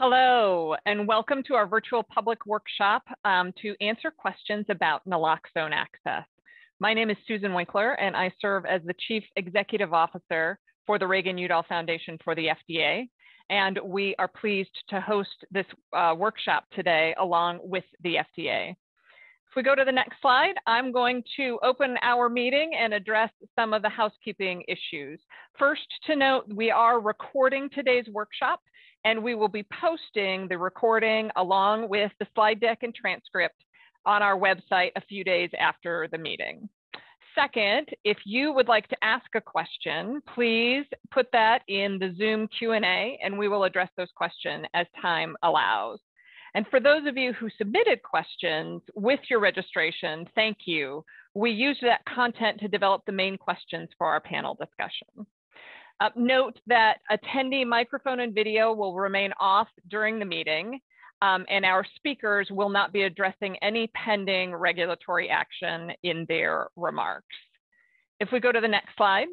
Hello, and welcome to our virtual public workshop um, to answer questions about naloxone access. My name is Susan Winkler, and I serve as the Chief Executive Officer for the Reagan-Udall Foundation for the FDA. And we are pleased to host this uh, workshop today along with the FDA. If we go to the next slide, I'm going to open our meeting and address some of the housekeeping issues. First to note, we are recording today's workshop and we will be posting the recording along with the slide deck and transcript on our website a few days after the meeting. Second, if you would like to ask a question, please put that in the Zoom Q&A and we will address those questions as time allows. And for those of you who submitted questions with your registration, thank you. We used that content to develop the main questions for our panel discussion. Uh, note that attendee microphone and video will remain off during the meeting, um, and our speakers will not be addressing any pending regulatory action in their remarks. If we go to the next slide,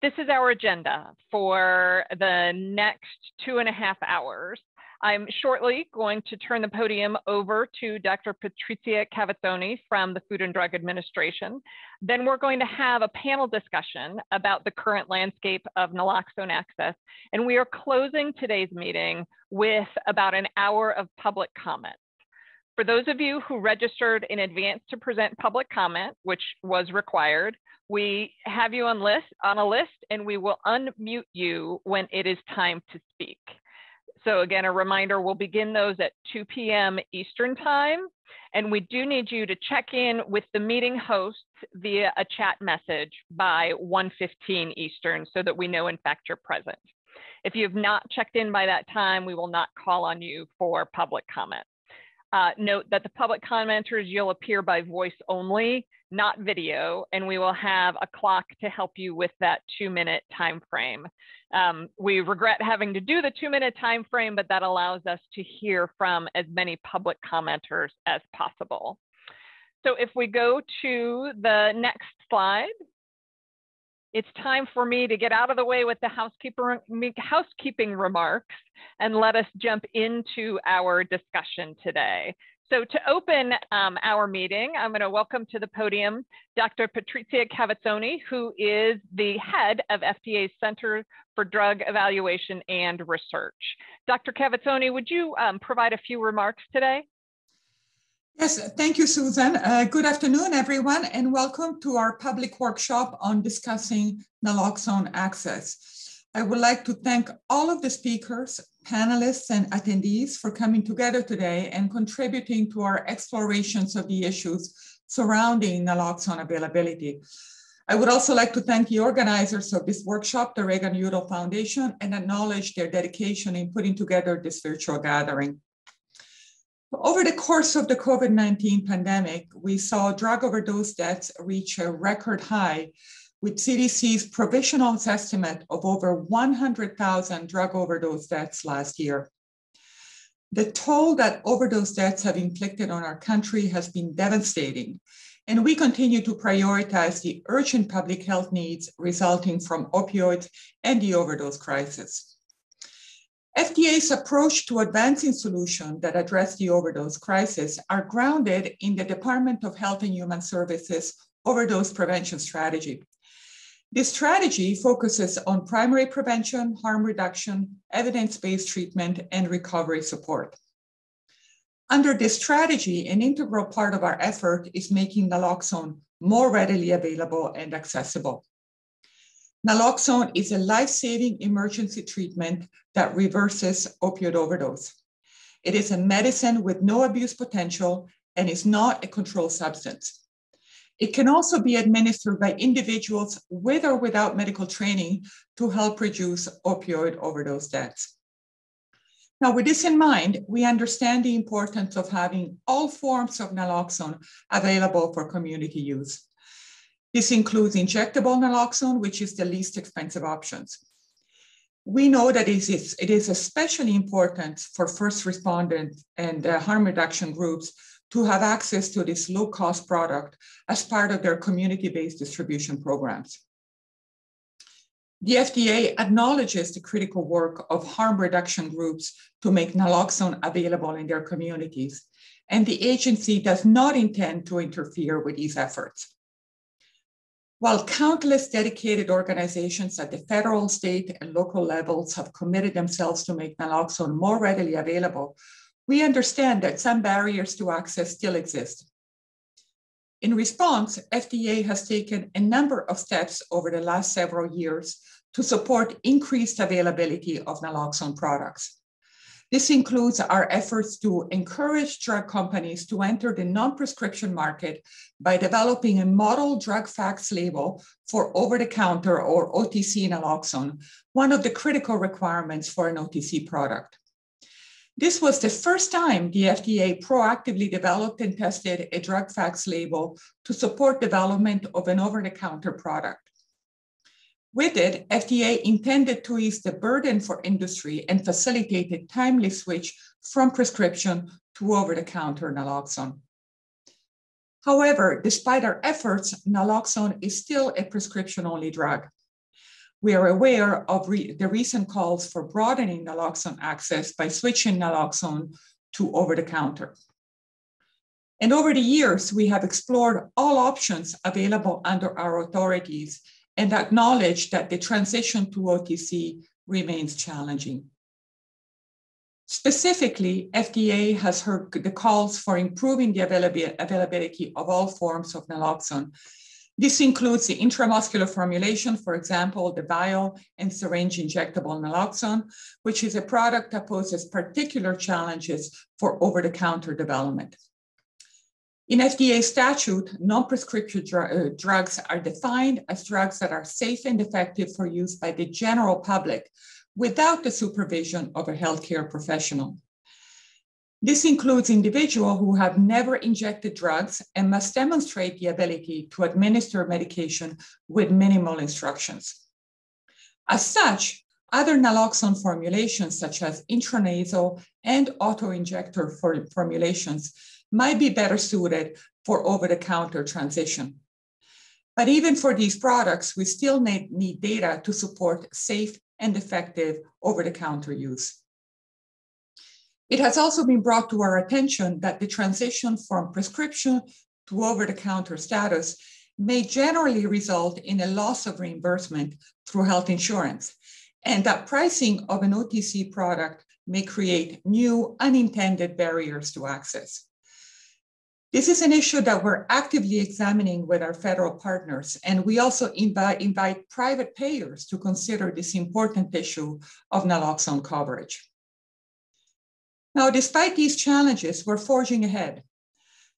this is our agenda for the next two and a half hours. I'm shortly going to turn the podium over to Dr. Patrizia Cavazzoni from the Food and Drug Administration. Then we're going to have a panel discussion about the current landscape of naloxone access. And we are closing today's meeting with about an hour of public comment. For those of you who registered in advance to present public comment, which was required, we have you on, list, on a list and we will unmute you when it is time to speak. So again, a reminder, we'll begin those at 2 p.m. Eastern time. And we do need you to check in with the meeting hosts via a chat message by 1.15 Eastern so that we know in fact you're present. If you have not checked in by that time, we will not call on you for public comment. Uh, note that the public commenters, you'll appear by voice only, not video, and we will have a clock to help you with that two minute time frame. Um, we regret having to do the two minute time frame, but that allows us to hear from as many public commenters as possible. So if we go to the next slide, it's time for me to get out of the way with the housekeeping remarks and let us jump into our discussion today. So to open um, our meeting, I'm going to welcome to the podium Dr. Patrizia Cavazzoni, who is the head of FDA's Center for Drug Evaluation and Research. Dr. Cavazzoni, would you um, provide a few remarks today? Yes, thank you, Susan. Uh, good afternoon, everyone, and welcome to our public workshop on discussing naloxone access. I would like to thank all of the speakers, panelists, and attendees for coming together today and contributing to our explorations of the issues surrounding naloxone availability. I would also like to thank the organizers of this workshop, the Reagan-Udall Foundation, and acknowledge their dedication in putting together this virtual gathering. Over the course of the COVID-19 pandemic, we saw drug overdose deaths reach a record high with CDC's provisional estimate of over 100,000 drug overdose deaths last year. The toll that overdose deaths have inflicted on our country has been devastating, and we continue to prioritize the urgent public health needs resulting from opioids and the overdose crisis. FDA's approach to advancing solutions that address the overdose crisis are grounded in the Department of Health and Human Services overdose prevention strategy, this strategy focuses on primary prevention, harm reduction, evidence-based treatment, and recovery support. Under this strategy, an integral part of our effort is making naloxone more readily available and accessible. Naloxone is a life-saving emergency treatment that reverses opioid overdose. It is a medicine with no abuse potential and is not a controlled substance. It can also be administered by individuals with or without medical training to help reduce opioid overdose deaths. Now, with this in mind, we understand the importance of having all forms of naloxone available for community use. This includes injectable naloxone, which is the least expensive options. We know that it is, especially important for first responders and uh, harm reduction groups to have access to this low cost product as part of their community based distribution programs. The FDA acknowledges the critical work of harm reduction groups to make naloxone available in their communities, and the agency does not intend to interfere with these efforts. While countless dedicated organizations at the federal, state, and local levels have committed themselves to make naloxone more readily available, we understand that some barriers to access still exist. In response, FDA has taken a number of steps over the last several years to support increased availability of naloxone products. This includes our efforts to encourage drug companies to enter the non-prescription market by developing a model drug facts label for over-the-counter or OTC naloxone, one of the critical requirements for an OTC product. This was the first time the FDA proactively developed and tested a drug facts label to support development of an over-the-counter product. With it, FDA intended to ease the burden for industry and facilitate a timely switch from prescription to over-the-counter naloxone. However, despite our efforts, naloxone is still a prescription-only drug. We are aware of re the recent calls for broadening naloxone access by switching naloxone to over the counter. And over the years, we have explored all options available under our authorities and acknowledge that the transition to OTC remains challenging. Specifically, FDA has heard the calls for improving the availability of all forms of naloxone, this includes the intramuscular formulation, for example, the vial and syringe injectable naloxone, which is a product that poses particular challenges for over-the-counter development. In FDA statute, non-prescription dr uh, drugs are defined as drugs that are safe and effective for use by the general public without the supervision of a healthcare professional. This includes individuals who have never injected drugs and must demonstrate the ability to administer medication with minimal instructions. As such, other naloxone formulations, such as intranasal and autoinjector for formulations, might be better suited for over-the-counter transition. But even for these products, we still need, need data to support safe and effective over-the-counter use. It has also been brought to our attention that the transition from prescription to over the counter status may generally result in a loss of reimbursement through health insurance, and that pricing of an OTC product may create new unintended barriers to access. This is an issue that we're actively examining with our federal partners, and we also invite, invite private payers to consider this important issue of naloxone coverage. Now, despite these challenges, we're forging ahead.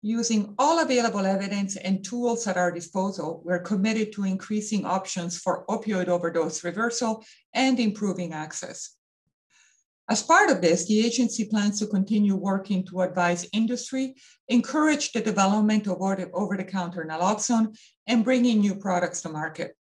Using all available evidence and tools at our disposal, we're committed to increasing options for opioid overdose reversal and improving access. As part of this, the agency plans to continue working to advise industry, encourage the development of over-the-counter naloxone, and bringing new products to market.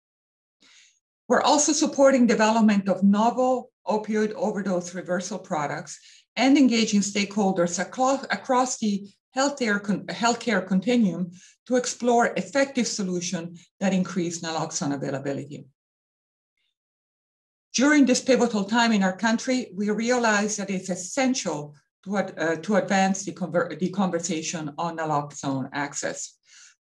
We're also supporting development of novel opioid overdose reversal products and engaging stakeholders across, the healthcare continuum to explore effective solutions that increase naloxone availability. During this pivotal time in our country, we realize that it's essential to, uh, to advance the, the conversation on naloxone access.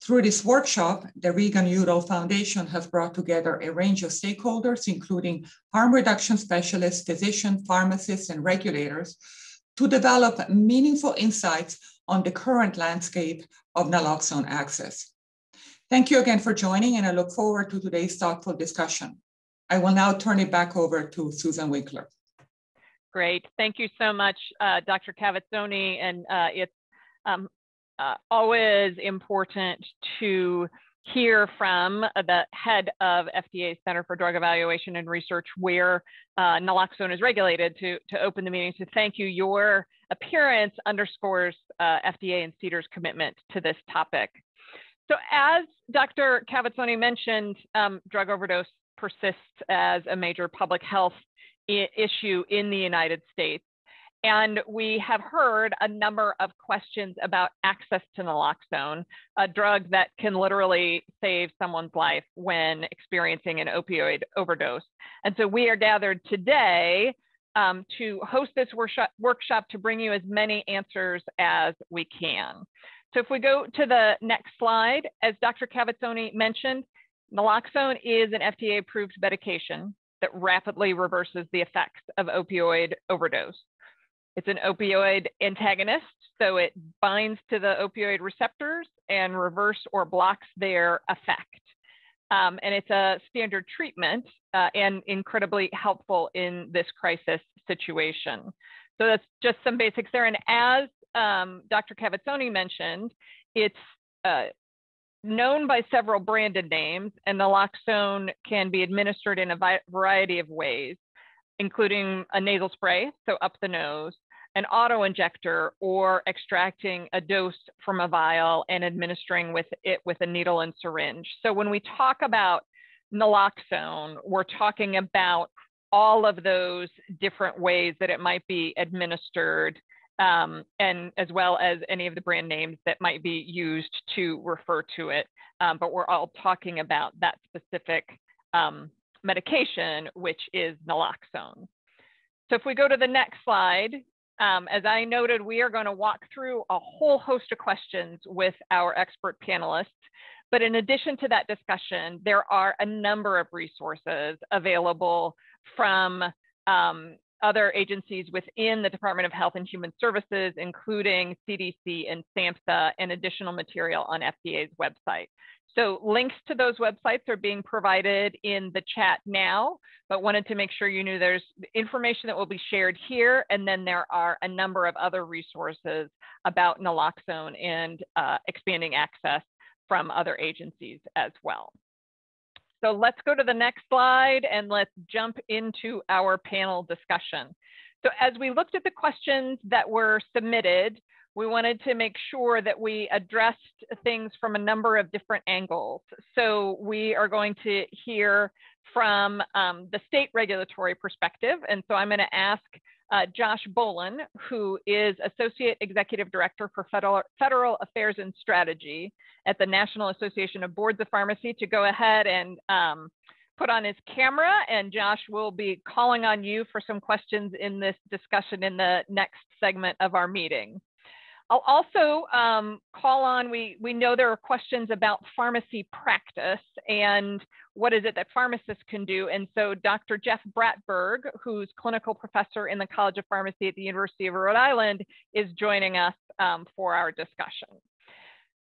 Through this workshop, the Reagan-Udall Foundation has brought together a range of stakeholders, including harm reduction specialists, physicians, pharmacists, and regulators, to develop meaningful insights on the current landscape of naloxone access. Thank you again for joining, and I look forward to today's thoughtful discussion. I will now turn it back over to Susan Winkler. Great. Thank you so much, uh, Dr. Cavazzoni. And uh, it's um, uh, always important to hear from the head of FDA Center for Drug Evaluation and Research, where uh, naloxone is regulated, to, to open the meeting. To thank you. Your appearance underscores uh, FDA and CDER's commitment to this topic. So as Dr. Cavazzoni mentioned, um, drug overdose persists as a major public health issue in the United States. And we have heard a number of questions about access to naloxone, a drug that can literally save someone's life when experiencing an opioid overdose. And so we are gathered today um, to host this workshop, workshop to bring you as many answers as we can. So if we go to the next slide, as Dr. Cavazzoni mentioned, naloxone is an FDA approved medication that rapidly reverses the effects of opioid overdose. It's an opioid antagonist, so it binds to the opioid receptors and reverse or blocks their effect. Um, and it's a standard treatment uh, and incredibly helpful in this crisis situation. So that's just some basics there. And as um, Dr. Cavazzoni mentioned, it's uh, known by several branded names, and naloxone can be administered in a variety of ways, including a nasal spray, so up the nose, an auto injector, or extracting a dose from a vial and administering with it with a needle and syringe. So when we talk about naloxone, we're talking about all of those different ways that it might be administered um, and as well as any of the brand names that might be used to refer to it. Um, but we're all talking about that specific um, medication, which is naloxone. So if we go to the next slide, um, as I noted, we are going to walk through a whole host of questions with our expert panelists. But in addition to that discussion, there are a number of resources available from um, other agencies within the Department of Health and Human Services, including CDC and SAMHSA, and additional material on FDA's website. So links to those websites are being provided in the chat now, but wanted to make sure you knew there's information that will be shared here, and then there are a number of other resources about naloxone and uh, expanding access from other agencies as well. So let's go to the next slide and let's jump into our panel discussion. So as we looked at the questions that were submitted, we wanted to make sure that we addressed things from a number of different angles. So we are going to hear from um, the state regulatory perspective. And so I'm going to ask uh, Josh Bolin, who is Associate Executive Director for Federal, Federal Affairs and Strategy at the National Association of Boards of Pharmacy, to go ahead and um, put on his camera. And Josh will be calling on you for some questions in this discussion in the next segment of our meeting. I'll also um, call on, we, we know there are questions about pharmacy practice and what is it that pharmacists can do. And so Dr. Jeff Bratberg, who's clinical professor in the College of Pharmacy at the University of Rhode Island, is joining us um, for our discussion.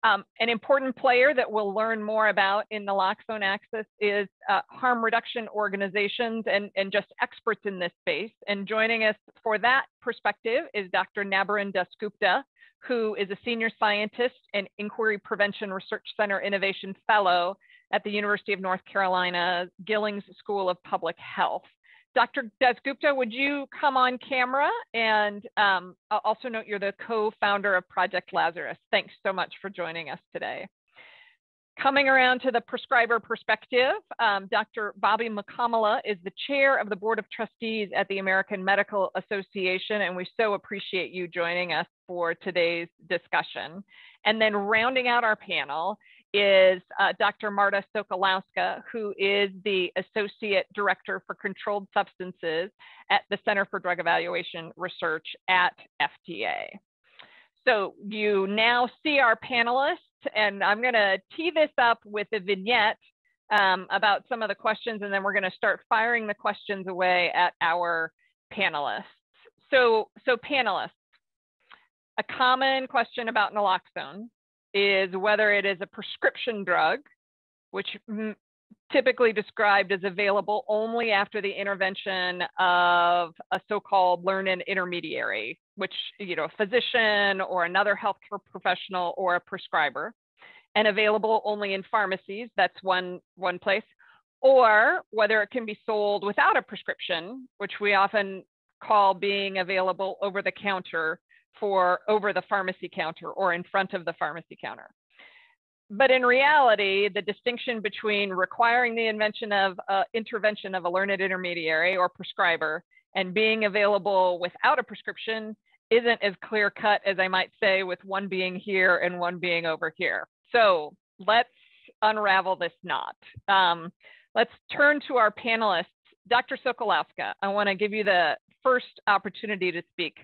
Um, an important player that we'll learn more about in the naloxone access is uh, harm reduction organizations and, and just experts in this space. And joining us for that perspective is Dr. Nabarun Dasgupta, who is a senior scientist and Injury Prevention Research Center Innovation Fellow at the University of North Carolina Gillings School of Public Health. Dr. Dasgupta, would you come on camera? And um, I'll also note you're the co-founder of Project Lazarus. Thanks so much for joining us today. Coming around to the prescriber perspective, um, Dr. Bobby Mukkamala is the chair of the Board of Trustees at the American Medical Association, and we so appreciate you joining us for today's discussion. And then rounding out our panel is uh, Dr. Marta Sokolowska, who is the Associate Director for Controlled Substances at the Center for Drug Evaluation Research at FDA. So you now see our panelists and I'm going to tee this up with a vignette um, about some of the questions, and then we're going to start firing the questions away at our panelists. So, so panelists, a common question about naloxone is whether it is a prescription drug, which typically described as available only after the intervention of a so-called learned intermediary, which, you know, a physician or another healthcare professional or a prescriber, and available only in pharmacies, that's one, one place, or whether it can be sold without a prescription, which we often call being available over the counter for over the pharmacy counter or in front of the pharmacy counter. But in reality, the distinction between requiring the invention of uh, intervention of a learned intermediary or prescriber And being available without a prescription isn't as clear cut as I might say with one being here and one being over here. So let's unravel this knot. Um, let's turn to our panelists. Dr. Sokolowska, I want to give you the first opportunity to speak.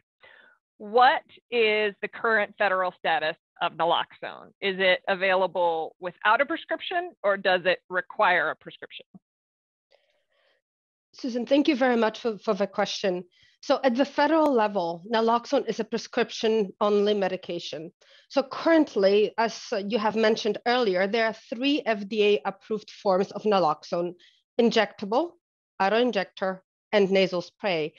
What is the current federal status of naloxone? Is it available without a prescription or does it require a prescription? Susan, thank you very much for, for the question. So at the federal level, naloxone is a prescription only medication. So currently, as you have mentioned earlier, there are three FDA approved forms of naloxone, injectable, auto-injector, and nasal spray.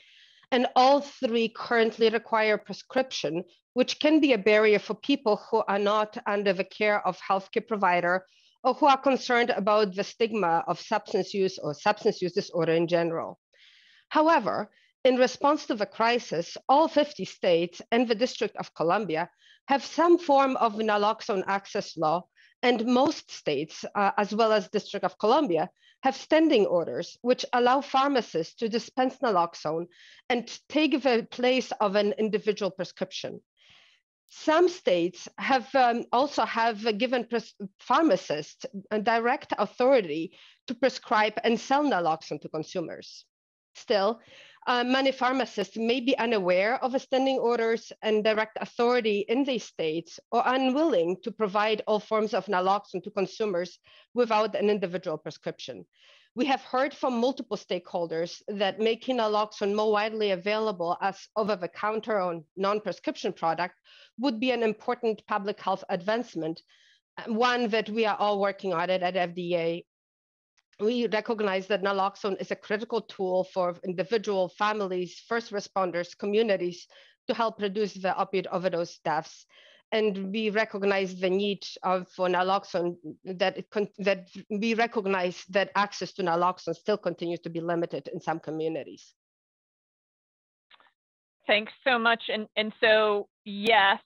And all three currently require prescription, which can be a barrier for people who are not under the care of a healthcare provider or who are concerned about the stigma of substance use or substance use disorder in general. However, in response to the crisis, all 50 states and the District of Columbia have some form of naloxone access law, and most states, uh, as well as District of Columbia, have standing orders which allow pharmacists to dispense naloxone and take the place of an individual prescription. Some states have um, also have given pharmacists direct authority to prescribe and sell naloxone to consumers. Still, uh, many pharmacists may be unaware of standing orders and direct authority in these states or unwilling to provide all forms of naloxone to consumers without an individual prescription. We have heard from multiple stakeholders that making naloxone more widely available as over-the-counter or non-prescription product would be an important public health advancement, one that we are all working on it at FDA we recognize that naloxone is a critical tool for individual families, first responders, communities to help reduce the opioid overdose deaths. And we recognize the need of for naloxone that that we recognize that access to naloxone still continues to be limited in some communities. Thanks so much. And and so yes,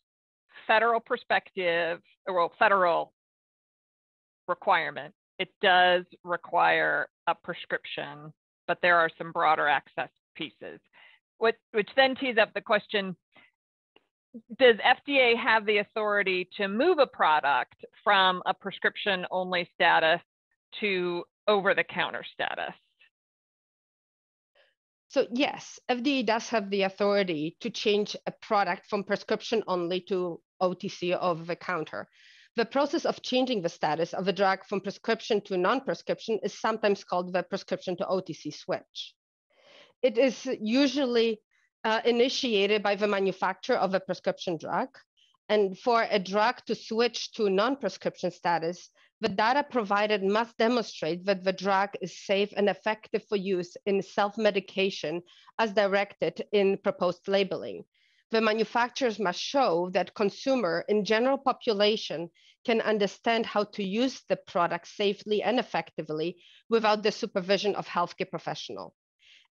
federal perspective, well, federal requirement it does require a prescription, but there are some broader access pieces. What, which then tees up the question, does FDA have the authority to move a product from a prescription only status to over the counter status? So yes, FDA does have the authority to change a product from prescription only to OTC over the counter. The process of changing the status of a drug from prescription to non-prescription is sometimes called the prescription to OTC switch. It is usually uh, initiated by the manufacturer of a prescription drug. And for a drug to switch to non-prescription status, the data provided must demonstrate that the drug is safe and effective for use in self-medication as directed in proposed labeling the manufacturers must show that consumer in general population can understand how to use the product safely and effectively without the supervision of healthcare professional.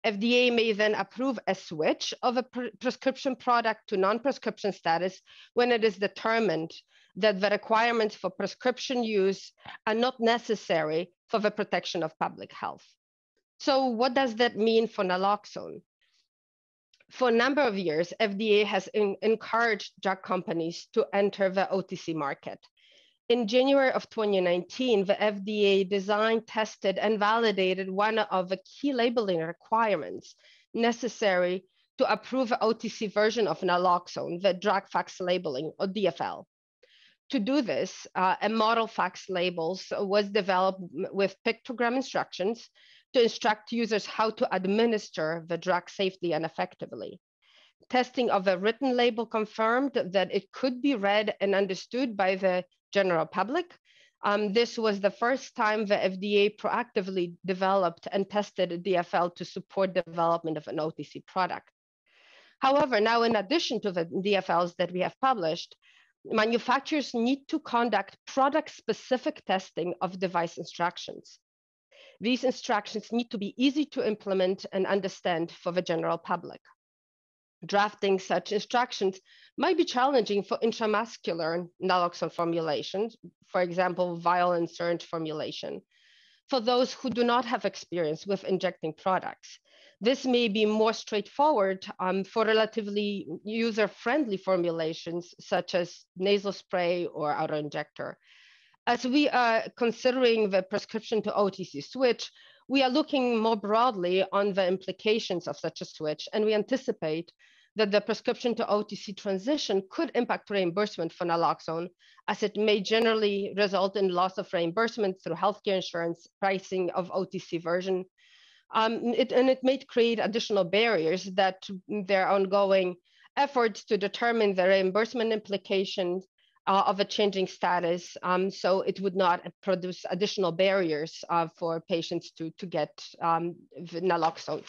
FDA may then approve a switch of a pre prescription product to non-prescription status when it is determined that the requirements for prescription use are not necessary for the protection of public health. So what does that mean for naloxone? For a number of years, FDA has in, encouraged drug companies to enter the OTC market. In January of 2019, the FDA designed, tested, and validated one of the key labeling requirements necessary to approve the OTC version of naloxone, the drug facts labeling, or DFL. To do this, uh, a model facts labels was developed with pictogram instructions to instruct users how to administer the drug safely and effectively. Testing of a written label confirmed that it could be read and understood by the general public. Um, this was the first time the FDA proactively developed and tested DFL to support development of an OTC product. However, now in addition to the DFLs that we have published, manufacturers need to conduct product-specific testing of device instructions. These instructions need to be easy to implement and understand for the general public. Drafting such instructions might be challenging for intramuscular naloxone formulations, for example, vial and syringe formulation. for those who do not have experience with injecting products. This may be more straightforward um, for relatively user-friendly formulations, such as nasal spray or auto-injector. As we are considering the prescription to OTC switch, we are looking more broadly on the implications of such a switch, and we anticipate that the prescription to OTC transition could impact reimbursement for naloxone, as it may generally result in loss of reimbursement through healthcare insurance pricing of OTC version. Um, it, and it may create additional barriers that their ongoing efforts to determine the reimbursement implications uh, of a changing status. Um, so it would not produce additional barriers uh, for patients to, to get um, naloxone.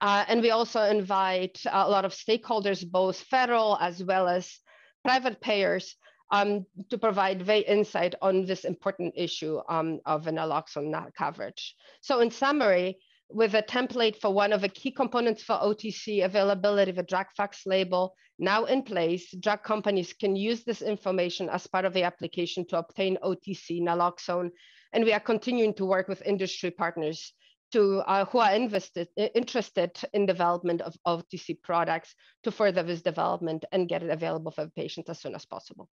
Uh, and we also invite a lot of stakeholders, both federal as well as private payers, um, to provide their insight on this important issue um, of naloxone coverage. So in summary, with a template for one of the key components for OTC availability, the drug facts label now in place, drug companies can use this information as part of the application to obtain OTC naloxone. And we are continuing to work with industry partners to uh, who are invested, interested in development of OTC products to further this development and get it available for patients as soon as possible.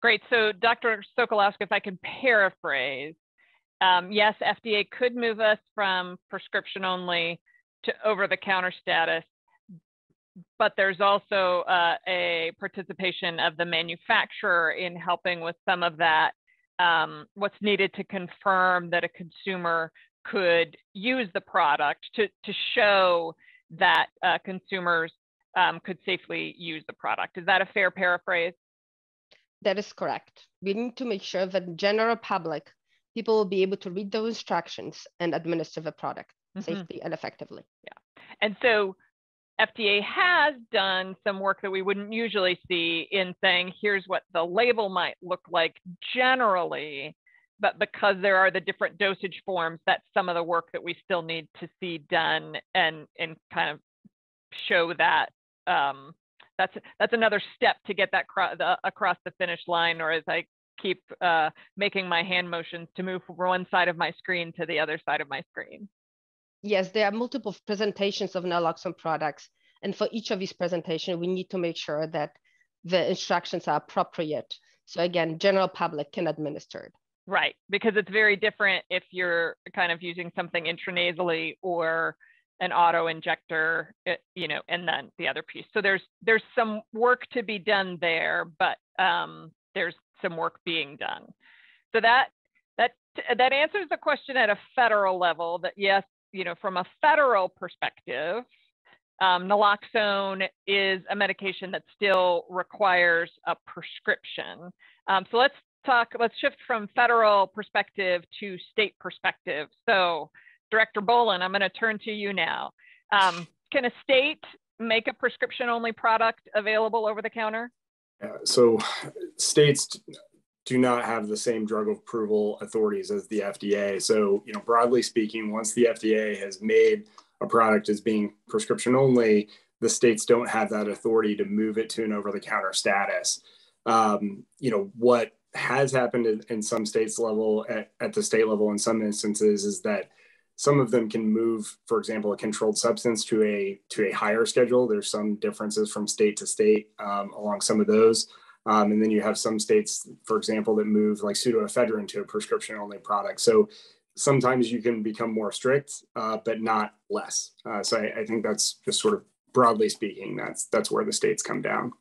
Great. So, Dr. Sokolowska, if I can paraphrase, um, yes, FDA could move us from prescription only to over the counter status, but there's also uh, a participation of the manufacturer in helping with some of that. Um, what's needed to confirm that a consumer could use the product to, to show that uh, consumers um, could safely use the product. Is that a fair paraphrase? That is correct. We need to make sure that the general public people will be able to read those instructions and administer the product mm-hmm. safely and effectively. Yeah. And so FDA has done some work that we wouldn't usually see in saying, here's what the label might look like generally. But because there are the different dosage forms, that's some of the work that we still need to see done and, and kind of show that um, that's that's another step to get that cro- the, across the finish line, or as I keep uh, making my hand motions to move from one side of my screen to the other side of my screen. Yes, there are multiple presentations of naloxone products. And for each of these presentations, we need to make sure that the instructions are appropriate. So again, general public can administer it. Right, because it's very different if you're kind of using something intranasally or an auto injector, you know, and then the other piece. So there's there's some work to be done there, but um, there's some work being done. So that that that answers the question at a federal level. That yes, you know, from a federal perspective, um, naloxone is a medication that still requires a prescription. Um, so let's talk. Let's shift from federal perspective to state perspective. So, Director Bolin, I'm going to turn to you now. Um, can a state make a prescription-only product available over the counter? So states do not have the same drug approval authorities as the FDA. So, you know, broadly speaking, once the FDA has made a product as being prescription only, the states don't have that authority to move it to an over-the-counter status. Um, you know, what has happened in, in some states level at, at the state level in some instances is that some of them can move, for example, a controlled substance to a to a higher schedule. There's some differences from state to state um, along some of those. Um, and then you have some states, for example, that move like pseudoephedrine to a prescription only product. So sometimes you can become more strict, uh, but not less. Uh, so I, I, think that's just sort of broadly speaking, that's that's where the states come down.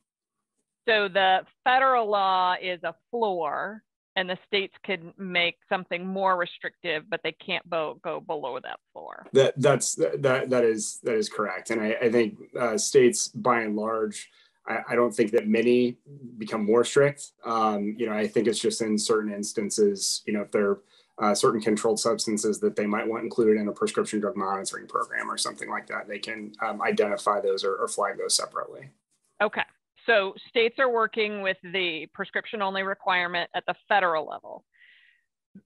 So the federal law is a floor and the states can make something more restrictive, but they can't bo- go below that floor. That that's that that is that is correct, and I, I think uh, states by and large. I, I, don't think that many become more strict. Um, you know, I think it's just in certain instances, you know, if there are uh, certain controlled substances that they might want included in a prescription drug monitoring program or something like that, they can um, identify those or, or flag those separately. Okay. So states are working with the prescription only requirement at the federal level.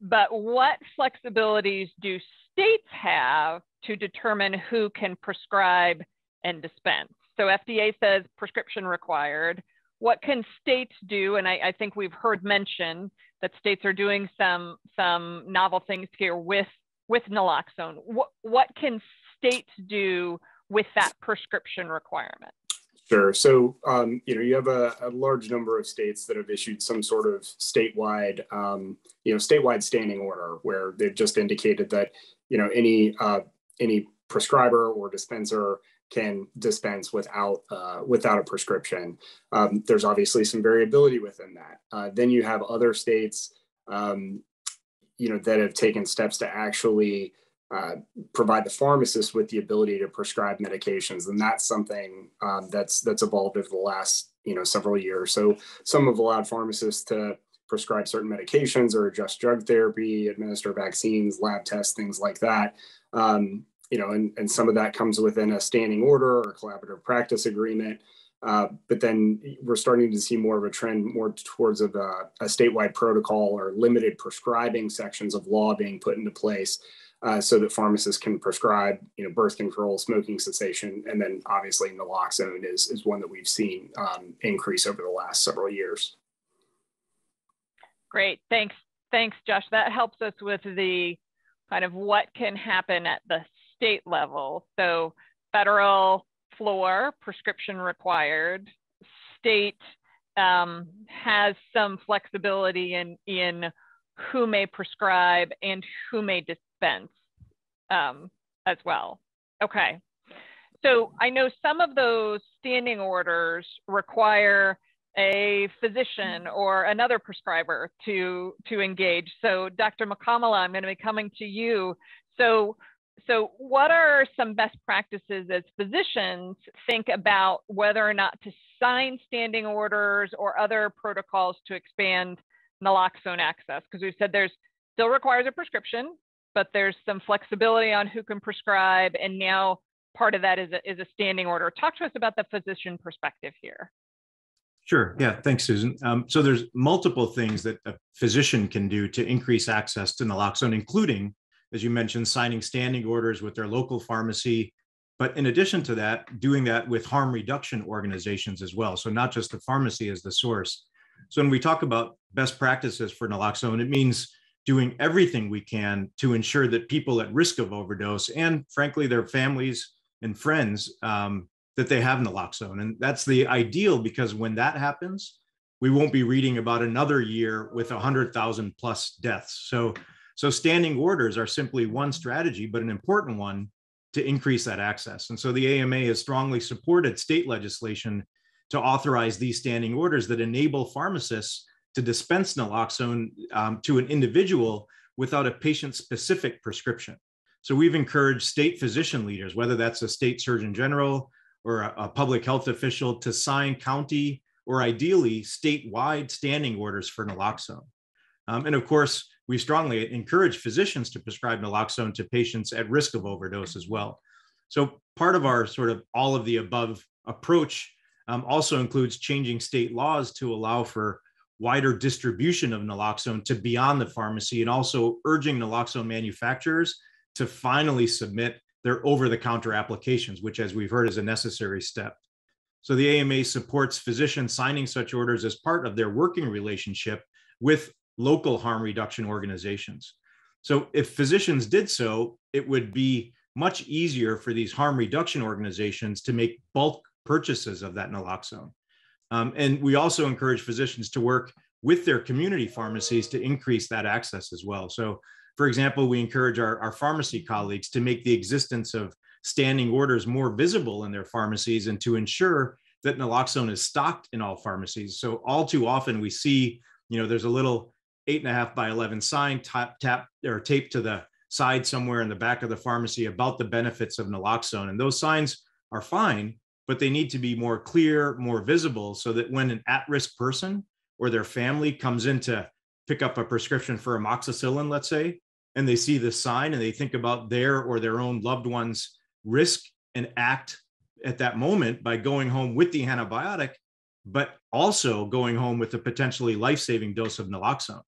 But what flexibilities do states have to determine who can prescribe and dispense? So FDA says prescription required. what can states do? And I, I think we've heard mention that states are doing some some novel things here with with naloxone. What what can states do with that prescription requirement? Sure. So, um, you know, you have a, a, large number of states that have issued some sort of statewide, um, you know, statewide standing order where they've just indicated that, you know, any uh, any prescriber or dispenser can dispense without uh, without a prescription. Um, there's obviously some variability within that. Uh, then you have other states, um, you know, that have taken steps to actually uh, provide the pharmacist with the ability to prescribe medications, and that's something um, that's that's evolved over the last you know several years. So some have allowed pharmacists to prescribe certain medications or adjust drug therapy, administer vaccines, lab tests, things like that. Um, you know, and, and some of that comes within a standing order or collaborative practice agreement. Uh, but then we're starting to see more of a trend more towards of a, a statewide protocol or limited prescribing sections of law being put into place uh, so that pharmacists can prescribe, you know, birth control, smoking cessation, and then obviously naloxone is is one that we've seen um, increase over the last several years. Great, thanks, thanks, Josh. That helps us with the kind of what can happen at the state level. So federal floor, prescription required. State um, has some flexibility in in who may prescribe and who may um, as well. Okay. So I know some of those standing orders require a physician or another prescriber to to engage. So Dr. Mukkamala, I'm going to be coming to you. So so what are some best practices as physicians think about whether or not to sign standing orders or other protocols to expand naloxone access? Because we've said there's still requires a prescription, but there's some flexibility on who can prescribe. And now part of that is a, is a standing order. Talk to us about the physician perspective here. Sure. Yeah. Thanks, Susan. Um, so there's multiple things that a physician can do to increase access to naloxone, including, as you mentioned, signing standing orders with their local pharmacy. But in addition to that, doing that with harm reduction organizations as well. So not just the pharmacy as the source, so when we talk about best practices for naloxone, it means doing everything we can to ensure that people at risk of overdose and frankly their families and friends um, that they have naloxone. And that's the ideal because when that happens we won't be reading about another year with 100000 plus deaths. So so standing orders are simply one strategy but an important one to increase that access. And so the AMA has strongly supported state legislation to authorize these standing orders that enable pharmacists to dispense naloxone um, to an individual without a patient specific prescription. So we've encouraged state physician leaders, whether that's a state surgeon general or a, a public health official, to sign county or ideally statewide standing orders for naloxone. Um, and of course, we strongly encourage physicians to prescribe naloxone to patients at risk of overdose as well. So part of our sort of all of the above approach um, also includes changing state laws to allow for wider distribution of naloxone to beyond the pharmacy and also urging naloxone manufacturers to finally submit their over-the-counter applications, which as we've heard is a necessary step. So the AMA supports physicians signing such orders as part of their working relationship with local harm reduction organizations. So if physicians did so, it would be much easier for these harm reduction organizations to make bulk purchases of that naloxone. Um, and we also encourage physicians to work with their community pharmacies to increase that access as well. So, for example, we encourage our, our pharmacy colleagues to make the existence of standing orders more visible in their pharmacies and to ensure that naloxone is stocked in all pharmacies. So, all too often we see, you know, there's a little eight and a half by 11 sign tap, tap or taped to the side somewhere in the back of the pharmacy about the benefits of naloxone. And those signs are fine, but they need to be more clear, more visible so that when an at risk person or their family comes in to pick up a prescription for amoxicillin, let's say, and they see the sign and they think about their or their own loved one's risk and act at that moment by going home with the antibiotic, but also going home with a potentially life saving dose of naloxone.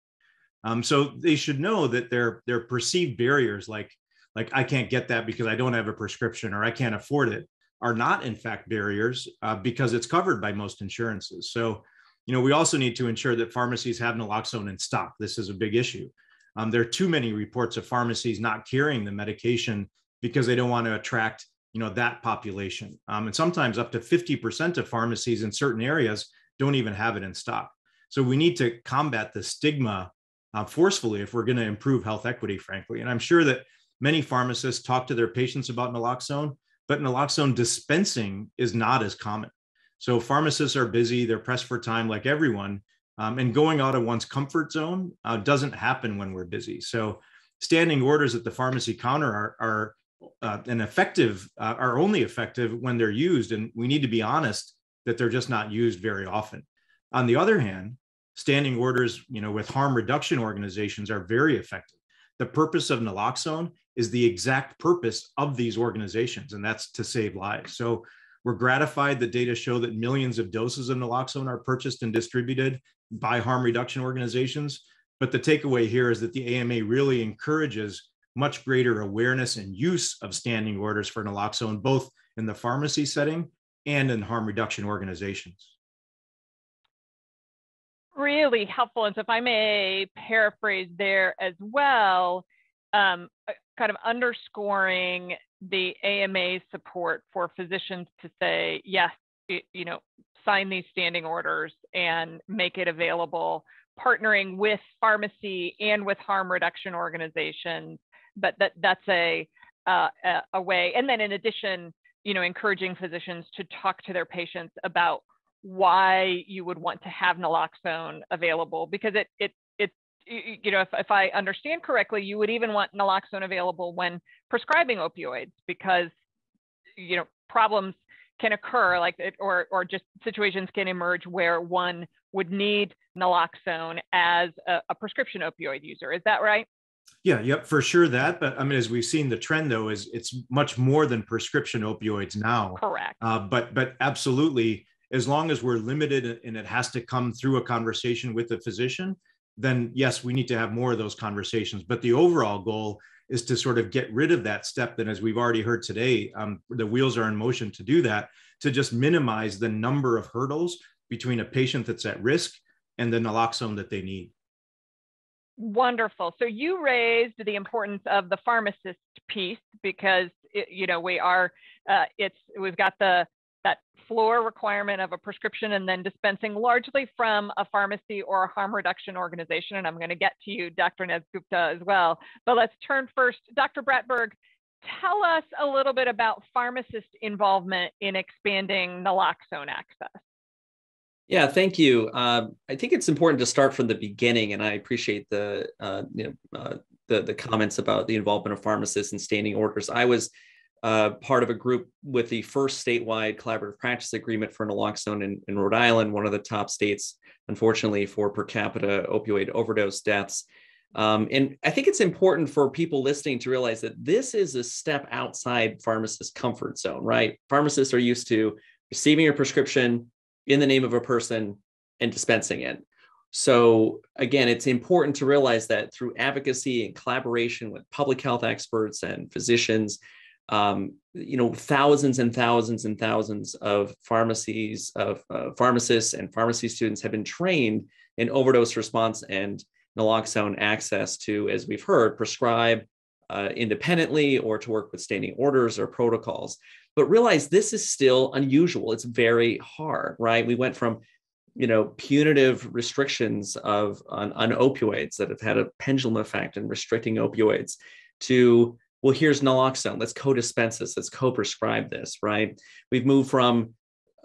Um, so they should know that their their perceived barriers like like I can't get that because I don't have a prescription or I can't afford it are not in fact barriers uh, because it's covered by most insurances. So, you know, we also need to ensure that pharmacies have naloxone in stock. This is a big issue. Um, there are too many reports of pharmacies not carrying the medication because they don't want to attract, you know, that population. Um, and sometimes up to 50% of pharmacies in certain areas don't even have it in stock. So we need to combat the stigma uh, forcefully if we're going to improve health equity, frankly. And I'm sure that many pharmacists talk to their patients about naloxone, but naloxone dispensing is not as common. So pharmacists are busy, they're pressed for time like everyone. Um, and going out of one's comfort zone uh, doesn't happen when we're busy. So standing orders at the pharmacy counter are, are uh, an effective, uh, are only effective when they're used. And we need to be honest that they're just not used very often. On the other hand, standing orders, you know, with harm reduction organizations are very effective. The purpose of naloxone is the exact purpose of these organizations, and that's to save lives. So we're gratified that data show that millions of doses of naloxone are purchased and distributed by harm reduction organizations. But the takeaway here is that the AMA really encourages much greater awareness and use of standing orders for naloxone, both in the pharmacy setting and in harm reduction organizations really helpful. And so if I may paraphrase there as well, um, kind of underscoring the AMA support for physicians to say, yes, you know, sign these standing orders and make it available, partnering with pharmacy and with harm reduction organizations. But that that's a uh, a way. And then in addition, you know, encouraging physicians to talk to their patients about why you would want to have naloxone available because it it you know if, if i understand correctly you would even want naloxone available when prescribing opioids because you know problems can occur like it, or or just situations can emerge where one would need naloxone as a, a prescription opioid user is that right yeah, yep, for sure that. But I mean, as we've seen, the trend though is it's much more than prescription opioids now. Correct. Uh, but but absolutely, as long as we're limited and it has to come through a conversation with the physician, then yes, we need to have more of those conversations. But the overall goal is to sort of get rid of that step that, as we've already heard today, um, the wheels are in motion to do that, to just minimize the number of hurdles between a patient that's at risk and the naloxone that they need. Wonderful. So you raised the importance of the pharmacist piece because it, you know we are uh, it's we've got the floor requirement of a prescription and then dispensing largely from a pharmacy or a harm reduction organization. And I'm going to get to you, Dr. Dasgupta, as well. But let's turn first. Dr. Bratberg, tell us a little bit about pharmacist involvement in expanding naloxone access. Yeah, thank you. Uh, I think it's important to start from the beginning, and I appreciate the uh, you know uh, the the comments about the involvement of pharmacists and standing orders. I was uh, part of a group with the first statewide collaborative practice agreement for naloxone in, in Rhode Island, one of the top states, unfortunately, for per capita opioid overdose deaths. Um, and I think it's important for people listening to realize that this is a step outside pharmacist comfort zone, right? Pharmacists are used to receiving a prescription in the name of a person and dispensing it. So again, it's important to realize that through advocacy and collaboration with public health experts and physicians, um, you know, thousands and thousands and thousands of pharmacies, of uh, pharmacists and pharmacy students have been trained in overdose response and naloxone access to, as we've heard, prescribe uh, independently or to work with standing orders or protocols. But realize this is still unusual. It's very hard, right? We went from you know punitive restrictions of on, on opioids that have had a pendulum effect in restricting opioids to well, here's naloxone. Let's co-dispense this. Let's co-prescribe this, right? We've moved from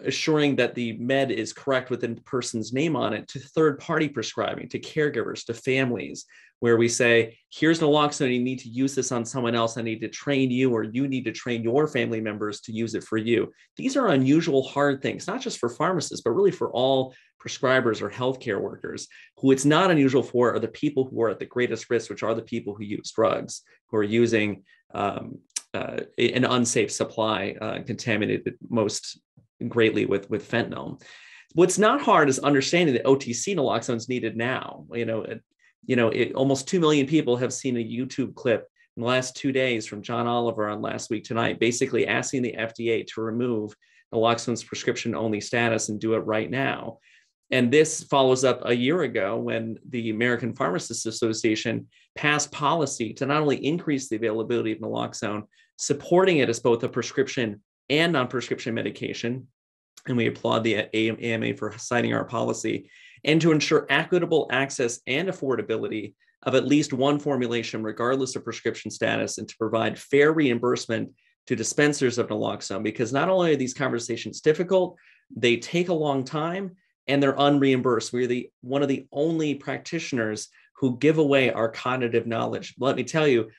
assuring that the med is correct with the person's name on it to third-party prescribing, to caregivers, to families, where we say, here's naloxone, you need to use this on someone else. I need to train you, or you need to train your family members to use it for you. These are unusual, hard things, not just for pharmacists, but really for all prescribers or healthcare workers. Who it's not unusual for are the people who are at the greatest risk, which are the people who use drugs, who are using um, uh, an unsafe supply, uh, contaminated most greatly with, with fentanyl. What's not hard is understanding that OTC naloxone is needed now. You know, you know, it, almost 2 million people have seen a YouTube clip in the last two days from John Oliver on last week tonight, basically asking the FDA to remove naloxone's prescription only status and do it right now. And this follows up a year ago when the American Pharmacists Association passed policy to not only increase the availability of naloxone, supporting it as both a prescription and non prescription medication. And we applaud the AMA for citing our policy and to ensure equitable access and affordability of at least one formulation, regardless of prescription status, and to provide fair reimbursement to dispensers of naloxone. Because not only are these conversations difficult, they take a long time and they're unreimbursed. We're the one of the only practitioners who give away our cognitive knowledge. Let me tell you,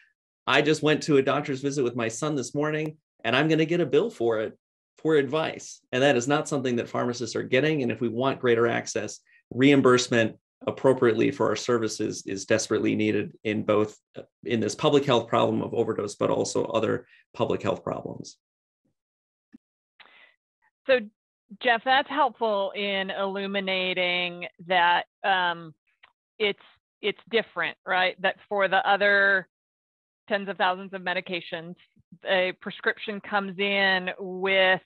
I just went to a doctor's visit with my son this morning, and I'm going to get a bill for it for advice. And that is not something that pharmacists are getting. And if we want greater access, reimbursement appropriately for our services is desperately needed in both in this public health problem of overdose, but also other public health problems. So Jeff, that's helpful in illuminating that um, it's it's different, right? That for the other tens of thousands of medications, a prescription comes in with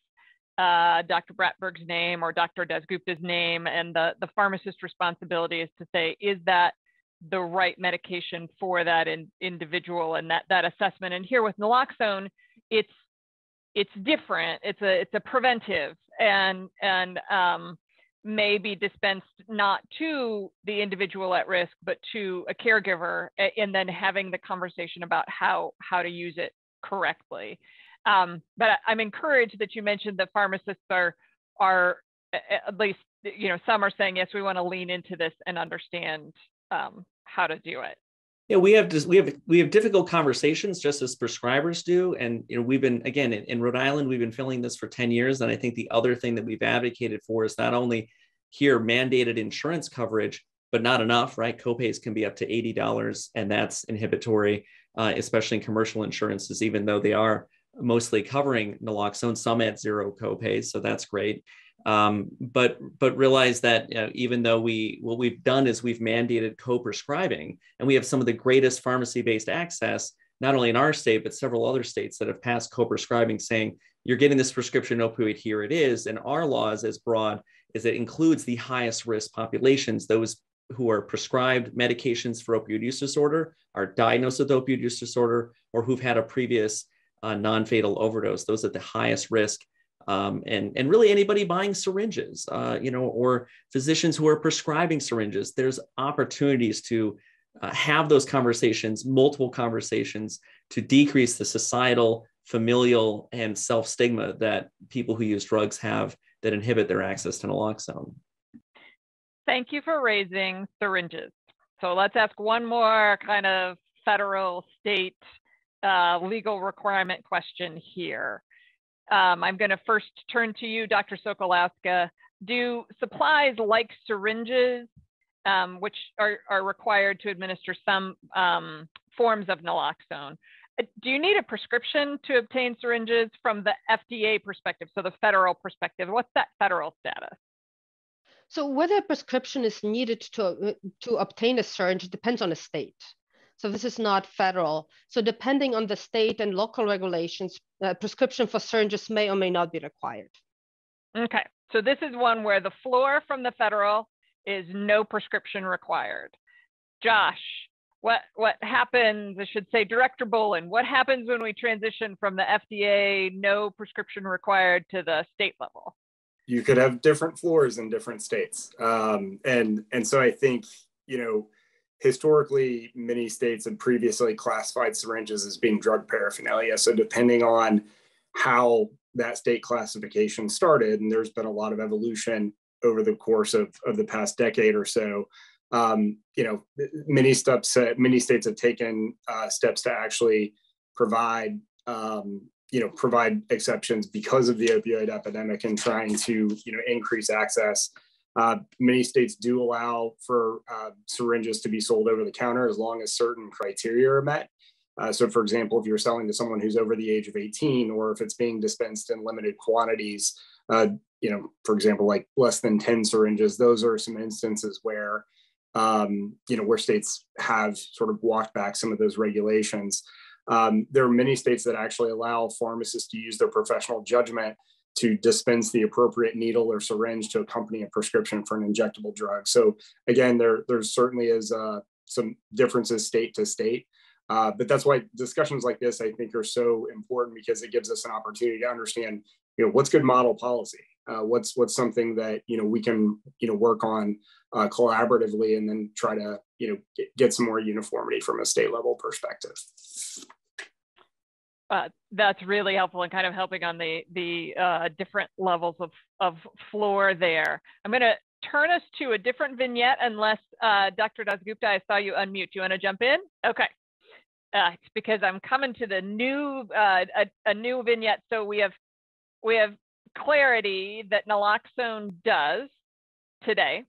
uh, Dr. Bratberg's name or Dr. Dasgupta's name, and the, the pharmacist's responsibility is to say, is that the right medication for that in, individual and that, that assessment. And here with naloxone, it's it's different. It's a it's a preventive and and um, may be dispensed not to the individual at risk, but to a caregiver, and then having the conversation about how how to use it correctly. Um, but I'm encouraged that you mentioned that pharmacists are are at least you know some are saying yes, we want to lean into this and understand um, how to do it. Yeah, we have we have we have difficult conversations just as prescribers do, and you know we've been again in, in Rhode Island we've been filling this for ten years, and I think the other thing that we've advocated for is not only here mandated insurance coverage, but not enough, right? Copays can be up to eighty dollars, and that's inhibitory, uh, especially in commercial insurances, even though they are mostly covering naloxone, some at zero copays, so that's great. Um, but but realize that you know, even though we what we've done is we've mandated co-prescribing, and we have some of the greatest pharmacy-based access, not only in our state but several other states that have passed co-prescribing, saying you're getting this prescription opioid, here it is. And our law is as broad as it includes the highest risk populations, those who are prescribed medications for opioid use disorder, are diagnosed with opioid use disorder, or who've had a previous uh, non-fatal overdose. Those at the highest risk um, and and really anybody buying syringes, uh, you know, or physicians who are prescribing syringes. There's opportunities to uh, have those conversations, multiple conversations, to decrease the societal, familial, and self stigma that people who use drugs have that inhibit their access to naloxone. Thank you for raising syringes. So let's ask one more kind of federal state uh, legal requirement question here. Um, I'm going to first turn to you, Dr. Sokolowska. Do supplies like syringes, um, which are, are, required to administer some um, forms of naloxone, uh, do you need a prescription to obtain syringes from the FDA perspective, so the federal perspective? What's that federal status? So whether a prescription is needed to, uh, to obtain a syringe depends on the state. So this is not federal. So depending on the state and local regulations, uh, prescription for syringes may or may not be required. Okay, so this is one where the floor from the federal is no prescription required. Josh, what what happens, I should say Director Bolin, what happens when we transition from the FDA no prescription required to the state level? You could have different floors in different states. Um, and and so I think, you know, historically, many states have previously classified syringes as being drug paraphernalia. So, depending on how that state classification started, and there's been a lot of evolution over the course of, of the past decade or so. Um, you know, many steps, many states have taken uh, steps to actually provide, um, you know, provide exceptions because of the opioid epidemic and trying to, you know, increase access uh, many states do allow for uh, syringes to be sold over the counter as long as certain criteria are met. Uh, so, for example, if you're selling to someone who's over the age of 18, or if it's being dispensed in limited quantities, uh, you know, for example, like less than 10 syringes, those are some instances where, um, you know, where states have sort of walked back some of those regulations. Um, there are many states that actually allow pharmacists to use their professional judgment to dispense the appropriate needle or syringe to accompany a prescription for an injectable drug. So again, there, there certainly is uh, some differences state to state. Uh, but that's why discussions like this, I think, are so important because it gives us an opportunity to understand, you know, what's good model policy, uh, what's what's something that you know we can you know work on uh, collaboratively, and then try to you know get, get some more uniformity from a state level perspective. Uh, that's really helpful and kind of helping on the the uh, different levels of of floor there. I'm going to turn us to a different vignette unless uh, Dr. Dasgupta, I saw you unmute. You want to jump in? Okay. Uh, it's because I'm coming to the new a, a, new vignette. So we have we have clarity that naloxone does today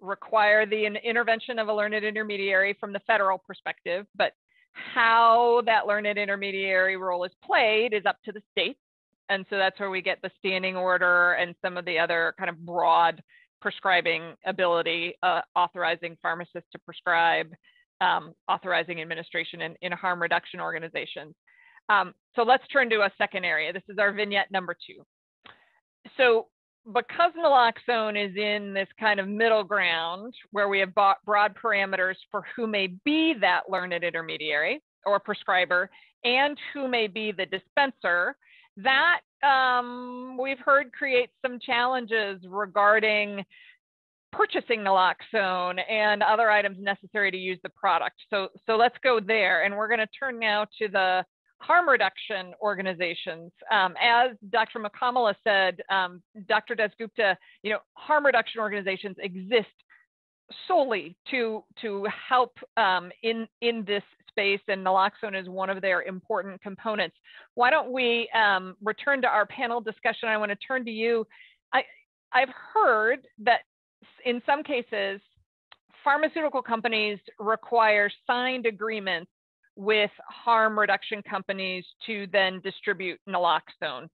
require the intervention of a learned intermediary from the federal perspective, but how that learned intermediary role is played is up to the states. And so that's where we get the standing order and some of the other kind of broad prescribing ability, uh, authorizing pharmacists to prescribe, um, authorizing administration in, in harm reduction organizations. Um, so let's turn to a second area. This is our vignette number two. So because naloxone is in this kind of middle ground where we have broad parameters for who may be that learned intermediary or prescriber and who may be the dispenser, that um, we've heard creates some challenges regarding purchasing naloxone and other items necessary to use the product. So, so let's go there. And we're going to turn now to the harm reduction organizations. Um, as Dr. Mukkamala said, um, Dr. Dasgupta, you know, harm reduction organizations exist solely to to help um, in in this space, and naloxone is one of their important components. Why don't we um, return to our panel discussion? I want to turn to you. I I've heard that in some cases, pharmaceutical companies require signed agreements with harm reduction companies to then distribute naloxone.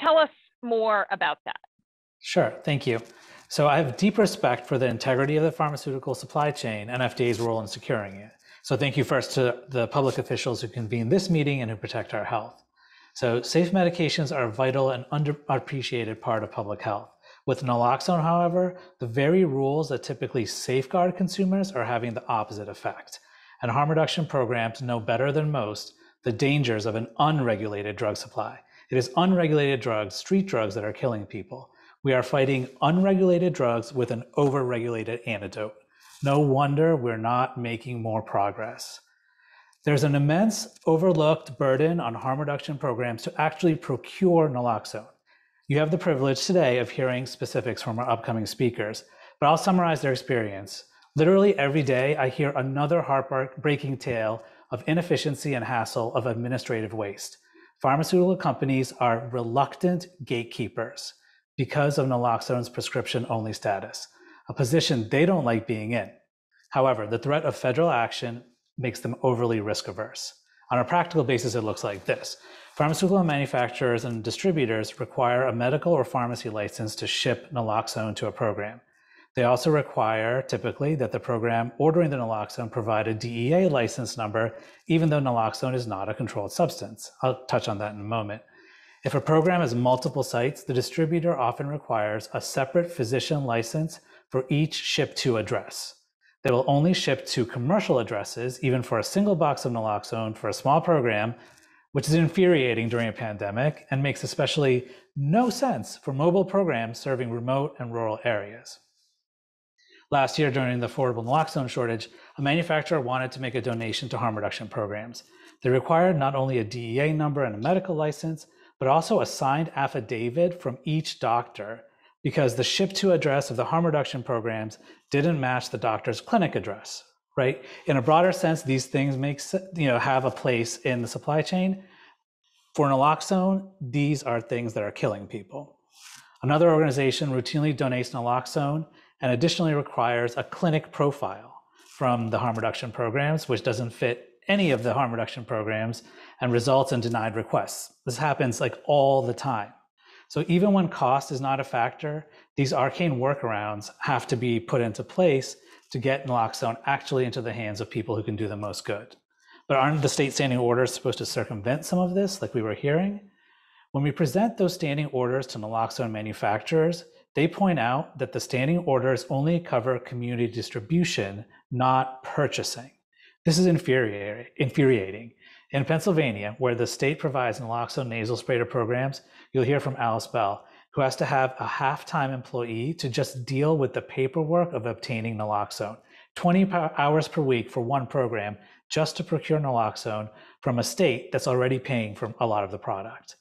Tell us more about that. Sure, thank you. So I have deep respect for the integrity of the pharmaceutical supply chain and FDA's role in securing it. So thank you first to the public officials who convene this meeting and who protect our health. So safe medications are a vital and underappreciated part of public health. With naloxone, however, the very rules that typically safeguard consumers are having the opposite effect and harm reduction programs know better than most the dangers of an unregulated drug supply. It is unregulated drugs, street drugs, that are killing people. We are fighting unregulated drugs with an overregulated antidote. No wonder we're not making more progress. There's an immense overlooked burden on harm reduction programs to actually procure naloxone. You have the privilege today of hearing specifics from our upcoming speakers, but I'll summarize their experience. Literally every day, I hear another heartbreaking tale of inefficiency and hassle of administrative waste. Pharmaceutical companies are reluctant gatekeepers because of naloxone's prescription only status, a position they don't like being in. However, the threat of federal action makes them overly risk averse. On a practical basis, it looks like this. Pharmaceutical manufacturers and distributors require a medical or pharmacy license to ship naloxone to a program. They also require typically that the program ordering the naloxone provide a DEA license number, even though naloxone is not a controlled substance. I'll touch on that in a moment. If a program has multiple sites, the distributor often requires a separate physician license for each ship to address. They will only ship to commercial addresses, even for a single box of naloxone for a small program, which is infuriating during a pandemic and makes especially no sense for mobile programs serving remote and rural areas. Last year, during the affordable naloxone shortage, a manufacturer wanted to make a donation to harm reduction programs. They required not only a DEA number and a medical license, but also a signed affidavit from each doctor because the ship to address of the harm reduction programs didn't match the doctor's clinic address, right? In a broader sense, these things make, you know, have a place in the supply chain. For naloxone, these are things that are killing people. Another organization routinely donates naloxone and additionally requires a clinic profile from the harm reduction programs, which doesn't fit any of the harm reduction programs and results in denied requests. This happens like all the time. So even when cost is not a factor, these arcane workarounds have to be put into place to get naloxone actually into the hands of people who can do the most good. But aren't the state standing orders supposed to circumvent some of this, like we were hearing? When we present those standing orders to naloxone manufacturers, they point out that the standing orders only cover community distribution, not purchasing. This is infuriating. In Pennsylvania, where the state provides naloxone nasal spray to programs, you'll hear from Alice Bell, who has to have a half-time employee to just deal with the paperwork of obtaining naloxone. 20 hours per week for one program just to procure naloxone from a state that's already paying for a lot of the product.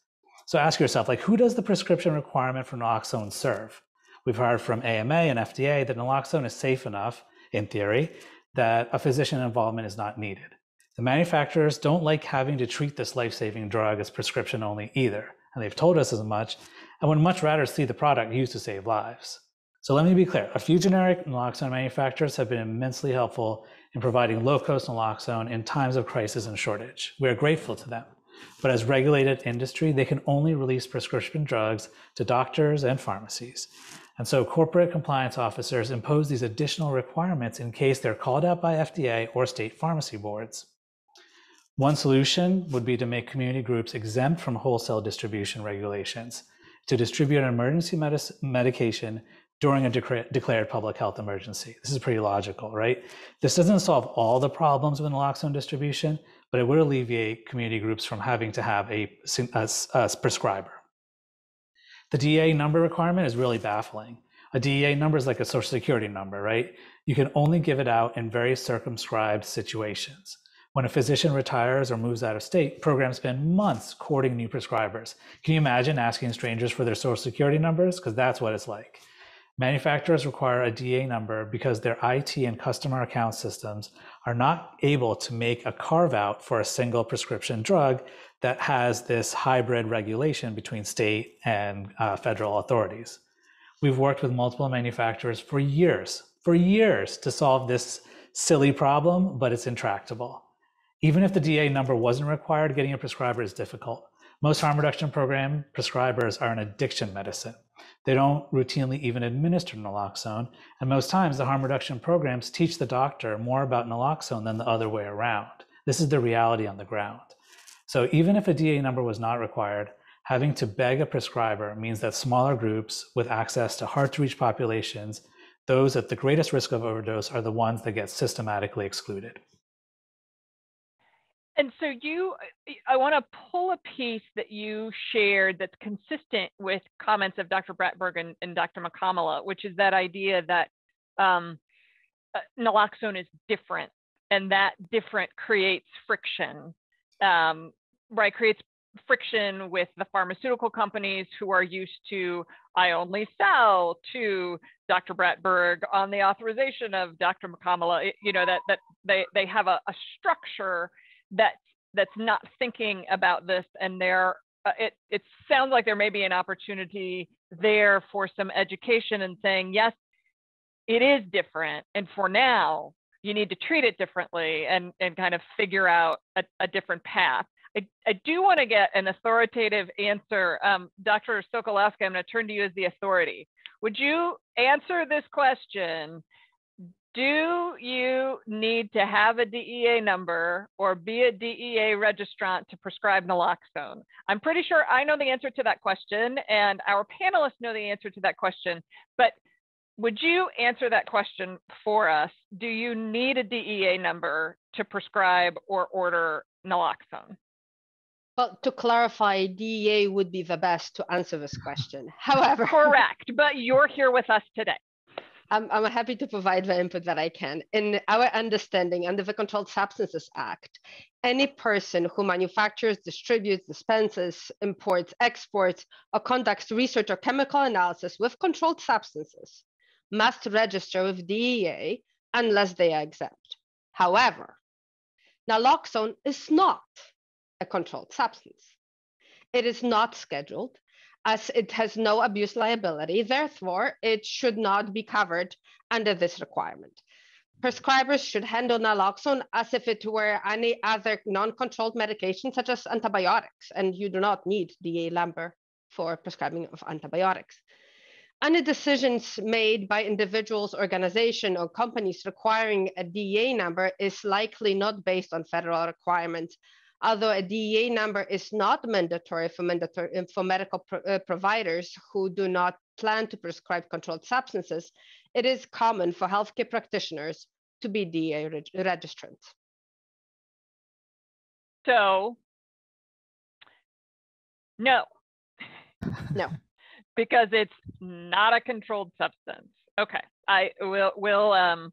So ask yourself, like, who does the prescription requirement for naloxone serve? We've heard from AMA and FDA that naloxone is safe enough, in theory, that a physician involvement is not needed. The manufacturers don't like having to treat this life-saving drug as prescription only either, and they've told us as much, and would much rather see the product used to save lives. So let me be clear, a few generic naloxone manufacturers have been immensely helpful in providing low-cost naloxone in times of crisis and shortage. We are grateful to them. But as regulated industry, they can only release prescription drugs to doctors and pharmacies. And so corporate compliance officers impose these additional requirements in case they're called out by FDA or state pharmacy boards. One solution would be to make community groups exempt from wholesale distribution regulations to distribute an emergency medication during a declared public health emergency. This is pretty logical, right? This doesn't solve all the problems with naloxone distribution, but it would alleviate community groups from having to have a, a, a prescriber. The DEA number requirement is really baffling. A DEA number is like a social security number, right? You can only give it out in very circumscribed situations. When a physician retires or moves out of state, programs spend months courting new prescribers. Can you imagine asking strangers for their social security numbers? Because that's what it's like. Manufacturers require a DEA number because their IT and customer account systems are not able to make a carve out for a single prescription drug that has this hybrid regulation between state and uh, federal authorities. We've worked with multiple manufacturers for years, for years to solve this silly problem, but it's intractable. Even if the DEA number wasn't required, getting a prescriber is difficult. Most harm reduction program prescribers are in addiction medicine. They don't routinely even administer naloxone, and most times the harm reduction programs teach the doctor more about naloxone than the other way around. This is the reality on the ground. So even if a DEA number was not required, having to beg a prescriber means that smaller groups with access to hard to reach populations, those at the greatest risk of overdose are the ones that get systematically excluded. And so you, I want to pull a piece that you shared that's consistent with comments of Dr. Bratberg and, and Dr. Mukkamala, which is that idea that um, uh, naloxone is different and that different creates friction um, right, creates friction with the pharmaceutical companies who are used to I only sell to Dr. Bratberg on the authorization of Dr. Mukkamala, you know, that that they they have a, a structure that that's not thinking about this and there uh, it it sounds like there may be an opportunity there for some education and saying yes it is different and for now you need to treat it differently and, and kind of figure out a, a different path. I, I do want to get an authoritative answer. Um, Dr. Sokolowska, I'm going to turn to you as the authority. Would you answer this question? Do you need to have a DEA number or be a DEA registrant to prescribe naloxone? I'm pretty sure I know the answer to that question, and our panelists know the answer to that question. But would you answer that question for us? Do you need a DEA number to prescribe or order naloxone? Well, to clarify, DEA would be the best to answer this question. However, correct, but you're here with us today. I'm, I'm happy to provide the input that I can. In our understanding, under the Controlled Substances Act, any person who manufactures, distributes, dispenses, imports, exports, or conducts research or chemical analysis with controlled substances must register with DEA unless they are exempt. However, naloxone is not a controlled substance. It is not scheduled as it has no abuse liability. Therefore, it should not be covered under this requirement. Prescribers should handle naloxone as if it were any other non-controlled medication, such as antibiotics, and you do not need DEA number for prescribing of antibiotics. Any decisions made by individuals, organizations, or companies requiring a DEA number is likely not based on federal requirements. Although a DEA number is not mandatory for, mandatory, for medical pro uh, providers who do not plan to prescribe controlled substances, it is common for healthcare practitioners to be DEA reg registrants. So, no. No. Because it's not a controlled substance. Okay, I will will um,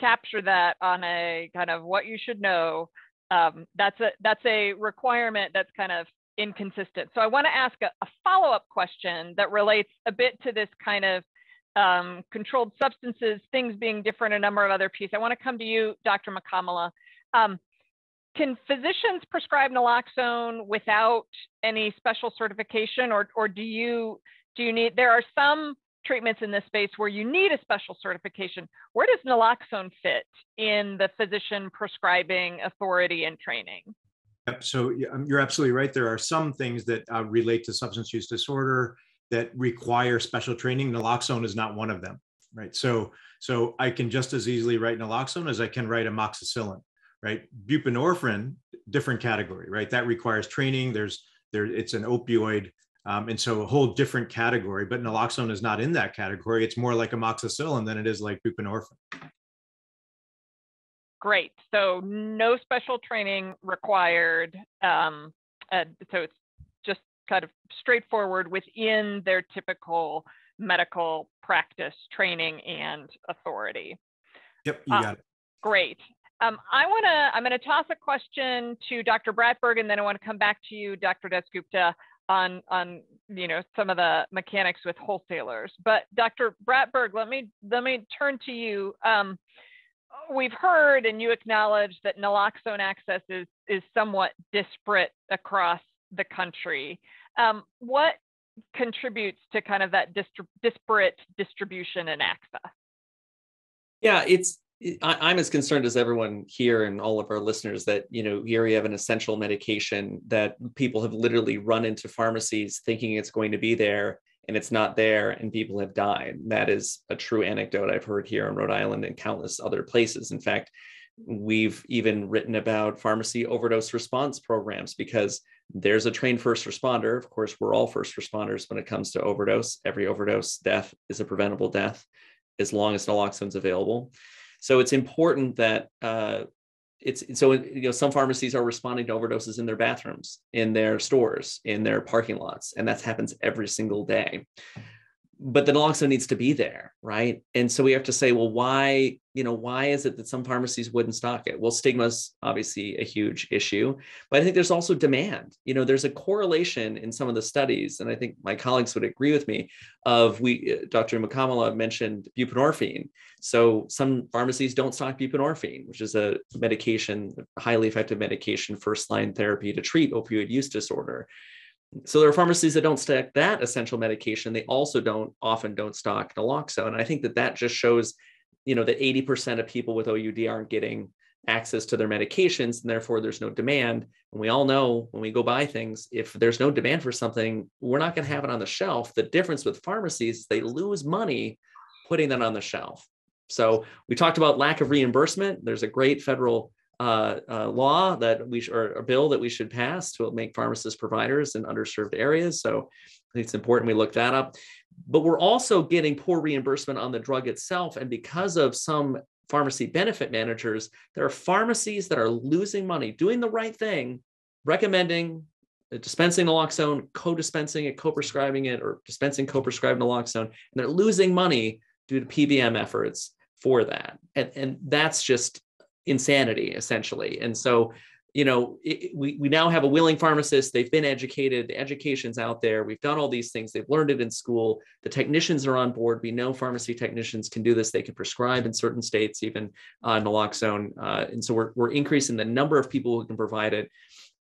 capture that on a kind of what you should know. Um, that's a that's a requirement that's kind of inconsistent. So I want to ask a, a follow up question that relates a bit to this kind of um, controlled substances, things being different, a number of other pieces. I want to come to you, Dr. Mukkamala. Um, can physicians prescribe naloxone without any special certification, or or do you do you need, there are some treatments in this space where you need a special certification. Where does naloxone fit in the physician prescribing authority and training? Yep. So um, you're absolutely right. There are some things that uh, relate to substance use disorder that require special training. Naloxone is not one of them, right? So, so I can just as easily write naloxone as I can write amoxicillin, right? Buprenorphine, different category, right? That requires training. There's there, it's an opioid um, and so a whole different category, but naloxone is not in that category. It's more like amoxicillin than it is like buprenorphine. Great. So no special training required. Um, so it's just kind of straightforward within their typical medical practice training and authority. Yep, you uh, got it. Great. Um, I want to, I'm going to toss a question to Dr. Bratberg, and then I want to come back to you, Dr. Dasgupta on on you know some of the mechanics with wholesalers. But Dr. Bratberg, let me let me turn to you. Um, we've heard and you acknowledge that naloxone access is is somewhat disparate across the country. Um, what contributes to kind of that disparate distribution and access? Yeah, it's I'm as concerned as everyone here and all of our listeners that, you know, here we have an essential medication that people have literally run into pharmacies thinking it's going to be there and it's not there and people have died. That is a true anecdote I've heard here in Rhode Island and countless other places. In fact, we've even written about pharmacy overdose response programs because there's a trained first responder. Of course, we're all first responders when it comes to overdose. Every overdose death is a preventable death as long as naloxone's available. So it's important that uh, it's so you know some pharmacies are responding to overdoses in their bathrooms, in their stores, in their parking lots, and that happens every single day but the naloxone needs to be there, right? And so we have to say, well, why, you know, why is it that some pharmacies wouldn't stock it? Well, stigma's obviously a huge issue, but I think there's also demand. You know, there's a correlation in some of the studies, and I think my colleagues would agree with me. Of we, uh, Dr. Mukkamala mentioned buprenorphine. So some pharmacies don't stock buprenorphine, which is a medication, highly effective medication, first line therapy to treat opioid use disorder. So there are pharmacies that don't stock that essential medication. They also don't often don't stock naloxone. And I think that that just shows, you know, that 80% of people with OUD aren't getting access to their medications and therefore there's no demand. And we all know when we go buy things, if there's no demand for something, we're not going to have it on the shelf. The difference with pharmacies, they lose money putting that on the shelf. So we talked about lack of reimbursement. There's a great federal uh, uh, law that we sh- or a bill that we should pass to make pharmacists providers in underserved areas. So it's important we look that up. But we're also getting poor reimbursement on the drug itself, and because of some pharmacy benefit managers, there are pharmacies that are losing money doing the right thing, recommending uh, dispensing naloxone, co-dispensing it, co-prescribing it, or dispensing co-prescribed naloxone, and they're losing money due to PBM efforts for that. And, and that's just insanity essentially. And so you know it, we, we now have a willing pharmacist. They've been educated. The education's out there. We've done all these things. They've learned it in school. The technicians are on board. We know pharmacy technicians can do this. They can prescribe in certain states even uh, naloxone uh, and so we're, we're increasing the number of people who can provide it.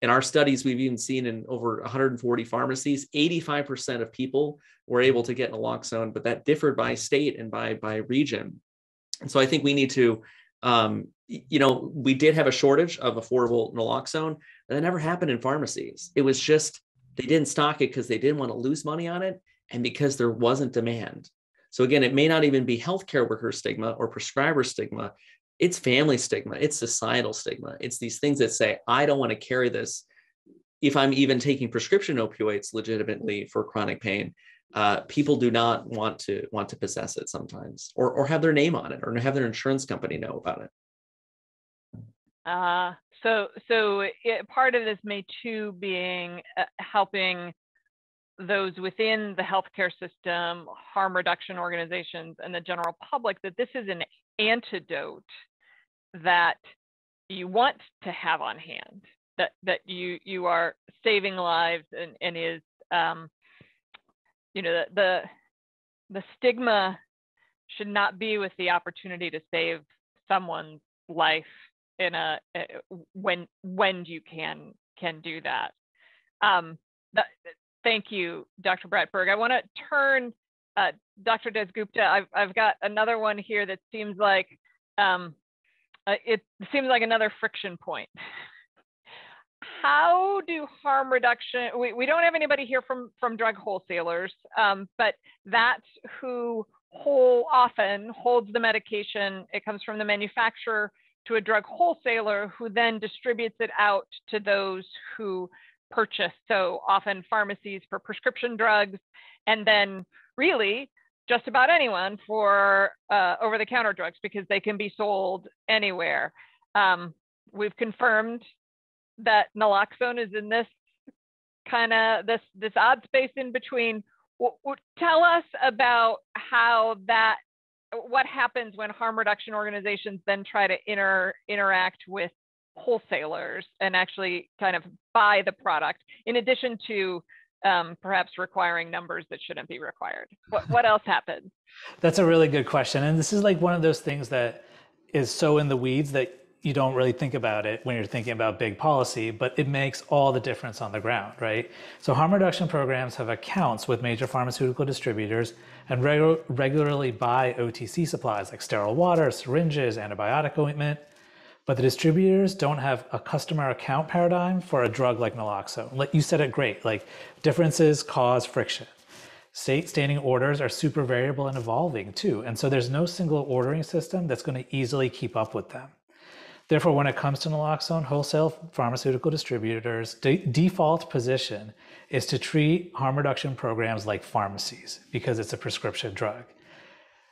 In our studies we've even seen in over 140 pharmacies 85% of people were able to get naloxone but that differed by state and by by region. And so i think we need to um, you know, we did have a shortage of affordable naloxone. And that never happened in pharmacies. It was just they didn't stock it because they didn't want to lose money on it and because there wasn't demand. So again, it may not even be healthcare worker stigma or prescriber stigma. It's family stigma. It's societal stigma. It's these things that say, I don't want to carry this if I'm even taking prescription opioids legitimately for chronic pain. Uh, people do not want to want to possess it sometimes, or or have their name on it, or have their insurance company know about it. Uh, so so it, part of this may too being uh, helping those within the healthcare system, harm reduction organizations, and the general public that this is an antidote that you want to have on hand, that that you you are saving lives and, and is um, you know the, the the stigma should not be with the opportunity to save someone's life in a eh, when when you can can do that. Um, that thank you, Dr. Bratberg. I want to turn uh, Dr. Dasgupta. I've I've got another one here that seems like um, uh, it seems like another friction point. How do harm reduction? We, we don't have anybody here from from drug wholesalers, um, but that's who whole often holds the medication. It comes from the manufacturer to a drug wholesaler who then distributes it out to those who purchase. So often pharmacies for prescription drugs, and then really just about anyone for uh, over the counter drugs because they can be sold anywhere. Um, we've confirmed that naloxone is in this kind of this this odd space in between. W- w- tell us about how that what happens when harm reduction organizations then try to inter, interact with wholesalers and actually kind of buy the product in addition to um, perhaps requiring numbers that shouldn't be required? What, what else happens? That's a really good question and this is like one of those things that is so in the weeds that you don't really think about it when you're thinking about big policy, but it makes all the difference on the ground, right? So harm reduction programs have accounts with major pharmaceutical distributors and regu- regularly buy OTC supplies like sterile water, syringes, antibiotic ointment. But the distributors don't have a customer account paradigm for a drug like naloxone. You said it great, like differences cause friction. State standing orders are super variable and evolving too. And so there's no single ordering system that's going to easily keep up with them. Therefore, when it comes to naloxone, wholesale pharmaceutical distributors' de- default position is to treat harm reduction programs like pharmacies because it's a prescription drug.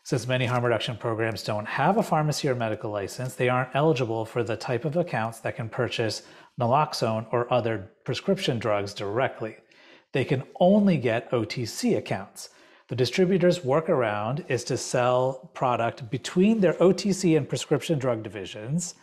Since many harm reduction programs don't have a pharmacy or medical license, they aren't eligible for the type of accounts that can purchase naloxone or other prescription drugs directly. They can only get OTC accounts. The distributor's workaround is to sell product between their OTC and prescription drug divisions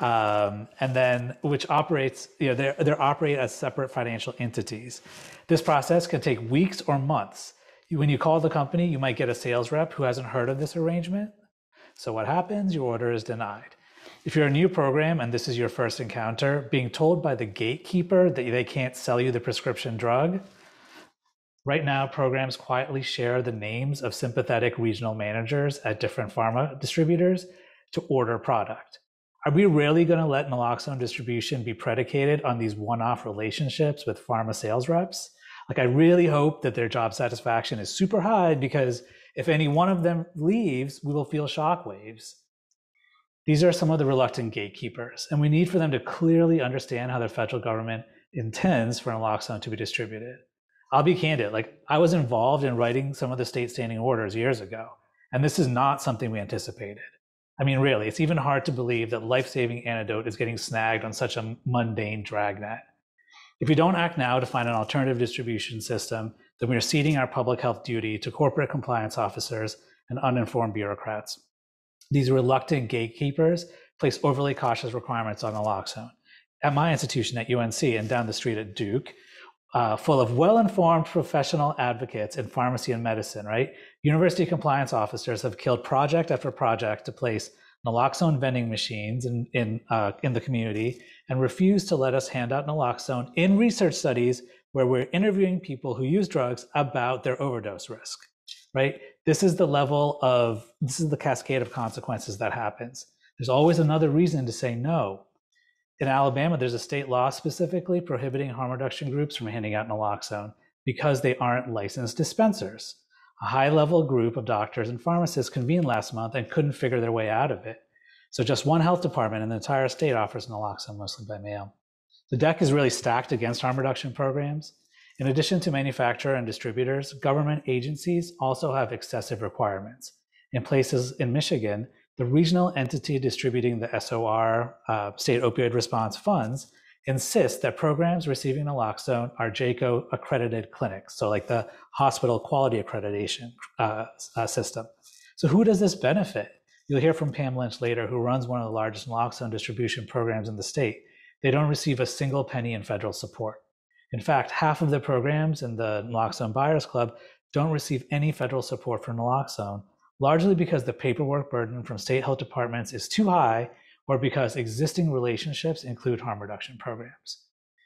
um, and then which operates, you know, they they operate as separate financial entities. This process can take weeks or months. When you call the company, you might get a sales rep who hasn't heard of this arrangement. So what happens? Your order is denied. If you're a new program and this is your first encounter, being told by the gatekeeper that they can't sell you the prescription drug, right now programs quietly share the names of sympathetic regional managers at different pharma distributors to order product are we really going to let naloxone distribution be predicated on these one-off relationships with pharma sales reps? Like, I really hope that their job satisfaction is super high because if any one of them leaves, we will feel shockwaves. These are some of the reluctant gatekeepers, and we need for them to clearly understand how the federal government intends for naloxone to be distributed. I'll be candid, like I was involved in writing some of the state standing orders years ago, and this is not something we anticipated. I mean, really, it's even hard to believe that life saving antidote is getting snagged on such a mundane dragnet. If we don't act now to find an alternative distribution system, then we are ceding our public health duty to corporate compliance officers and uninformed bureaucrats. These reluctant gatekeepers place overly cautious requirements on naloxone. At my institution at UNC and down the street at Duke, uh, full of well-informed professional advocates in pharmacy and medicine, right? University compliance officers have killed project after project to place naloxone vending machines in in, uh, in the community and refuse to let us hand out naloxone in research studies where we're interviewing people who use drugs about their overdose risk, right? This is the level of this is the cascade of consequences that happens. There's always another reason to say no in Alabama, there's a state law specifically prohibiting harm reduction groups from handing out naloxone because they aren't licensed dispensers. A high level group of doctors and pharmacists convened last month and couldn't figure their way out of it. So just one health department in the entire state offers naloxone mostly by mail. The deck is really stacked against harm reduction programs. In addition to manufacturer and distributors, government agencies also have excessive requirements. In places in Michigan, the regional entity distributing the SOR, uh, State Opioid Response Funds, insists that programs receiving naloxone are JCAHO accredited clinics, so like the hospital quality accreditation uh, uh, system. So who does this benefit? You'll hear from Pam Lynch later, who runs one of the largest naloxone distribution programs in the state. They don't receive a single penny in federal support. In fact, half of the programs in the Naloxone Buyers Club don't receive any federal support for naloxone, largely because the paperwork burden from state health departments is too high or because existing relationships include harm reduction programs.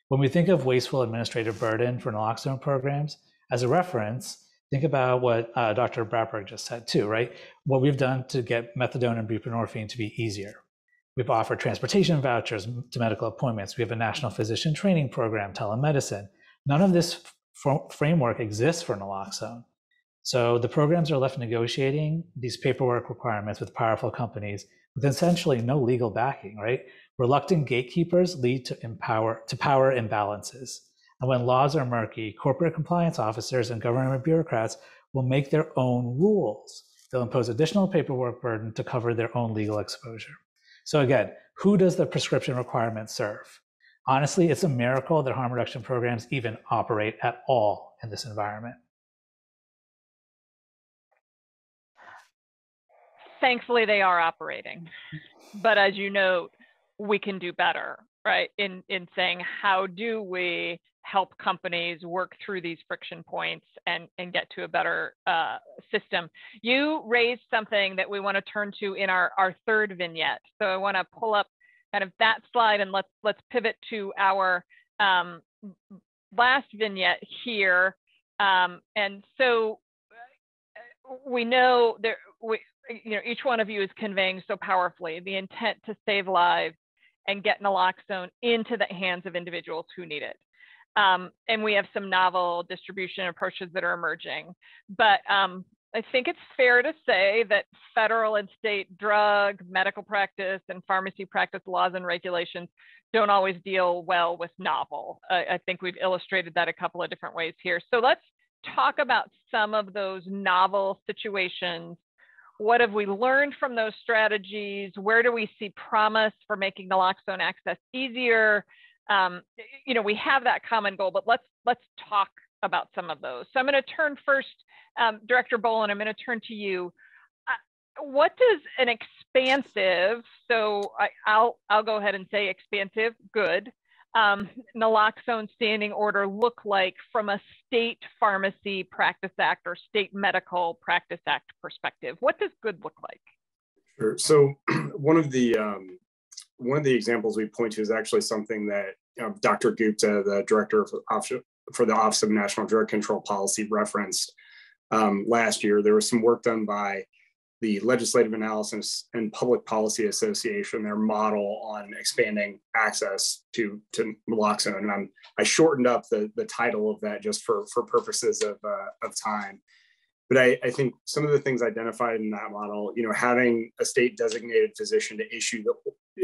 When we think of wasteful administrative burden for naloxone programs, as a reference, think about what uh, Dr. Bratberg just said too, right? What we've done to get methadone and buprenorphine to be easier. We've offered transportation vouchers to medical appointments. We have a national physician training program, telemedicine. None of this f- framework exists for naloxone. So the programs are left negotiating these paperwork requirements with powerful companies with essentially no legal backing, right? Reluctant gatekeepers lead to empower to power imbalances. And when laws are murky, corporate compliance officers and government bureaucrats will make their own rules. They'll impose additional paperwork burden to cover their own legal exposure. So again, who does the prescription requirement serve? Honestly, it's a miracle that harm reduction programs even operate at all in this environment. Thankfully, they are operating. But as you note, we can do better, right? In in saying how do we help companies work through these friction points and, and get to a better uh, system. You raised something that we want to turn to in our, our third vignette. So I want to pull up kind of that slide and let's, let's pivot to our um, last vignette here. Um, and so uh, we know that we, you know, each one of you is conveying so powerfully the intent to save lives and get naloxone into the hands of individuals who need it. Um, and we have some novel distribution approaches that are emerging. But um, I think it's fair to say that federal and state drug, medical practice, and pharmacy practice laws and regulations don't always deal well with novel. I, I think we've illustrated that a couple of different ways here. So let's talk about some of those novel situations. What have we learned from those strategies? Where do we see promise for making naloxone access easier? um, you know, we have that common goal, but let's let's talk about some of those. So I'm going to turn first, um, Director Bolin, I'm going to turn to you. Uh, what does an expansive, so I, will I'll go ahead and say expansive, good, um, naloxone standing order look like from a state pharmacy practice act or state medical practice act perspective? What does good look like? Sure. So one of the um, one of the examples we point to is actually something that you know, Dr. Gupta, the director for the Office of National Drug Control Policy, referenced um, last year. There was some work done by the Legislative Analysis and Public Policy Association, their model on expanding access to, to naloxone. And I'm, I shortened up the, the title of that just for, for purposes of, uh, of time. But I, I, think some of the things identified in that model, you know, having a state designated physician to issue the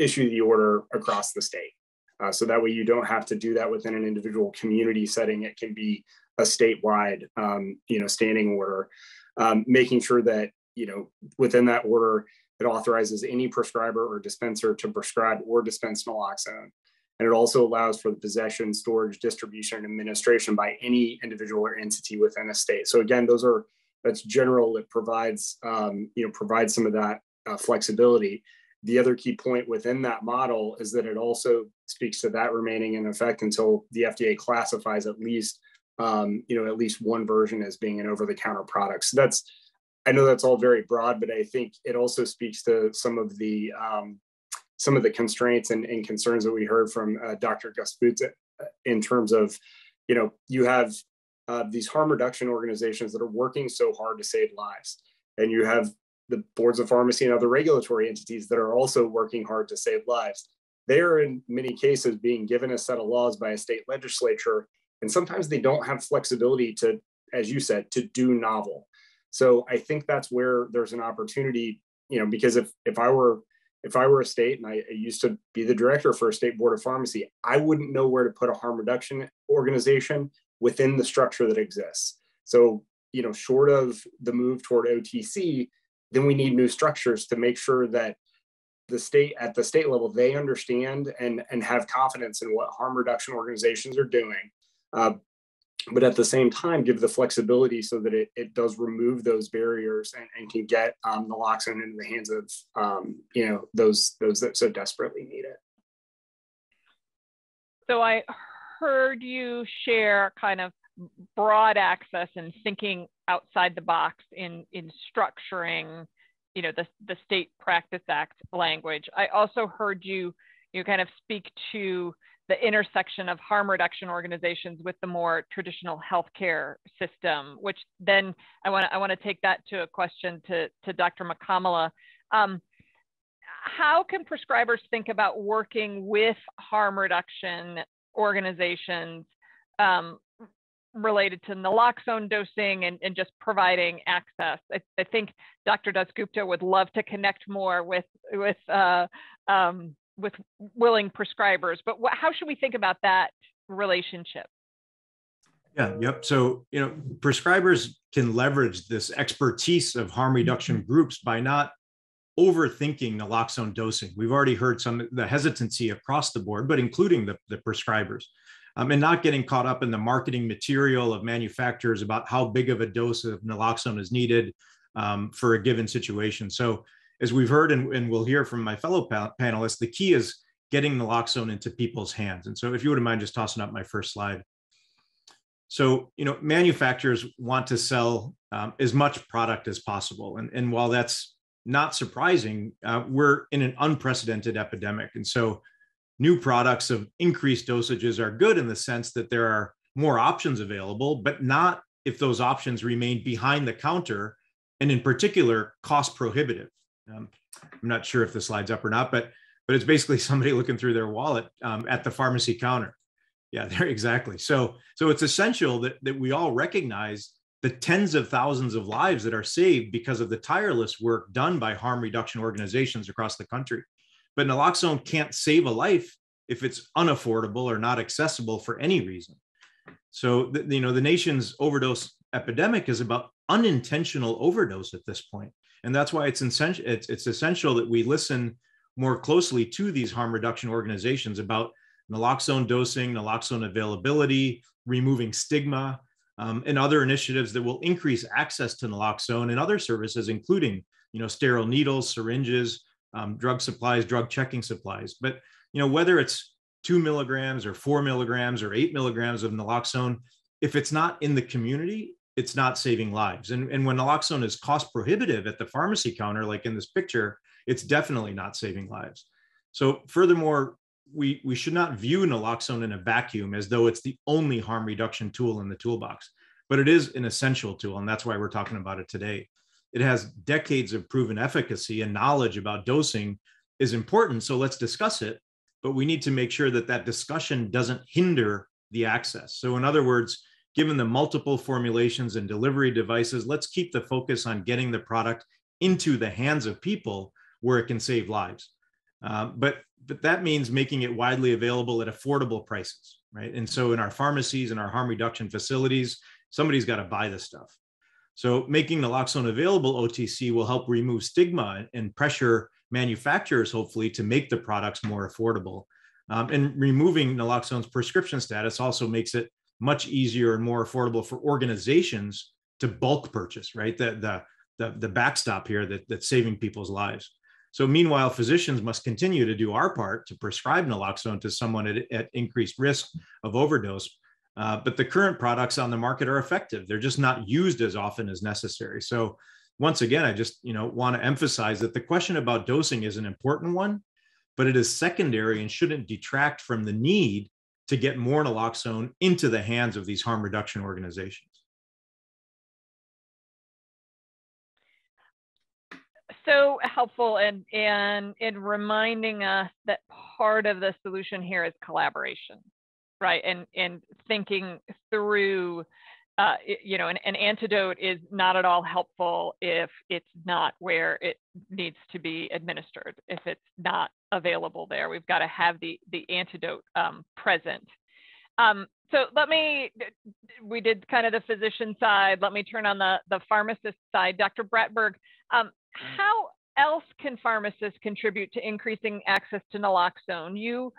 issue the order across the state. Uh, so that way you don't have to do that within an individual community setting. It can be a statewide, um, you know, standing order, um, making sure that, you know, within that order, it authorizes any prescriber or dispenser to prescribe or dispense naloxone. And it also allows for the possession, storage, distribution, and administration by any individual or entity within a state. So again, those are that's general. It provides um, you know provides some of that uh, flexibility. The other key point within that model is that it also speaks to that remaining in effect until the FDA classifies at least um, you know at least one version as being an over-the-counter product. So that's I know that's all very broad, but I think it also speaks to some of the um, some of the constraints and, and, concerns that we heard from uh, Dr. Dasgupta uh, in terms of you know you have uh, these harm reduction organizations that are working so hard to save lives. And you have the boards of pharmacy and other regulatory entities that are also working hard to save lives. They are, in many cases, being given a set of laws by a state legislature. And sometimes they don't have flexibility to, as you said, to do novel. So I think that's where there's an opportunity, you know, because if if I were if I were a state and I, I used to be the director for a state board of pharmacy, I wouldn't know where to put a harm reduction organization within the structure that exists. So, you know, short of the move toward OTC, then we need new structures to make sure that the state at the state level they understand and and have confidence in what harm reduction organizations are doing uh, but at the same time give the flexibility so that it, it does remove those barriers and, and can get um, naloxone into the hands of um, you know those those that so desperately need it. So i heard you share kind of broad access and thinking outside the box in in structuring you know the, the state practice act language. I also heard you you kind of speak to the intersection of harm reduction organizations with the more traditional healthcare system, which then I want to I want to take that to a question to, to Dr. Mukkamala. Um, how can prescribers think about working with harm reduction organizations um, related to naloxone dosing and, and just providing access? I, I, think Dr. Dasgupta would love to connect more with with uh, um, with willing prescribers, but what, how should we think about that relationship? Yeah, yep. So, you know, prescribers can leverage this expertise of harm reduction mm-hmm. groups by not overthinking naloxone dosing. We've already heard some the hesitancy across the board, but including the, the prescribers. Um, and not getting caught up in the marketing material of manufacturers about how big of a dose of naloxone is needed um, for a given situation. So as we've heard and, and we'll hear from my fellow pa- panelists, the key is getting naloxone into people's hands. And so if you wouldn't mind just tossing up my first slide. So, you know, manufacturers want to sell um, as much product as possible. And, and while that's not surprising, uh, we're in an unprecedented epidemic. And so new products of increased dosages are good in the sense that there are more options available, but not if those options remain behind the counter and in particular cost prohibitive. Um, I'm not sure if the slide's up or not, but but it's basically somebody looking through their wallet um, at the pharmacy counter. Yeah, there exactly. So so it's essential that that we all recognize the tens of thousands of lives that are saved because of the tireless work done by harm reduction organizations across the country. But naloxone can't save a life if it's unaffordable or not accessible for any reason. So the, you know the nation's overdose epidemic is about unintentional overdose at this point. And that's why it's essential, it's, it's essential that we listen more closely to these harm reduction organizations about naloxone dosing, naloxone availability, removing stigma, um, and other initiatives that will increase access to naloxone and other services, including you know sterile needles, syringes, um, drug supplies, drug checking supplies. But you know whether it's two milligrams or four milligrams or eight milligrams of naloxone, if it's not in the community, it's not saving lives. And, and when naloxone is cost prohibitive at the pharmacy counter, like in this picture, it's definitely not saving lives. So furthermore, we, we should not view naloxone in a vacuum as though it's the only harm reduction tool in the toolbox, but it is an essential tool. And that's why we're talking about it today. It has decades of proven efficacy and knowledge about dosing is important. So let's discuss it, but we need to make sure that that discussion doesn't hinder the access. So in other words, given the multiple formulations and delivery devices, let's keep the focus on getting the product into the hands of people where it can save lives. Uh, but but that means making it widely available at affordable prices, right? And so in our pharmacies and our harm reduction facilities, somebody's got to buy this stuff. So making naloxone available OTC will help remove stigma and pressure manufacturers, hopefully, to make the products more affordable. Um, and removing naloxone's prescription status also makes it much easier and more affordable for organizations to bulk purchase, right? The, the, the, the backstop here that, that's saving people's lives. So meanwhile, physicians must continue to do our part to prescribe naloxone to someone at, at increased risk of overdose. Uh, but the current products on the market are effective. They're just not used as often as necessary. So once again, I just you know want to emphasize that the question about dosing is an important one, but it is secondary and shouldn't detract from the need to get more naloxone into the hands of these harm reduction organizations. So helpful and in, in, in reminding us that part of the solution here is collaboration, right? And, and thinking through uh, you know, an, an, antidote is not at all helpful if it's not where it needs to be administered. If it's not available there, we've got to have the the antidote um, present. Um, so let me, we did kind of the physician side. Let me turn on the the pharmacist side. Dr. Bratberg, um, how else can pharmacists contribute to increasing access to naloxone? You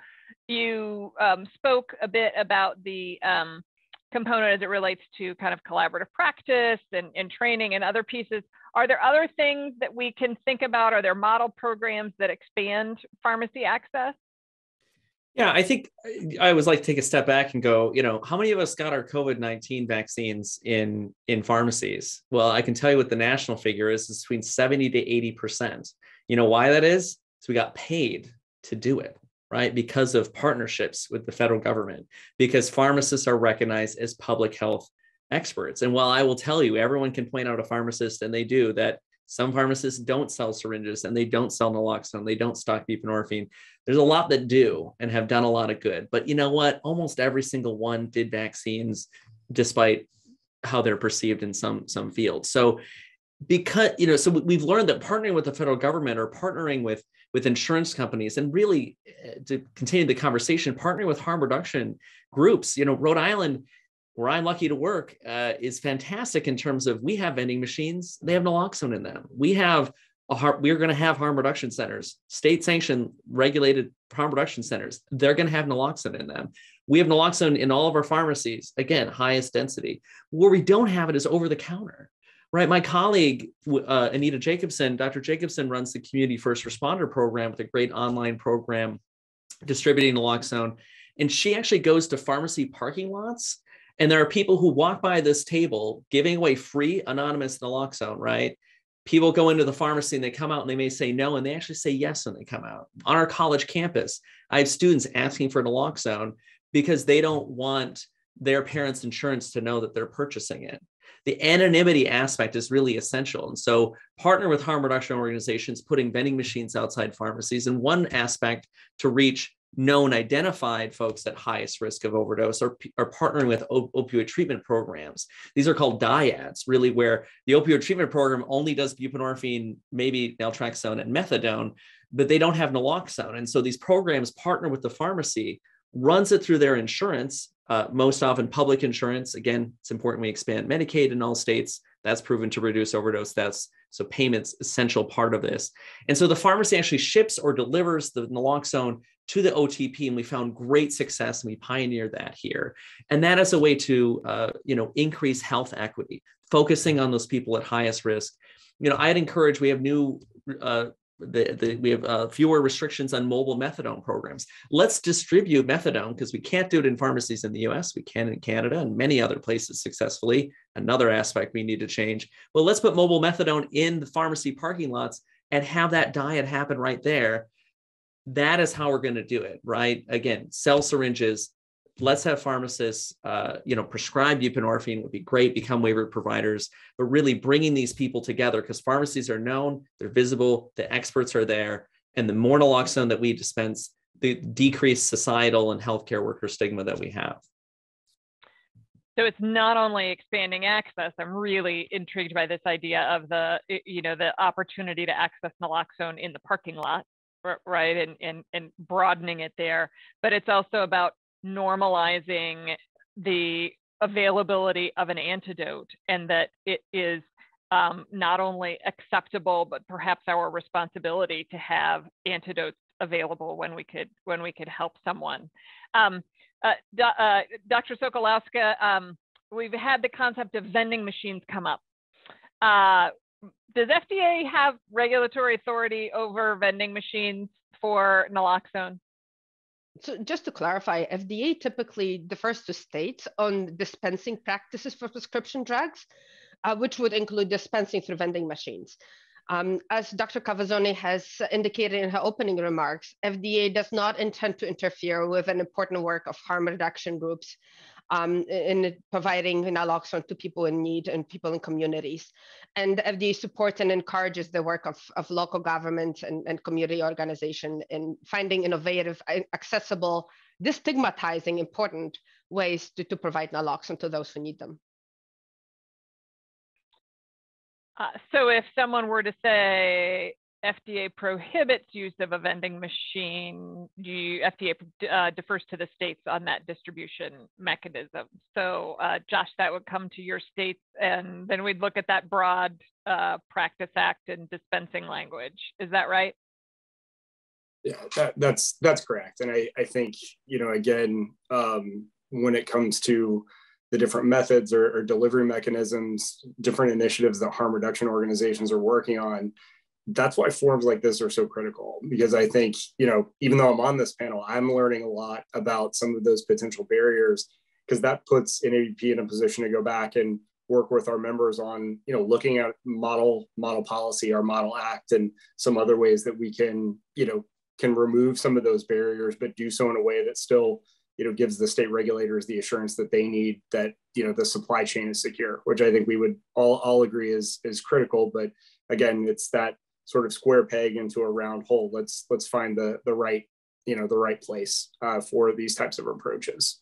you um, spoke a bit about the um, component as it relates to kind of collaborative practice and, and training and other pieces. Are there other things that we can think about? Are there model programs that expand pharmacy access? Yeah, I think I always like to take a step back and go, you know, how many of us got our COVID-19 vaccines in in pharmacies? Well, I can tell you what the national figure is, it's between 70 to 80%. You know why that is? So we got paid to do it right? Because of partnerships with the federal government, because pharmacists are recognized as public health experts. And while I will tell you, everyone can point out a pharmacist, and they do, that some pharmacists don't sell syringes and they don't sell naloxone, they don't stock buprenorphine. There's a lot that do and have done a lot of good. But you know what? Almost every single one did vaccines, despite how they're perceived in some some fields. So because you know, so we've learned that partnering with the federal government or partnering with with insurance companies and really eh, to continue the conversation, partnering with harm reduction groups. You know, Rhode Island, where I'm lucky to work, uh, is fantastic in terms of we have vending machines. They have naloxone in them. We have a harm, we're going to have harm reduction centers, state sanctioned, regulated harm reduction centers. They're going to have naloxone in them. We have naloxone in all of our pharmacies. Again, highest density. Where we don't have it is over the counter right? My colleague, uh, Anita Jacobson, Dr. Jacobson runs the Community First Responder Program with a great online program distributing naloxone. And she actually goes to pharmacy parking lots. And there are people who walk by this table giving away free anonymous naloxone, right? People go into the pharmacy and they come out and they may say no, and they actually say yes when they come out. On our college campus, I have students asking for naloxone because they don't want their parents' insurance to know that they're purchasing it the anonymity aspect is really essential. And so partner with harm reduction organizations, putting vending machines outside pharmacies, and one aspect to reach known identified folks at highest risk of overdose are, are partnering with op- opioid treatment programs. These are called dyads, really, where the opioid treatment program only does buprenorphine, maybe naltrexone and methadone, but they don't have naloxone. And so these programs partner with the pharmacy, runs it through their insurance, uh, most often public insurance. Again, it's important we expand Medicaid in all states. That's proven to reduce overdose deaths. So payments essential part of this. And so the pharmacy actually ships or delivers the naloxone to the OTP, and we found great success, and we pioneered that here. And that is a way to, uh, you know, increase health equity, focusing on those people at highest risk. You know, I'd encourage. We have new uh, the, the, we have uh, fewer restrictions on mobile methadone programs. Let's distribute methadone because we can't do it in pharmacies in the US, we can in Canada and many other places successfully. Another aspect we need to change. Well, let's put mobile methadone in the pharmacy parking lots and have that dyad happen right there. That is how we're going to do it, right? Again, sell syringes, let's have pharmacists, uh, you know, prescribe buprenorphine would be great, become waiver providers, but really bringing these people together because pharmacies are known, they're visible, the experts are there, and the more naloxone that we dispense, the decreased societal and healthcare worker stigma that we have. So it's not only expanding access. I'm really intrigued by this idea of the, you know, the opportunity to access naloxone in the parking lot, right, and and and broadening it there. But it's also about normalizing the availability of an antidote and that it is um, not only acceptable but perhaps our responsibility to have antidotes available when we could when we could help someone. Um, uh, uh, Dr. Sokolowska, um, we've had the concept of vending machines come up. Uh, does FDA have regulatory authority over vending machines for naloxone? So just to clarify, FDA typically defers to states on dispensing practices for prescription drugs, uh, which would include dispensing through vending machines. Um, as Dr. Cavazzoni has indicated in her opening remarks, FDA does not intend to interfere with an important work of harm reduction groups um, in providing naloxone to people in need and people in communities. And uh, FDA supports and encourages the work of, of local governments and, and community organizations in finding innovative, uh, accessible, destigmatizing important ways to, to provide naloxone to those who need them. Uh, so if someone were to say, FDA prohibits use of a vending machine, you, FDA uh, defers to the states on that distribution mechanism. So uh, Josh, that would come to your states and then we'd look at that broad uh, practice act and dispensing language. Is that right? Yeah, that, that's that's correct. And I, I think, you know, again, um, when it comes to the different methods or, or delivery mechanisms, different initiatives that harm reduction organizations are working on, that's why forums like this are so critical because I think, you know, even though I'm on this panel, I'm learning a lot about some of those potential barriers because that puts NABP in a position to go back and work with our members on, you know, looking at model model policy, our model act, and some other ways that we can, you know, can remove some of those barriers, but do so in a way that still, you know, gives the state regulators the assurance that they need that, you know, the supply chain is secure, which I think we would all all agree is is critical. But again, it's that sort of square peg into a round hole. Let's let's find the the right you know the right place uh, for these types of approaches.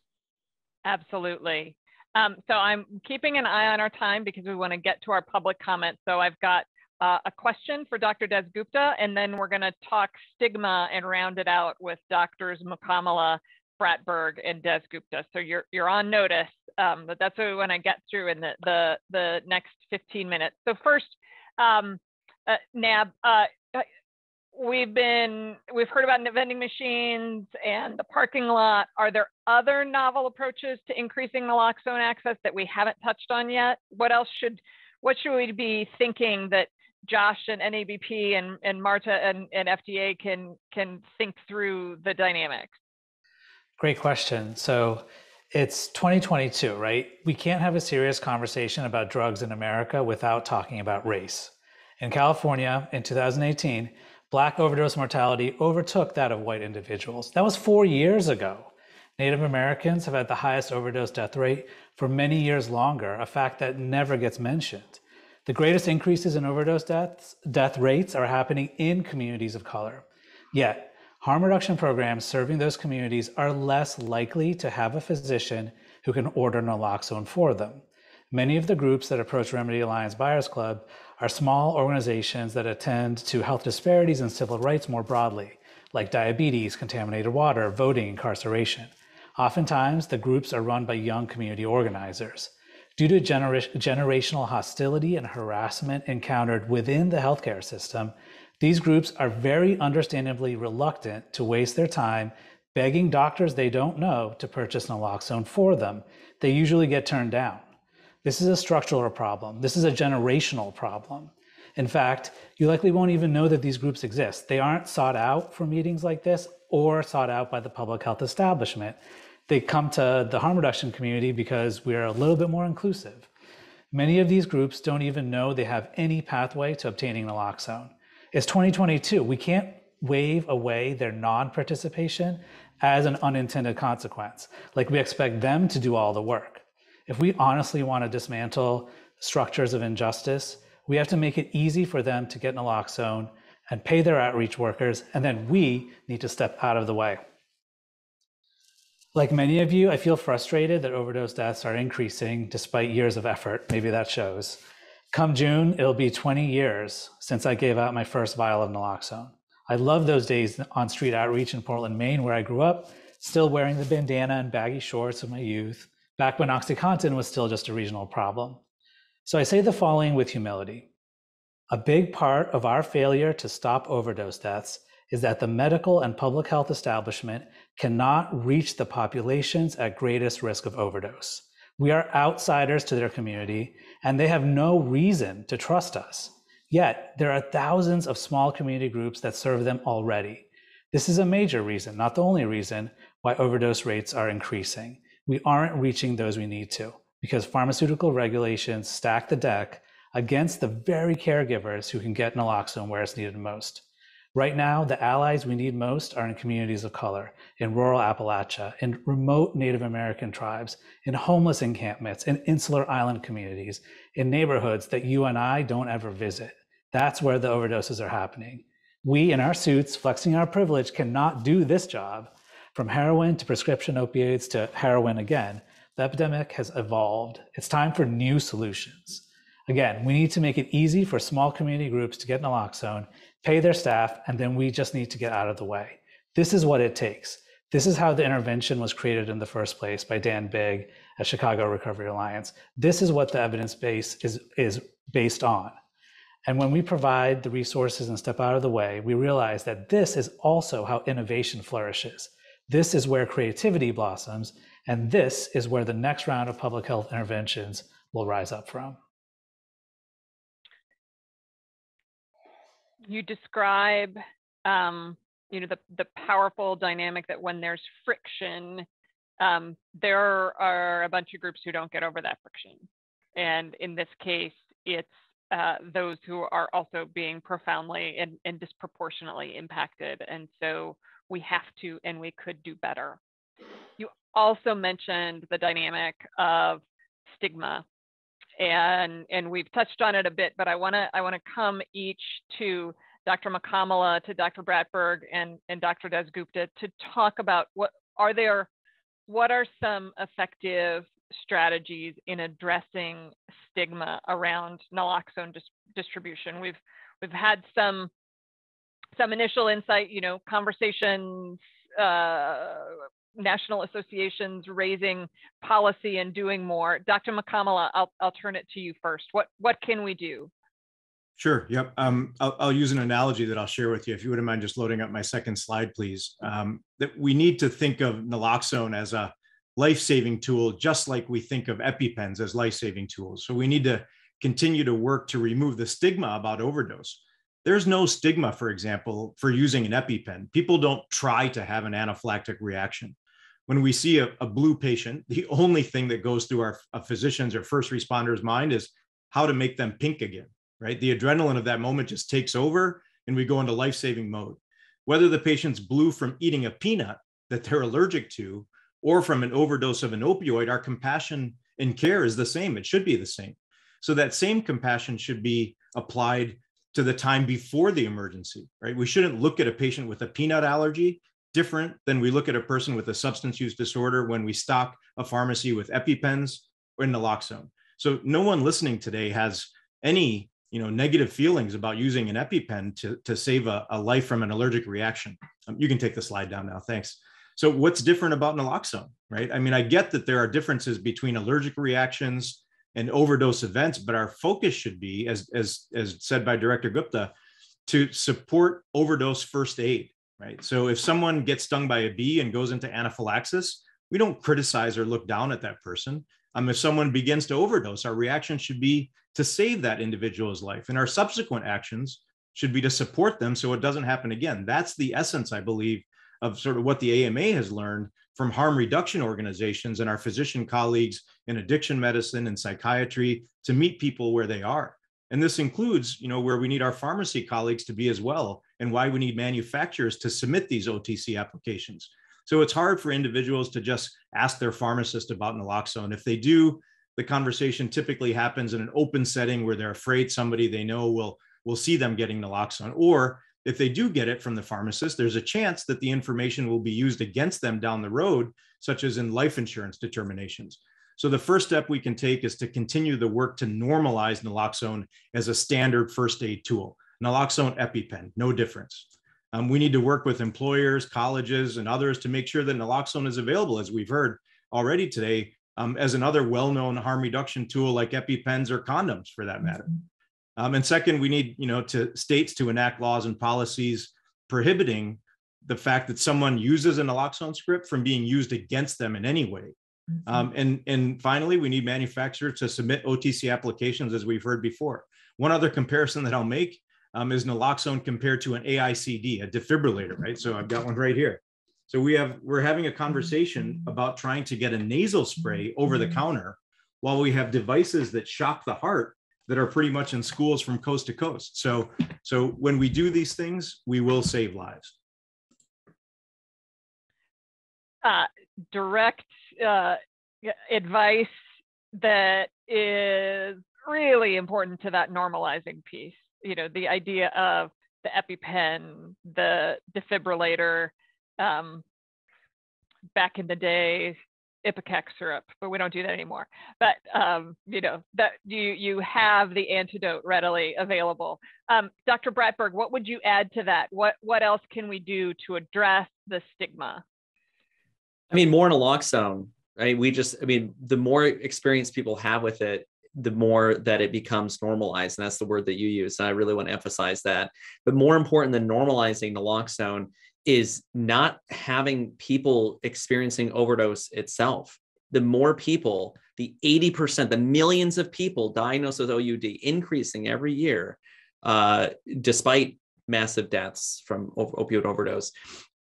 Absolutely. Um, so I'm keeping an eye on our time because we want to get to our public comments. So I've got uh, a question for Dr. Dasgupta, and then we're going to talk stigma and round it out with Doctors Mukkamala, Bratberg, and Dasgupta. So you're you're on notice, um, but that's what we want to get through in the the the next 15 minutes. So first, um, uh, Nab, uh, uh, we've been we've heard about the vending machines and the parking lot. Are there other novel approaches to increasing naloxone access that we haven't touched on yet? What else should what should we be thinking that Josh and NABP and, and Marta and, and FDA can can think through the dynamics? Great question. So it's 2022, right? We can't have a serious conversation about drugs in America without talking about race. In California in 2018, Black overdose mortality overtook that of white individuals. That was four years ago. Native Americans have had the highest overdose death rate for many years longer, a fact that never gets mentioned. The greatest increases in overdose deaths, death rates are happening in communities of color. Yet, harm reduction programs serving those communities are less likely to have a physician who can order naloxone for them. Many of the groups that approach Remedy Alliance Buyers Club are small organizations that attend to health disparities and civil rights more broadly, like diabetes, contaminated water, voting, incarceration. Oftentimes, the groups are run by young community organizers. Due to gener- generational hostility and harassment encountered within the healthcare system, these groups are very understandably reluctant to waste their time begging doctors they don't know to purchase naloxone for them. They usually get turned down. This is a structural problem. This is a generational problem. In fact, you likely won't even know that these groups exist. They aren't sought out for meetings like this or sought out by the public health establishment. They come to the harm reduction community because we're a little bit more inclusive. Many of these groups don't even know they have any pathway to obtaining naloxone. It's 2022. We can't wave away their non participation as an unintended consequence. Like we expect them to do all the work. If we honestly want to dismantle structures of injustice, we have to make it easy for them to get naloxone and pay their outreach workers, and then we need to step out of the way. Like many of you, I feel frustrated that overdose deaths are increasing despite years of effort. Maybe that shows. Come June, it'll be 20 years since I gave out my first vial of naloxone. I love those days on street outreach in Portland, Maine, where I grew up, still wearing the bandana and baggy shorts of my youth, back when OxyContin was still just a regional problem. So I say the following with humility. A big part of our failure to stop overdose deaths is that the medical and public health establishment cannot reach the populations at greatest risk of overdose. We are outsiders to their community, and they have no reason to trust us. Yet, there are thousands of small community groups that serve them already. This is a major reason, not the only reason, why overdose rates are increasing we aren't reaching those we need to because pharmaceutical regulations stack the deck against the very caregivers who can get naloxone where it's needed most. Right now, the allies we need most are in communities of color, in rural Appalachia, in remote Native American tribes, in homeless encampments, in insular island communities, in neighborhoods that you and I don't ever visit. That's where the overdoses are happening. We, in our suits, flexing our privilege, cannot do this job from heroin to prescription opioids to heroin again, the epidemic has evolved. It's time for new solutions. Again, we need to make it easy for small community groups to get naloxone, pay their staff, and then we just need to get out of the way. This is what it takes. This is how the intervention was created in the first place by Dan Bigg at Chicago Recovery Alliance. This is what the evidence base is, is based on. And when we provide the resources and step out of the way, we realize that this is also how innovation flourishes. This is where creativity blossoms, and this is where the next round of public health interventions will rise up from. You describe um, you know the the powerful dynamic that when there's friction um, there are a bunch of groups who don't get over that friction and in this case it's uh, those who are also being profoundly and, and disproportionately impacted and so we have to and we could do better you also mentioned the dynamic of stigma and and we've touched on it a bit but i want to i want to come each to Dr. Mukkamala to Dr. Bratberg and, and Dr. Dasgupta to talk about what are there, what are some effective strategies in addressing stigma around naloxone dis distribution? We've we've had some some initial insight, you know, conversations, uh, national associations raising policy and doing more. Dr. Mukkamala, I'll, I'll turn it to you first. What, what can we do? Sure. Yep. Um, I'll, I'll, use an analogy that I'll share with you. If you wouldn't mind just loading up my second slide, please. Um, that we need to think of naloxone as a life-saving tool, just like we think of EpiPens as life-saving tools. So we need to continue to work to remove the stigma about overdose. There's no stigma, for example, for using an EpiPen. People don't try to have an anaphylactic reaction. When we see a, a blue patient, the only thing that goes through our physicians or first responders' mind is how to make them pink again right? The adrenaline of that moment just takes over and we go into life saving mode. Whether the patient's blue from eating a peanut that they're allergic to or from an overdose of an opioid, our compassion and care is the same. It should be the same. So that same compassion should be applied to the time before the emergency, right? We shouldn't look at a patient with a peanut allergy different than we look at a person with a substance use disorder when we stock a pharmacy with EpiPens or naloxone. So no one listening today has any you know negative feelings about using an EpiPen to, to save a, a life from an allergic reaction. Um, you can take the slide down now. Thanks. So what's different about naloxone, right? I mean, I get that there are differences between allergic reactions and overdose events, but our focus should be, as, as, as said by Director Gupta, to support overdose first aid, right? So if someone gets stung by a bee and goes into anaphylaxis, we don't criticize or look down at that person. Um, if someone begins to overdose, our reaction should be to save that individual's life. And our subsequent actions should be to support them so it doesn't happen again. That's the essence, I believe, of sort of what the AMA has learned from harm reduction organizations and our physician colleagues in addiction medicine and psychiatry to meet people where they are. And this includes, you know, where we need our pharmacy colleagues to be as well, and why we need manufacturers to submit these OTC applications. So it's hard for individuals to just ask their pharmacist about naloxone. If they do, the conversation typically happens in an open setting where they're afraid somebody they know will will see them getting naloxone or if they do get it from the pharmacist there's a chance that the information will be used against them down the road such as in life insurance determinations. So the first step we can take is to continue the work to normalize naloxone as a standard first aid tool. Naloxone epipen no difference. Um, we need to work with employers colleges and others to make sure that naloxone is available as we've heard already today um, as another well-known harm reduction tool like EpiPens or condoms for that matter. Um, and second, we need you know to states to enact laws and policies prohibiting the fact that someone uses an naloxone script from being used against them in any way. Mm-hmm. Um, and, and finally, we need manufacturers to submit OTC applications as we've heard before. One other comparison that I'll make um, is naloxone compared to an AICD, a defibrillator, right? So I've got one right here. So we have we're having a conversation mm-hmm. about trying to get a nasal spray over the mm-hmm. counter while we have devices that shock the heart that are pretty much in schools from coast to coast. So so when we do these things, we will save lives. Uh, direct uh, advice that is really important to that normalizing piece. You know, the idea of the EpiPen, the defibrillator, um, back in the day, ipecac syrup, but we don't do that anymore. But um, you know that you you have the antidote readily available. Um, Dr. Bratberg, what would you add to that? What what else can we do to address the stigma? I mean, more naloxone. Right? We just, I mean, the more experience people have with it, the more that it becomes normalized. And that's the word that you use. And I really want to emphasize that. But more important than normalizing naloxone is not having people experiencing overdose itself. The more people, the 80%, the millions of people diagnosed with OUD increasing every year, uh, despite massive deaths from opioid overdose,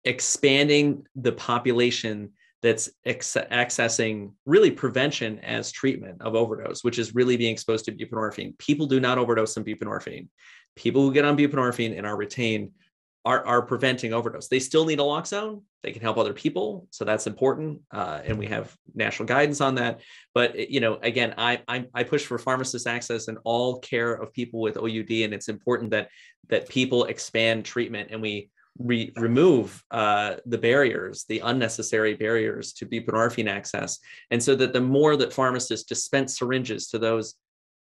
expanding the population that's ex- accessing really prevention as treatment of overdose, which is really being exposed to buprenorphine. People do not overdose on buprenorphine. People who get on buprenorphine and are retained are, are preventing overdose. They still need naloxone. They can help other people, so that's important, uh, and we have national guidance on that. But you know, again, I, I, I push for pharmacist access and all care of people with OUD, and it's important that that people expand treatment and we re- remove uh, the barriers, the unnecessary barriers to buprenorphine access, and so that the more that pharmacists dispense syringes to those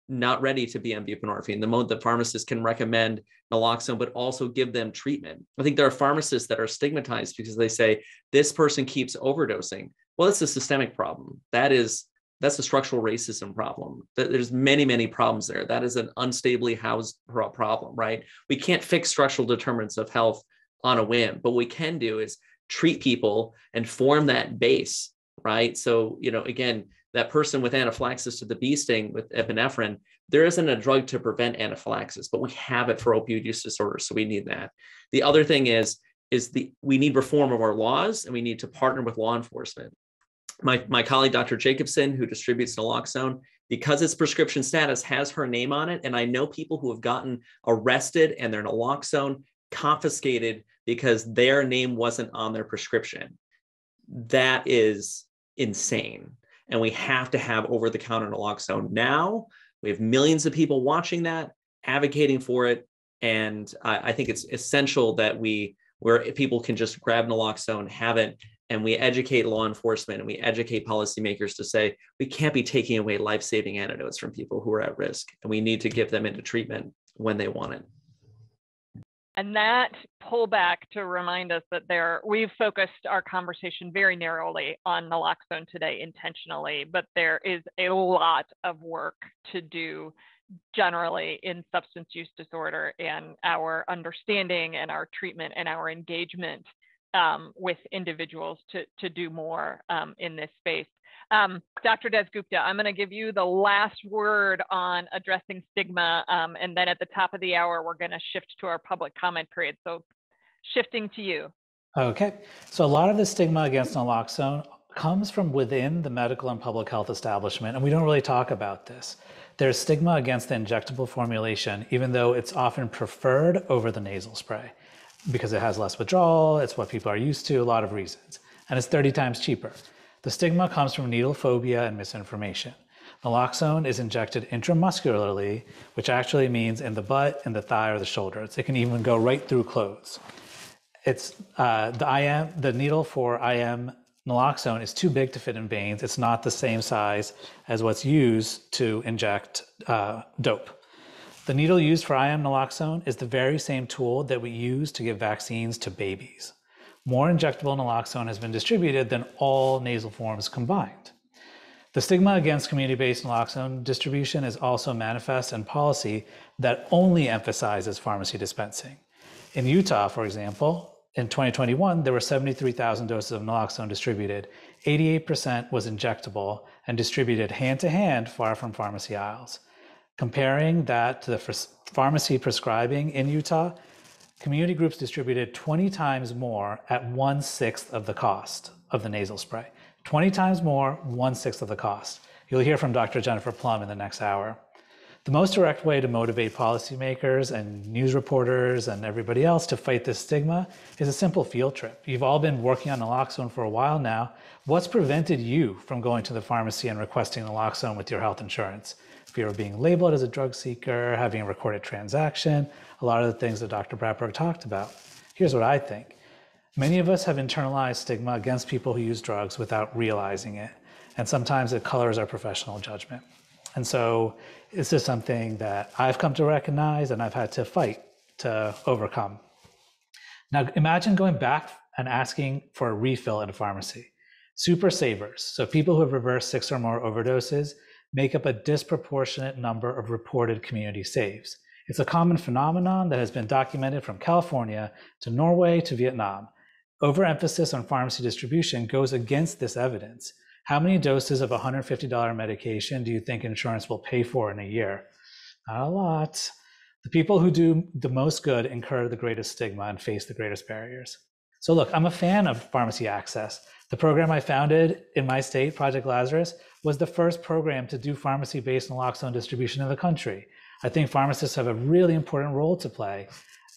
not ready to be on buprenorphine. The more the pharmacist can recommend naloxone, but also give them treatment. I think there are pharmacists that are stigmatized because they say this person keeps overdosing. Well, it's a systemic problem. That is that's a structural racism problem. There's many, many problems there. That is an unstably housed problem, right? We can't fix structural determinants of health on a whim, but what we can do is treat people and form that base, right? So, you know, again, that person with anaphylaxis to the bee sting with epinephrine, there isn't a drug to prevent anaphylaxis, but we have it for opioid use disorder, so we need that. The other thing is is the we need reform of our laws and we need to partner with law enforcement. My, my colleague, Dr. Jacobson, who distributes naloxone, because its prescription status has her name on it, and I know people who have gotten arrested and their naloxone confiscated because their name wasn't on their prescription. That is insane and we have to have over the counter naloxone now. We have millions of people watching that, advocating for it, and I, I think it's essential that we where people can just grab naloxone, have it, and we educate law enforcement and we educate policymakers to say we can't be taking away life-saving antidotes from people who are at risk, and we need to give them into treatment when they want it. And that pullback to remind us that there, we've focused our conversation very narrowly on naloxone today intentionally, but there is a lot of work to do generally in substance use disorder and our understanding and our treatment and our engagement um, with individuals to, to do more um, in this space. Um, Dr. Dasgupta, I'm going to give you the last word on addressing stigma. Um, and then at the top of the hour, we're going to shift to our public comment period. So shifting to you. Okay. So a lot of the stigma against naloxone comes from within the medical and public health establishment. And we don't really talk about this. There's stigma against the injectable formulation, even though it's often preferred over the nasal spray because it has less withdrawal. It's what people are used to, a lot of reasons. And it's 30 times cheaper. The stigma comes from needle phobia and misinformation. Naloxone is injected intramuscularly, which actually means in the butt, in the thigh, or the shoulders. It can even go right through clothes. It's uh, the IM, the needle for IM naloxone is too big to fit in veins. It's not the same size as what's used to inject uh, dope. The needle used for IM naloxone is the very same tool that we use to give vaccines to babies more injectable naloxone has been distributed than all nasal forms combined. The stigma against community-based naloxone distribution is also manifest in policy that only emphasizes pharmacy dispensing. In Utah, for example, in 2021, there were 73,000 doses of naloxone distributed. 88% was injectable and distributed hand to hand far from pharmacy aisles. Comparing that to the pharmacy prescribing in Utah, community groups distributed 20 times more at one sixth of the cost of the nasal spray. 20 times more, one sixth of the cost. You'll hear from Dr. Jennifer Plumb in the next hour. The most direct way to motivate policymakers and news reporters and everybody else to fight this stigma is a simple field trip. You've all been working on naloxone for a while now. What's prevented you from going to the pharmacy and requesting naloxone with your health insurance? Fear of being labeled as a drug seeker, having a recorded transaction, a lot of the things that Dr. Bratberg talked about. Here's what I think. Many of us have internalized stigma against people who use drugs without realizing it. And sometimes it colors our professional judgment. And so this is something that I've come to recognize and I've had to fight to overcome. Now, imagine going back and asking for a refill at a pharmacy. Super savers, so people who have reversed six or more overdoses, make up a disproportionate number of reported community saves. It's a common phenomenon that has been documented from California to Norway to Vietnam. Overemphasis on pharmacy distribution goes against this evidence. How many doses of $150 medication do you think insurance will pay for in a year? Not a lot. The people who do the most good incur the greatest stigma and face the greatest barriers. So, look, I'm a fan of pharmacy access. The program I founded in my state, Project Lazarus, was the first program to do pharmacy based naloxone distribution in the country. I think pharmacists have a really important role to play.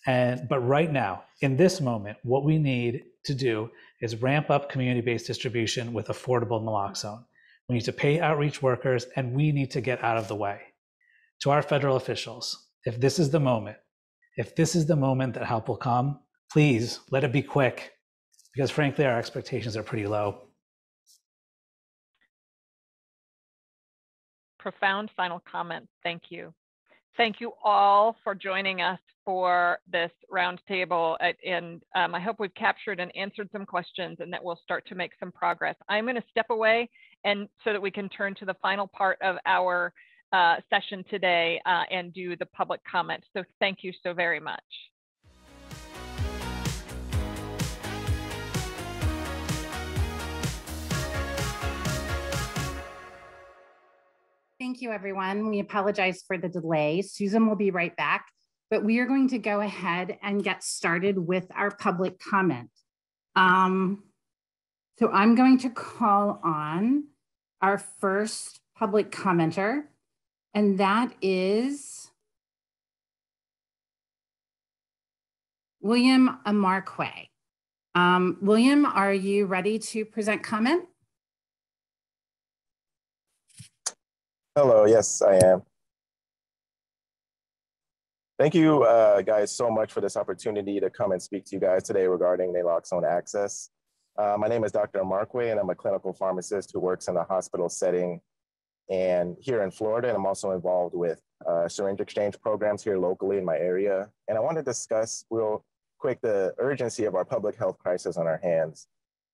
And but right now, in this moment, what we need to do is ramp up community-based distribution with affordable naloxone. We need to pay outreach workers and we need to get out of the way. To our federal officials, if this is the moment, if this is the moment that help will come, please let it be quick because frankly, our expectations are pretty low. Profound final comment. Thank you. Thank you all for joining us for this roundtable. And um, I hope we've captured and answered some questions and that we'll start to make some progress. I'm going to step away and so that we can turn to the final part of our uh, session today uh, and do the public comment. So thank you so very much. Thank you, everyone. We apologize for the delay. Susan will be right back, but we are going to go ahead and get started with our public comment. Um, so I'm going to call on our first public commenter, and that is William Amarque. Um, William, are you ready to present comment? Hello, yes, I am. Thank you uh, guys so much for this opportunity to come and speak to you guys today regarding naloxone access. Uh, my name is Dr. Markway and I'm a clinical pharmacist who works in a hospital setting and here in Florida. And I'm also involved with uh, syringe exchange programs here locally in my area. And I want to discuss real quick the urgency of our public health crisis on our hands.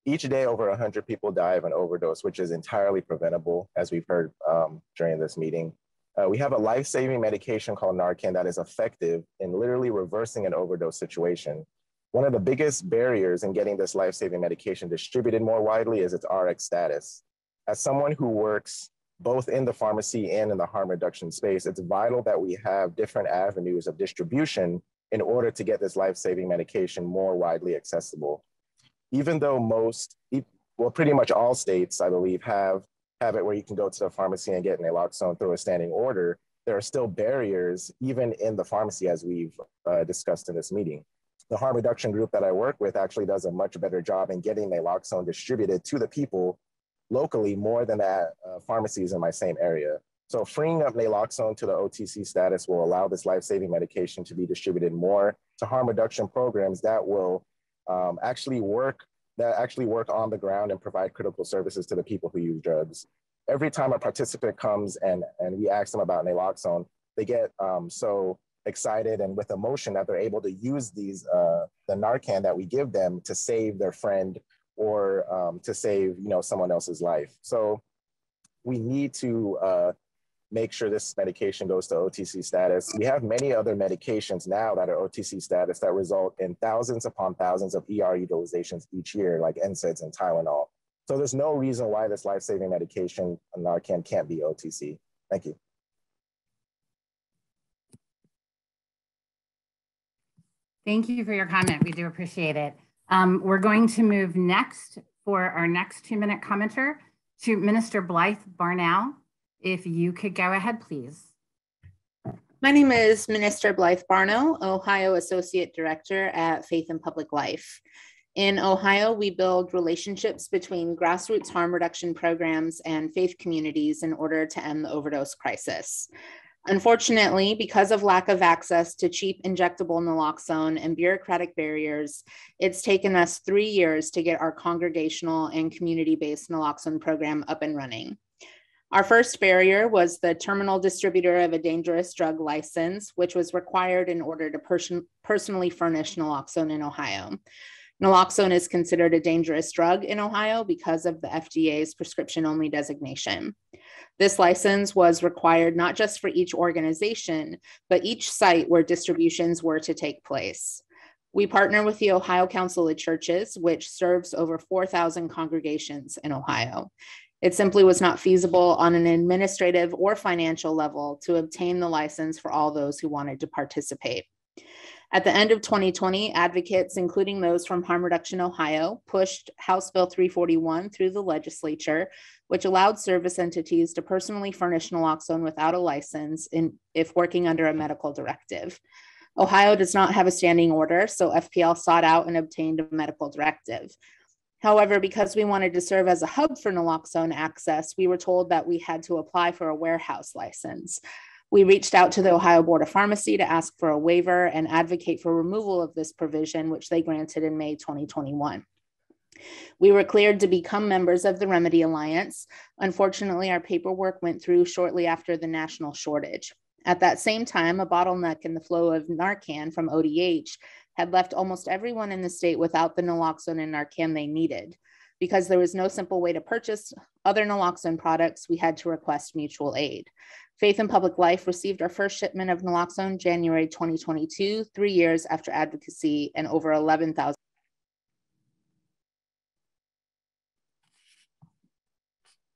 Each day, over 100 people die of an overdose, which is entirely preventable, as we've heard um, during this meeting. Uh, we have a life saving medication called Narcan that is effective in literally reversing an overdose situation. One of the biggest barriers in getting this life saving medication distributed more widely is its RX status. As someone who works both in the pharmacy and in the harm reduction space, it's vital that we have different avenues of distribution in order to get this life saving medication more widely accessible even though most, well, pretty much all states, I believe, have have it where you can go to the pharmacy and get naloxone through a standing order, there are still barriers, even in the pharmacy, as we've uh, discussed in this meeting. The harm reduction group that I work with actually does a much better job in getting naloxone distributed to the people locally more than at uh, pharmacies in my same area. So freeing up naloxone to the OTC status will allow this life-saving medication to be distributed more to harm reduction programs that will um, actually work that actually work on the ground and provide critical services to the people who use drugs. Every time a participant comes and, and we ask them about naloxone, they get um, so excited and with emotion that they're able to use these uh, the Narcan that we give them to save their friend or um, to save you know someone else's life. So we need to uh, make sure this medication goes to OTC status. We have many other medications now that are OTC status that result in thousands upon thousands of ER utilizations each year, like NSAIDs and Tylenol. So there's no reason why this life-saving medication, Narcan, can't be OTC. Thank you. Thank you for your comment. We do appreciate it. Um, we're going to move next for our next two minute commenter to Minister Blythe Barnow. If you could go ahead, please. My name is Minister Blythe Barno, Ohio Associate Director at Faith in Public Life. In Ohio, we build relationships between grassroots harm reduction programs and faith communities in order to end the overdose crisis. Unfortunately, because of lack of access to cheap injectable naloxone and bureaucratic barriers, it's taken us three years to get our congregational and community based naloxone program up and running. Our first barrier was the terminal distributor of a dangerous drug license, which was required in order to person- personally furnish naloxone in Ohio. Naloxone is considered a dangerous drug in Ohio because of the FDA's prescription only designation. This license was required not just for each organization, but each site where distributions were to take place. We partner with the Ohio Council of Churches, which serves over 4,000 congregations in Ohio. It simply was not feasible on an administrative or financial level to obtain the license for all those who wanted to participate. At the end of 2020, advocates, including those from Harm Reduction Ohio, pushed House Bill 341 through the legislature, which allowed service entities to personally furnish naloxone without a license in, if working under a medical directive. Ohio does not have a standing order, so FPL sought out and obtained a medical directive. However, because we wanted to serve as a hub for naloxone access, we were told that we had to apply for a warehouse license. We reached out to the Ohio Board of Pharmacy to ask for a waiver and advocate for removal of this provision, which they granted in May 2021. We were cleared to become members of the Remedy Alliance. Unfortunately, our paperwork went through shortly after the national shortage. At that same time, a bottleneck in the flow of Narcan from ODH had left almost everyone in the state without the naloxone and Narcan they needed. Because there was no simple way to purchase other naloxone products, we had to request mutual aid. Faith in Public Life received our first shipment of naloxone January 2022, three years after advocacy and over 11,000.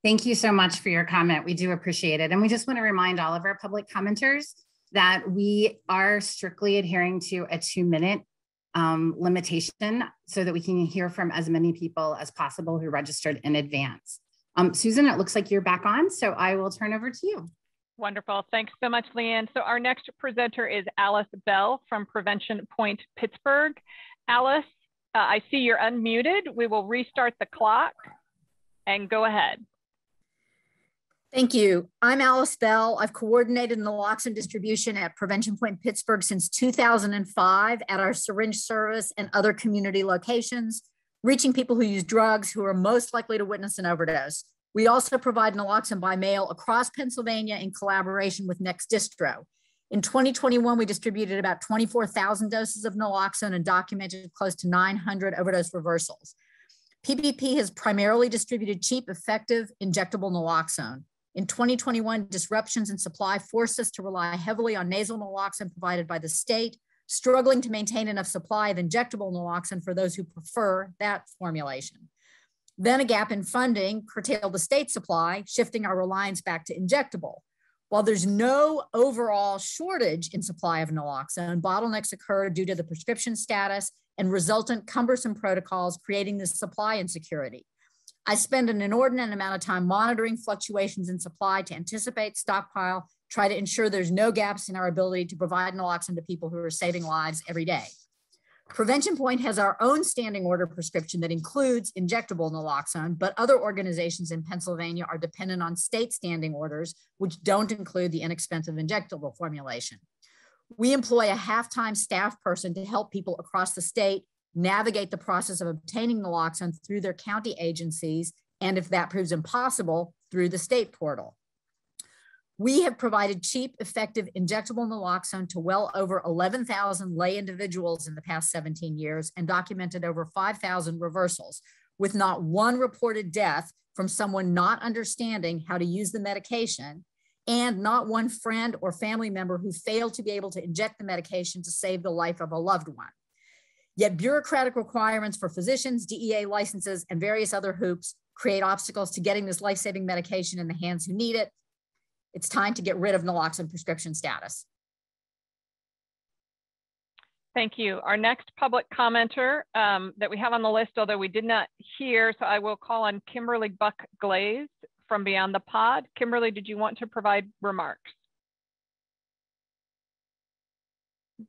Thank you so much for your comment. We do appreciate it. And we just want to remind all of our public commenters that we are strictly adhering to a two minute um, limitation so that we can hear from as many people as possible who registered in advance. Um, Susan, it looks like you're back on, so I will turn over to you. Wonderful. Thanks so much, Leanne. So our next presenter is Alice Bell from Prevention Point Pittsburgh. Alice, uh, I see you're unmuted. We will restart the clock and go ahead. Thank you. I'm Alice Bell. I've coordinated naloxone distribution at Prevention Point Pittsburgh since 2005 at our syringe service and other community locations, reaching people who use drugs who are most likely to witness an overdose. We also provide naloxone by mail across Pennsylvania in collaboration with Next Distro. In 2021, we distributed about 24,000 doses of naloxone and documented close to 900 overdose reversals. PPP has primarily distributed cheap, effective injectable naloxone. In 2021, disruptions in supply forced us to rely heavily on nasal naloxone provided by the state, struggling to maintain enough supply of injectable naloxone for those who prefer that formulation. Then a gap in funding curtailed the state supply, shifting our reliance back to injectable. While there's no overall shortage in supply of naloxone, bottlenecks occur due to the prescription status and resultant cumbersome protocols creating this supply insecurity. I spend an inordinate amount of time monitoring fluctuations in supply to anticipate stockpile, try to ensure there's no gaps in our ability to provide naloxone to people who are saving lives every day. Prevention Point has our own standing order prescription that includes injectable naloxone, but other organizations in Pennsylvania are dependent on state standing orders, which don't include the inexpensive injectable formulation. We employ a half-time staff person to help people across the state navigate the process of obtaining naloxone through their county agencies, and if that proves impossible, through the state portal. We have provided cheap, effective injectable naloxone to well over 11,000 lay individuals in the past 17 years and documented over 5,000 reversals, with not one reported death from someone not understanding how to use the medication and not one friend or family member who failed to be able to inject the medication to save the life of a loved one. Yet bureaucratic requirements for physicians, DEA licenses, and various other hoops create obstacles to getting this life-saving medication in the hands who need it, it's time to get rid of naloxone prescription status. Thank you. Our next public commenter um, that we have on the list, although we did not hear, so I will call on Kimberly Buck Glaze from Beyond the Pod. Kimberly, did you want to provide remarks?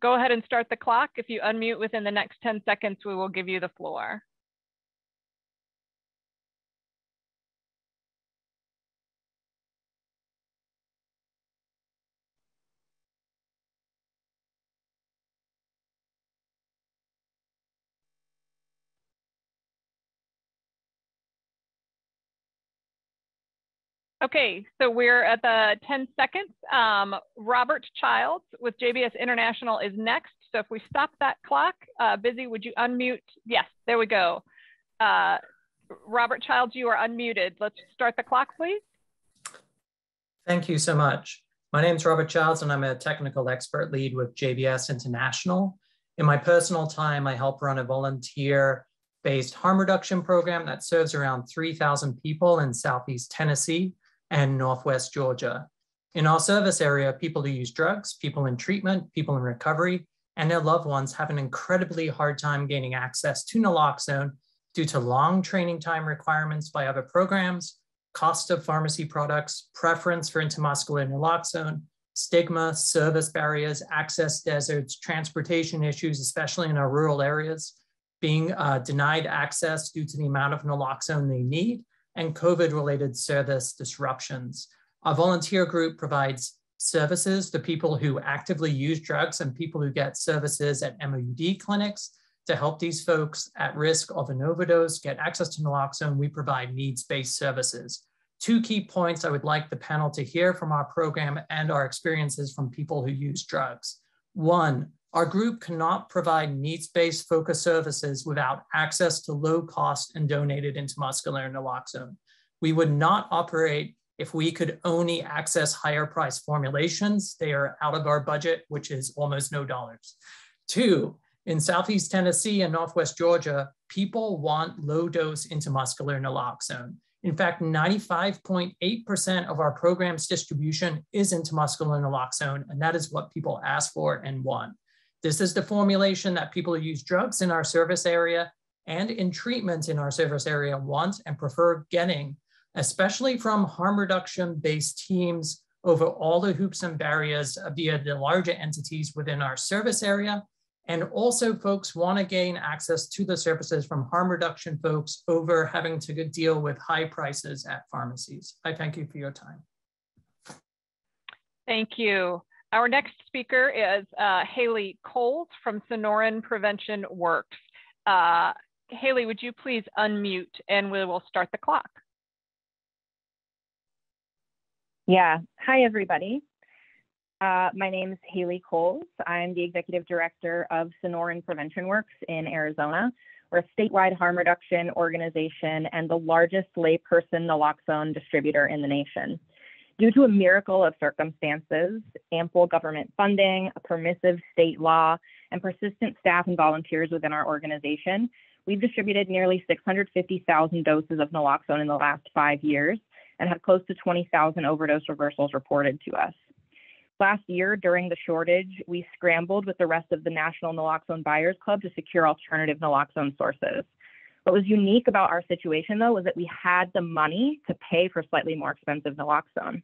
Go ahead and start the clock. If you unmute within the next 10 seconds, we will give you the floor. Okay, so we're at the 10 seconds. Um, Robert Childs with JBS International is next. So if we stop that clock, uh, Busy, would you unmute? Yes, there we go. Uh, Robert Childs, you are unmuted. Let's start the clock, please. Thank you so much. My name is Robert Childs, and I'm a technical expert lead with JBS International. In my personal time, I help run a volunteer based harm reduction program that serves around 3,000 people in Southeast Tennessee and Northwest Georgia. In our service area, people who use drugs, people in treatment, people in recovery, and their loved ones have an incredibly hard time gaining access to naloxone due to long training time requirements by other programs, cost of pharmacy products, preference for intramuscular naloxone, stigma, service barriers, access deserts, transportation issues, especially in our rural areas, being uh, denied access due to the amount of naloxone they need, and COVID-related service disruptions. Our volunteer group provides services to people who actively use drugs and people who get services at MOUD clinics to help these folks at risk of an overdose get access to naloxone. We provide needs-based services. Two key points I would like the panel to hear from our program and our experiences from people who use drugs. One, our group cannot provide needs-based focus services without access to low cost and donated intramuscular naloxone. We would not operate if we could only access higher price formulations. They are out of our budget, which is almost no dollars. Two, in Southeast Tennessee and Northwest Georgia, people want low dose intramuscular naloxone. In fact, 95.8% of our program's distribution is intramuscular naloxone, and that is what people ask for and want. This is the formulation that people who use drugs in our service area and in treatment in our service area want and prefer getting, especially from harm reduction based teams over all the hoops and barriers via the larger entities within our service area. And also folks wanna gain access to the services from harm reduction folks over having to deal with high prices at pharmacies. I thank you for your time. Thank you. Our next speaker is uh, Haley Coles from Sonoran Prevention Works. Uh, Haley, would you please unmute and we will start the clock. Yeah, hi everybody. Uh, my name is Haley Coles. I'm the Executive Director of Sonoran Prevention Works in Arizona. We're a statewide harm reduction organization and the largest layperson naloxone distributor in the nation. Due to a miracle of circumstances, ample government funding, a permissive state law, and persistent staff and volunteers within our organization, we've distributed nearly 650,000 doses of naloxone in the last five years and have close to 20,000 overdose reversals reported to us. Last year, during the shortage, we scrambled with the rest of the National Naloxone Buyers Club to secure alternative naloxone sources. What was unique about our situation, though, was that we had the money to pay for slightly more expensive naloxone.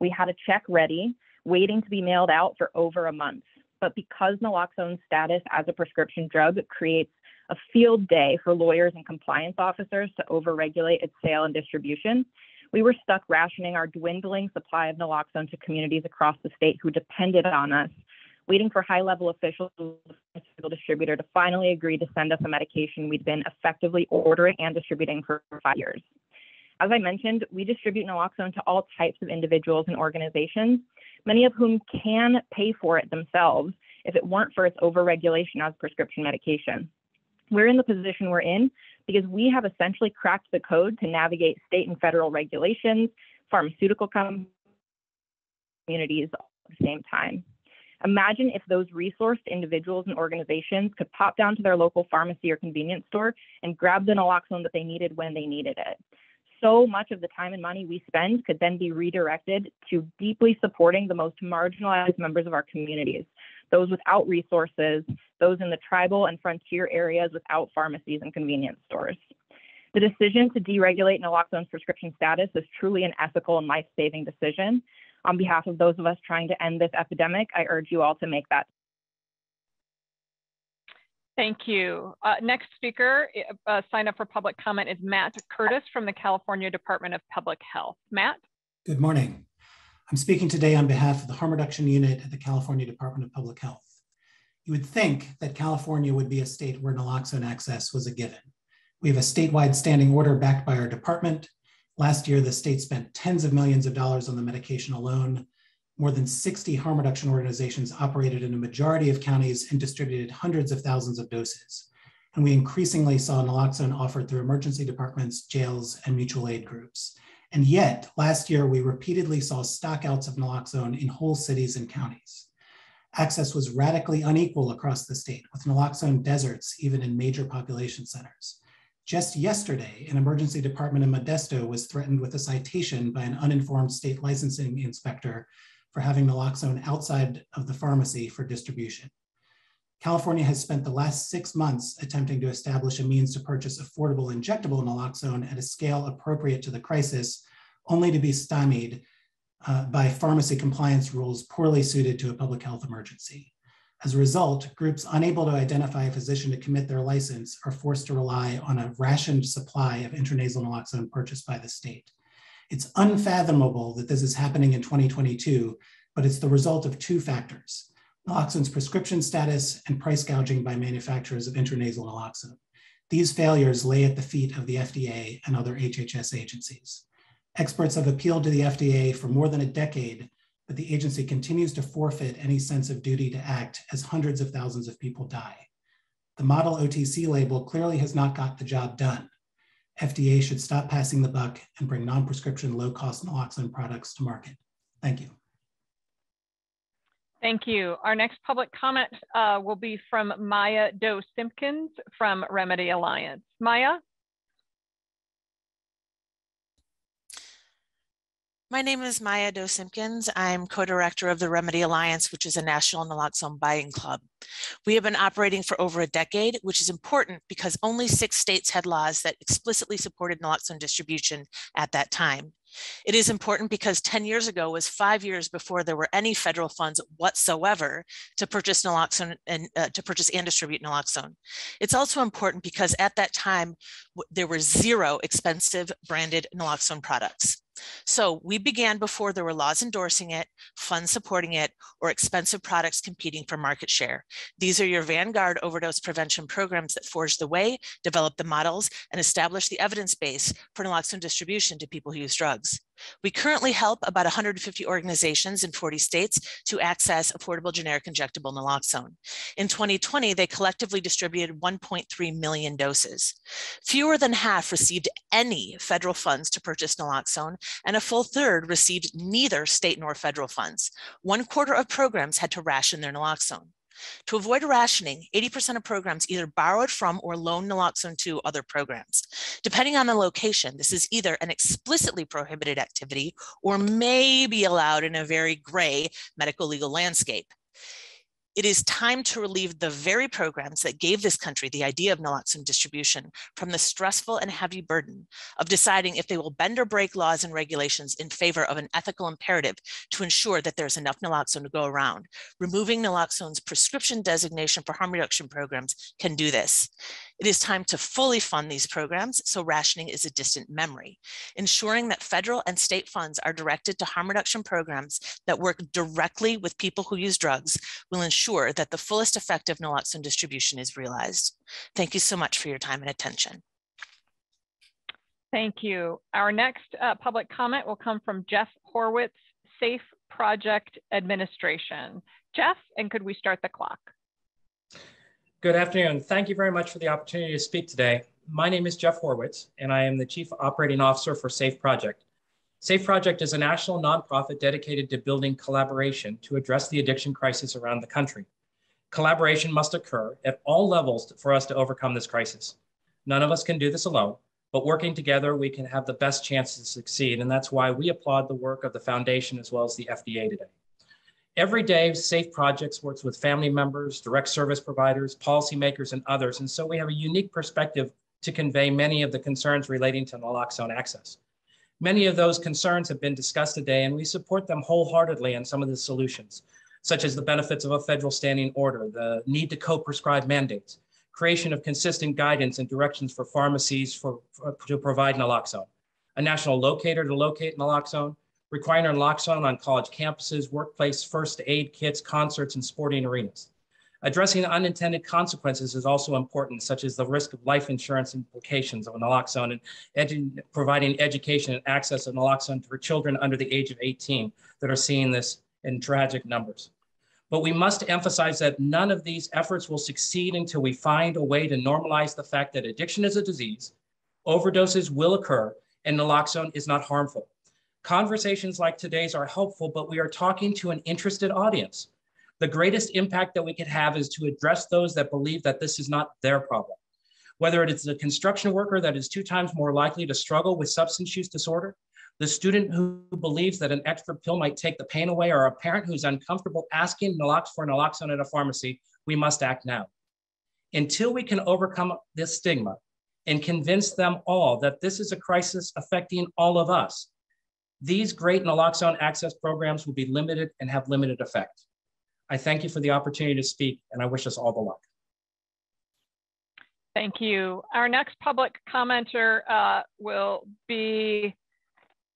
We had a check ready, waiting to be mailed out for over a month. But because naloxone's status as a prescription drug creates a field day for lawyers and compliance officers to overregulate its sale and distribution, we were stuck rationing our dwindling supply of naloxone to communities across the state who depended on us waiting for high level officials the distributor to finally agree to send us a medication we'd been effectively ordering and distributing for five years. As I mentioned, we distribute naloxone to all types of individuals and organizations, many of whom can pay for it themselves if it weren't for its overregulation as prescription medication. We're in the position we're in because we have essentially cracked the code to navigate state and federal regulations, pharmaceutical communities at the same time. Imagine if those resourced individuals and organizations could pop down to their local pharmacy or convenience store and grab the naloxone that they needed when they needed it. So much of the time and money we spend could then be redirected to deeply supporting the most marginalized members of our communities, those without resources, those in the tribal and frontier areas without pharmacies and convenience stores. The decision to deregulate naloxone's prescription status is truly an ethical and life-saving decision on behalf of those of us trying to end this epidemic, I urge you all to make that. Thank you. Uh, next speaker, uh, sign up for public comment is Matt Curtis from the California Department of Public Health. Matt? Good morning. I'm speaking today on behalf of the Harm Reduction Unit at the California Department of Public Health. You would think that California would be a state where naloxone access was a given. We have a statewide standing order backed by our department Last year, the state spent tens of millions of dollars on the medication alone. More than 60 harm reduction organizations operated in a majority of counties and distributed hundreds of thousands of doses. And we increasingly saw naloxone offered through emergency departments, jails, and mutual aid groups. And yet, last year, we repeatedly saw stockouts of naloxone in whole cities and counties. Access was radically unequal across the state, with naloxone deserts even in major population centers. Just yesterday, an emergency department in Modesto was threatened with a citation by an uninformed state licensing inspector for having naloxone outside of the pharmacy for distribution. California has spent the last six months attempting to establish a means to purchase affordable injectable naloxone at a scale appropriate to the crisis, only to be stymied uh, by pharmacy compliance rules poorly suited to a public health emergency. As a result, groups unable to identify a physician to commit their license are forced to rely on a rationed supply of intranasal naloxone purchased by the state. It's unfathomable that this is happening in 2022, but it's the result of two factors naloxone's prescription status and price gouging by manufacturers of intranasal naloxone. These failures lay at the feet of the FDA and other HHS agencies. Experts have appealed to the FDA for more than a decade, but the agency continues to forfeit any sense of duty to act as hundreds of thousands of people die. The model OTC label clearly has not got the job done. FDA should stop passing the buck and bring non-prescription low-cost naloxone products to market. Thank you. Thank you. Our next public comment uh, will be from Maya Doe Simpkins from Remedy Alliance. Maya? My name is Maya Doe Simpkins. I'm co-director of the Remedy Alliance, which is a national naloxone buying club. We have been operating for over a decade, which is important because only six states had laws that explicitly supported naloxone distribution at that time. It is important because 10 years ago was five years before there were any federal funds whatsoever to purchase naloxone and uh, to purchase and distribute naloxone. It's also important because at that time, there were zero expensive branded naloxone products. So we began before there were laws endorsing it, funds supporting it, or expensive products competing for market share. These are your vanguard overdose prevention programs that forged the way, developed the models, and established the evidence base for naloxone distribution to people who use drugs. We currently help about 150 organizations in 40 states to access affordable generic injectable naloxone. In 2020, they collectively distributed 1.3 million doses. Fewer than half received any federal funds to purchase naloxone, and a full third received neither state nor federal funds. One quarter of programs had to ration their naloxone. To avoid rationing, 80% of programs either borrowed from or loaned naloxone to other programs. Depending on the location, this is either an explicitly prohibited activity or may be allowed in a very gray medical legal landscape. It is time to relieve the very programs that gave this country the idea of naloxone distribution from the stressful and heavy burden of deciding if they will bend or break laws and regulations in favor of an ethical imperative to ensure that there's enough naloxone to go around. Removing naloxone's prescription designation for harm reduction programs can do this. It is time to fully fund these programs so rationing is a distant memory. Ensuring that federal and state funds are directed to harm reduction programs that work directly with people who use drugs will ensure that the fullest effect of naloxone distribution is realized. Thank you so much for your time and attention. Thank you. Our next uh, public comment will come from Jeff Horwitz, Safe Project Administration. Jeff, and could we start the clock? Good afternoon. Thank you very much for the opportunity to speak today. My name is Jeff Horwitz, and I am the Chief Operating Officer for SAFE Project. SAFE Project is a national nonprofit dedicated to building collaboration to address the addiction crisis around the country. Collaboration must occur at all levels for us to overcome this crisis. None of us can do this alone, but working together, we can have the best chance to succeed. And that's why we applaud the work of the foundation as well as the FDA today. Every day, SAFE Projects works with family members, direct service providers, policymakers, and others. And so we have a unique perspective to convey many of the concerns relating to naloxone access. Many of those concerns have been discussed today, and we support them wholeheartedly in some of the solutions, such as the benefits of a federal standing order, the need to co-prescribe mandates, creation of consistent guidance and directions for pharmacies for, for, to provide naloxone, a national locator to locate naloxone, requiring naloxone on college campuses, workplace first aid kits, concerts, and sporting arenas. Addressing unintended consequences is also important, such as the risk of life insurance implications of naloxone and edu providing education and access to naloxone for children under the age of 18 that are seeing this in tragic numbers. But we must emphasize that none of these efforts will succeed until we find a way to normalize the fact that addiction is a disease, overdoses will occur, and naloxone is not harmful. Conversations like today's are helpful, but we are talking to an interested audience. The greatest impact that we could have is to address those that believe that this is not their problem. Whether it is a construction worker that is two times more likely to struggle with substance use disorder, the student who believes that an extra pill might take the pain away, or a parent who's uncomfortable asking nalox for naloxone at a pharmacy, we must act now. Until we can overcome this stigma and convince them all that this is a crisis affecting all of us, these great naloxone access programs will be limited and have limited effect. I thank you for the opportunity to speak and I wish us all the luck. Thank you. Our next public commenter uh, will be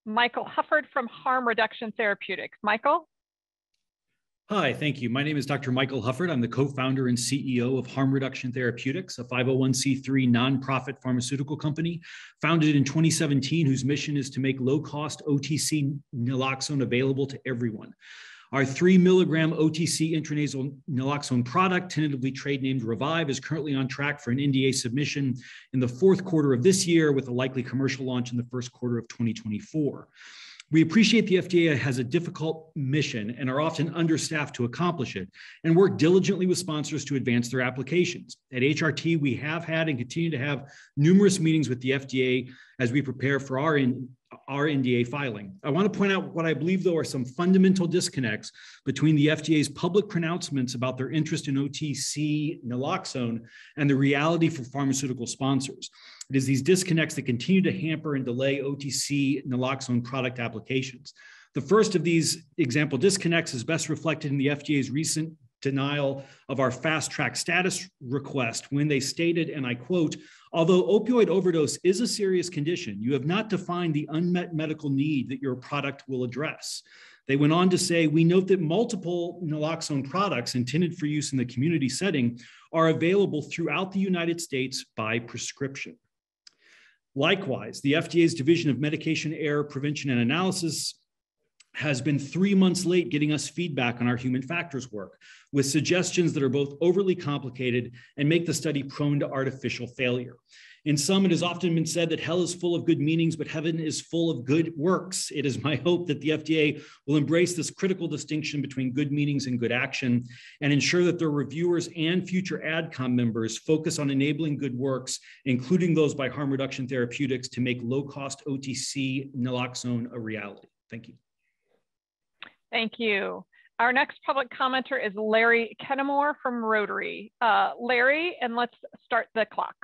Michael Hufford from Harm Reduction Therapeutics. Michael? Hi, thank you. My name is Dr. Michael Hufford. I'm the co-founder and CEO of Harm Reduction Therapeutics, a 501c3 nonprofit pharmaceutical company founded in 2017 whose mission is to make low-cost OTC naloxone available to everyone. Our three milligram OTC intranasal naloxone product, tentatively trade named Revive, is currently on track for an NDA submission in the fourth quarter of this year with a likely commercial launch in the first quarter of 2024. We appreciate the FDA has a difficult mission and are often understaffed to accomplish it and work diligently with sponsors to advance their applications. At HRT, we have had and continue to have numerous meetings with the FDA as we prepare for our in, our NDA filing. I want to point out what I believe, though, are some fundamental disconnects between the FDA's public pronouncements about their interest in OTC naloxone and the reality for pharmaceutical sponsors. It is these disconnects that continue to hamper and delay OTC naloxone product applications. The first of these example disconnects is best reflected in the FDA's recent denial of our fast track status request when they stated, and I quote, although opioid overdose is a serious condition, you have not defined the unmet medical need that your product will address. They went on to say, we note that multiple naloxone products intended for use in the community setting are available throughout the United States by prescription. Likewise, the FDA's Division of Medication Error Prevention and Analysis has been three months late getting us feedback on our human factors work with suggestions that are both overly complicated and make the study prone to artificial failure. In sum, it has often been said that hell is full of good meanings, but heaven is full of good works. It is my hope that the FDA will embrace this critical distinction between good meanings and good action and ensure that their reviewers and future ADCOM members focus on enabling good works, including those by harm reduction therapeutics, to make low cost OTC naloxone a reality. Thank you. Thank you. Our next public commenter is Larry Kennemore from Rotary. Uh, Larry, and let's start the clock.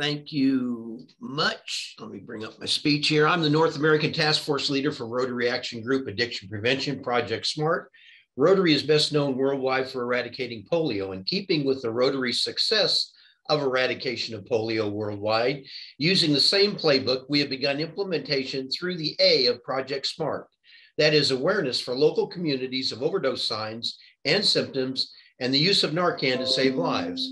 Thank you much. Let me bring up my speech here. I'm the North American Task Force Leader for Rotary Action Group Addiction Prevention, Project SMART. Rotary is best known worldwide for eradicating polio. In keeping with the Rotary success of eradication of polio worldwide. Using the same playbook, we have begun implementation through the A of Project SMART. That is awareness for local communities of overdose signs and symptoms and the use of Narcan to save lives.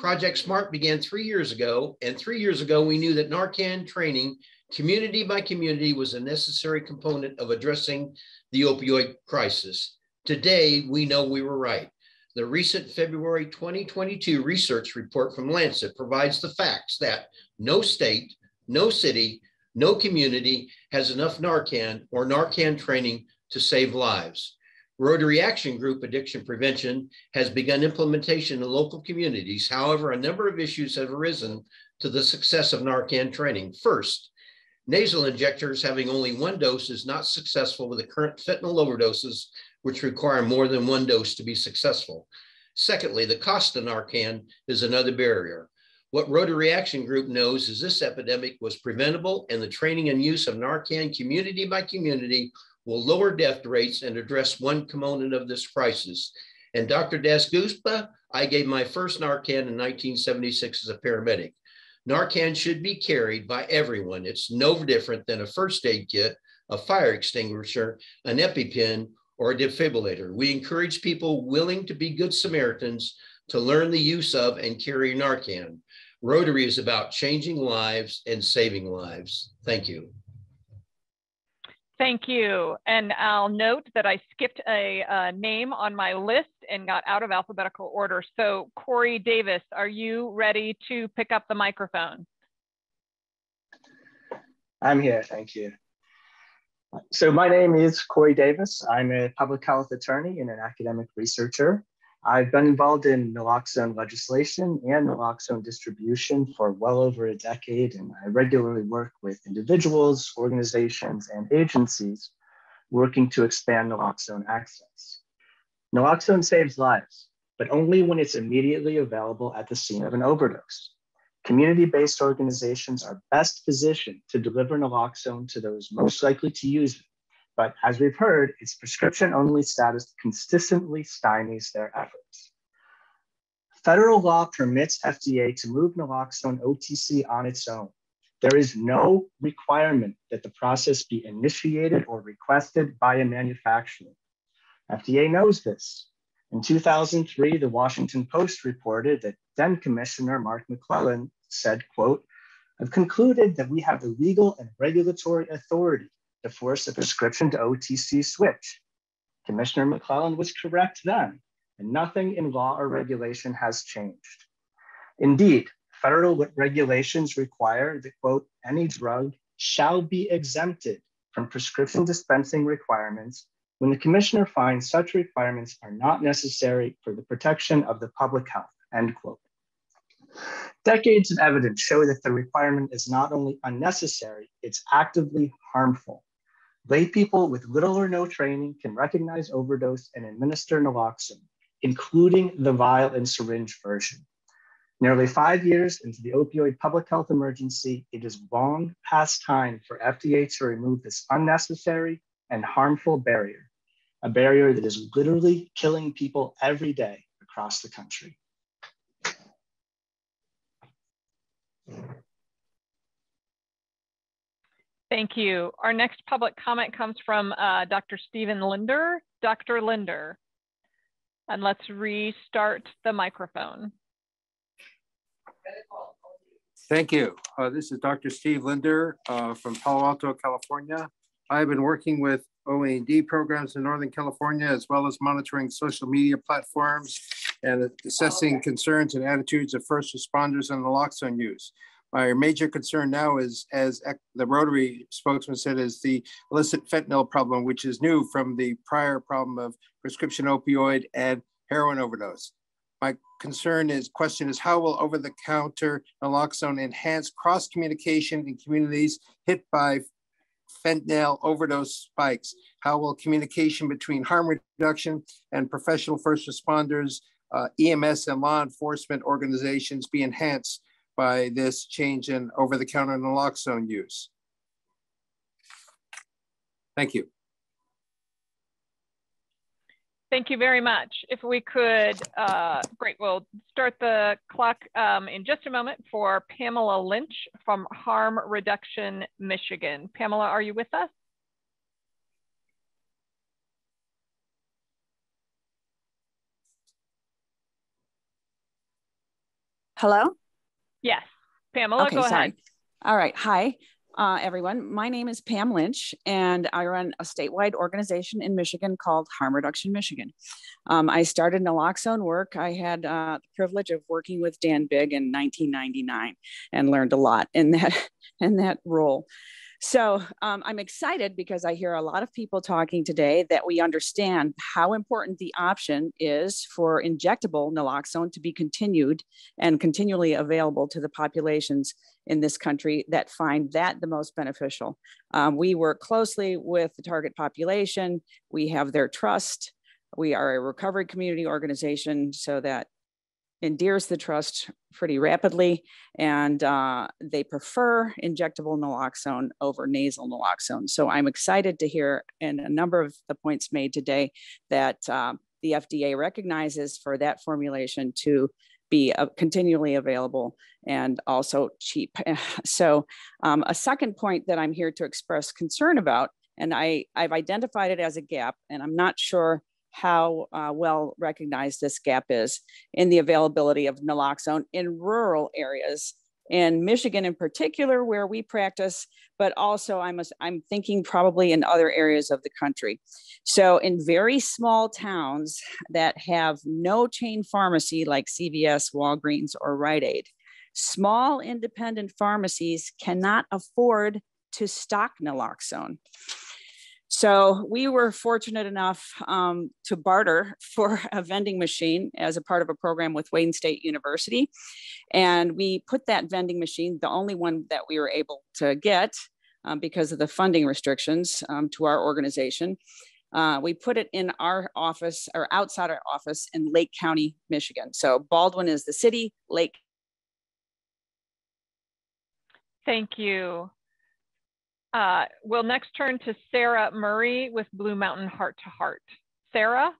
Project SMART began three years ago, and three years ago, we knew that Narcan training, community by community, was a necessary component of addressing the opioid crisis. Today, we know we were right. The recent February 2022 research report from Lancet provides the facts that no state, no city, no community has enough Narcan or Narcan training to save lives. Rotary Action Group Addiction Prevention has begun implementation in local communities. However, a number of issues have arisen to the success of Narcan training. First, nasal injectors having only one dose is not successful with the current fentanyl overdoses which require more than one dose to be successful. Secondly, the cost of Narcan is another barrier. What Rotary Action Group knows is this epidemic was preventable and the training and use of Narcan community by community will lower death rates and address one component of this crisis. And Dr. Dasgupta, I gave my first Narcan in 1976 as a paramedic. Narcan should be carried by everyone. It's no different than a first aid kit a fire extinguisher, an EpiPen, or a defibrillator. We encourage people willing to be good Samaritans to learn the use of and carry Narcan. Rotary is about changing lives and saving lives. Thank you. Thank you. And I'll note that I skipped a, a, name on my list and got out of alphabetical order. So Corey Davis, are you ready to pick up the microphone? I'm here, thank you. So my name is Corey Davis. I'm a public health attorney and an academic researcher. I've been involved in naloxone legislation and naloxone distribution for well over a decade, and I regularly work with individuals, organizations, and agencies working to expand naloxone access. Naloxone saves lives, but only when it's immediately available at the scene of an overdose. Community-based organizations are best positioned to deliver naloxone to those most likely to use it but as we've heard, its prescription only status consistently stymies their efforts. Federal law permits FDA to move naloxone OTC on its own. There is no requirement that the process be initiated or requested by a manufacturer. FDA knows this. In 2003, the Washington Post reported that then Commissioner Mark McClellan said, quote, I've concluded that we have the legal and regulatory authority to force a prescription to OTC switch. Commissioner McClellan was correct then, and nothing in law or regulation has changed. Indeed, federal regulations require that, quote, any drug shall be exempted from prescription dispensing requirements when the commissioner finds such requirements are not necessary for the protection of the public health, end quote. Decades of evidence show that the requirement is not only unnecessary, it's actively harmful. Lay people with little or no training can recognize overdose and administer naloxone, including the vial and syringe version. Nearly five years into the opioid public health emergency, it is long past time for FDA to remove this unnecessary and harmful barrier, a barrier that is literally killing people every day across the country. Thank you. Our next public comment comes from uh, Dr. Stephen Linder. Dr. Linder, and let's restart the microphone. Thank you. Uh, this is Dr. Steve Linder uh, from Palo Alto, California. I've been working with OAND programs in Northern California, as well as monitoring social media platforms and assessing concerns and attitudes of first responders on naloxone use. My major concern now is, as the Rotary spokesman said, is the illicit fentanyl problem, which is new from the prior problem of prescription opioid and heroin overdose. My concern is, question is, how will over-the-counter naloxone enhance cross-communication in communities hit by fentanyl overdose spikes? How will communication between harm reduction and professional first responders, uh, EMS and law enforcement organizations be enhanced by this change in over-the-counter naloxone use? Thank you. Thank you very much. If we could, uh, great, we'll start the clock um, in just a moment for Pamela Lynch from Harm Reduction Michigan. Pamela, are you with us? Hello? Yes. Pamela, okay, go sorry. ahead. All right. Hi, uh, everyone. My name is Pam Lynch, and I run a statewide organization in Michigan called Harm Reduction Michigan. Um, I started naloxone work. I had uh, the privilege of working with Dan Bigg in 1999 and learned a lot in that in that role. So um, I'm excited because I hear a lot of people talking today that we understand how important the option is for injectable naloxone to be continued and continually available to the populations in this country that find that the most beneficial. Um, we work closely with the target population. We have their trust. We are a recovery community organization so that endears the trust pretty rapidly, and uh, they prefer injectable naloxone over nasal naloxone. So I'm excited to hear in a number of the points made today that uh, the FDA recognizes for that formulation to be uh, continually available and also cheap. So um, a second point that I'm here to express concern about And I, I've identified it as a gap, and I'm not sure how uh, well recognized this gap is in the availability of naloxone in rural areas in Michigan in particular, where we practice, but also I'm, a, I'm thinking probably in other areas of the country. So in very small towns that have no chain pharmacy like CVS, Walgreens, or Rite Aid, small independent pharmacies cannot afford to stock naloxone. So we were fortunate enough um, to barter for a vending machine as a part of a program with Wayne State University. And we put that vending machine, the only one that we were able to get um, because of the funding restrictions um, to our organization, uh, we put it in our office or outside our office in Lake County, Michigan. So Baldwin is the city, Lake. Thank you. Uh, we'll next turn to Sarah Murray with Blue Mountain Heart to Heart. Sarah?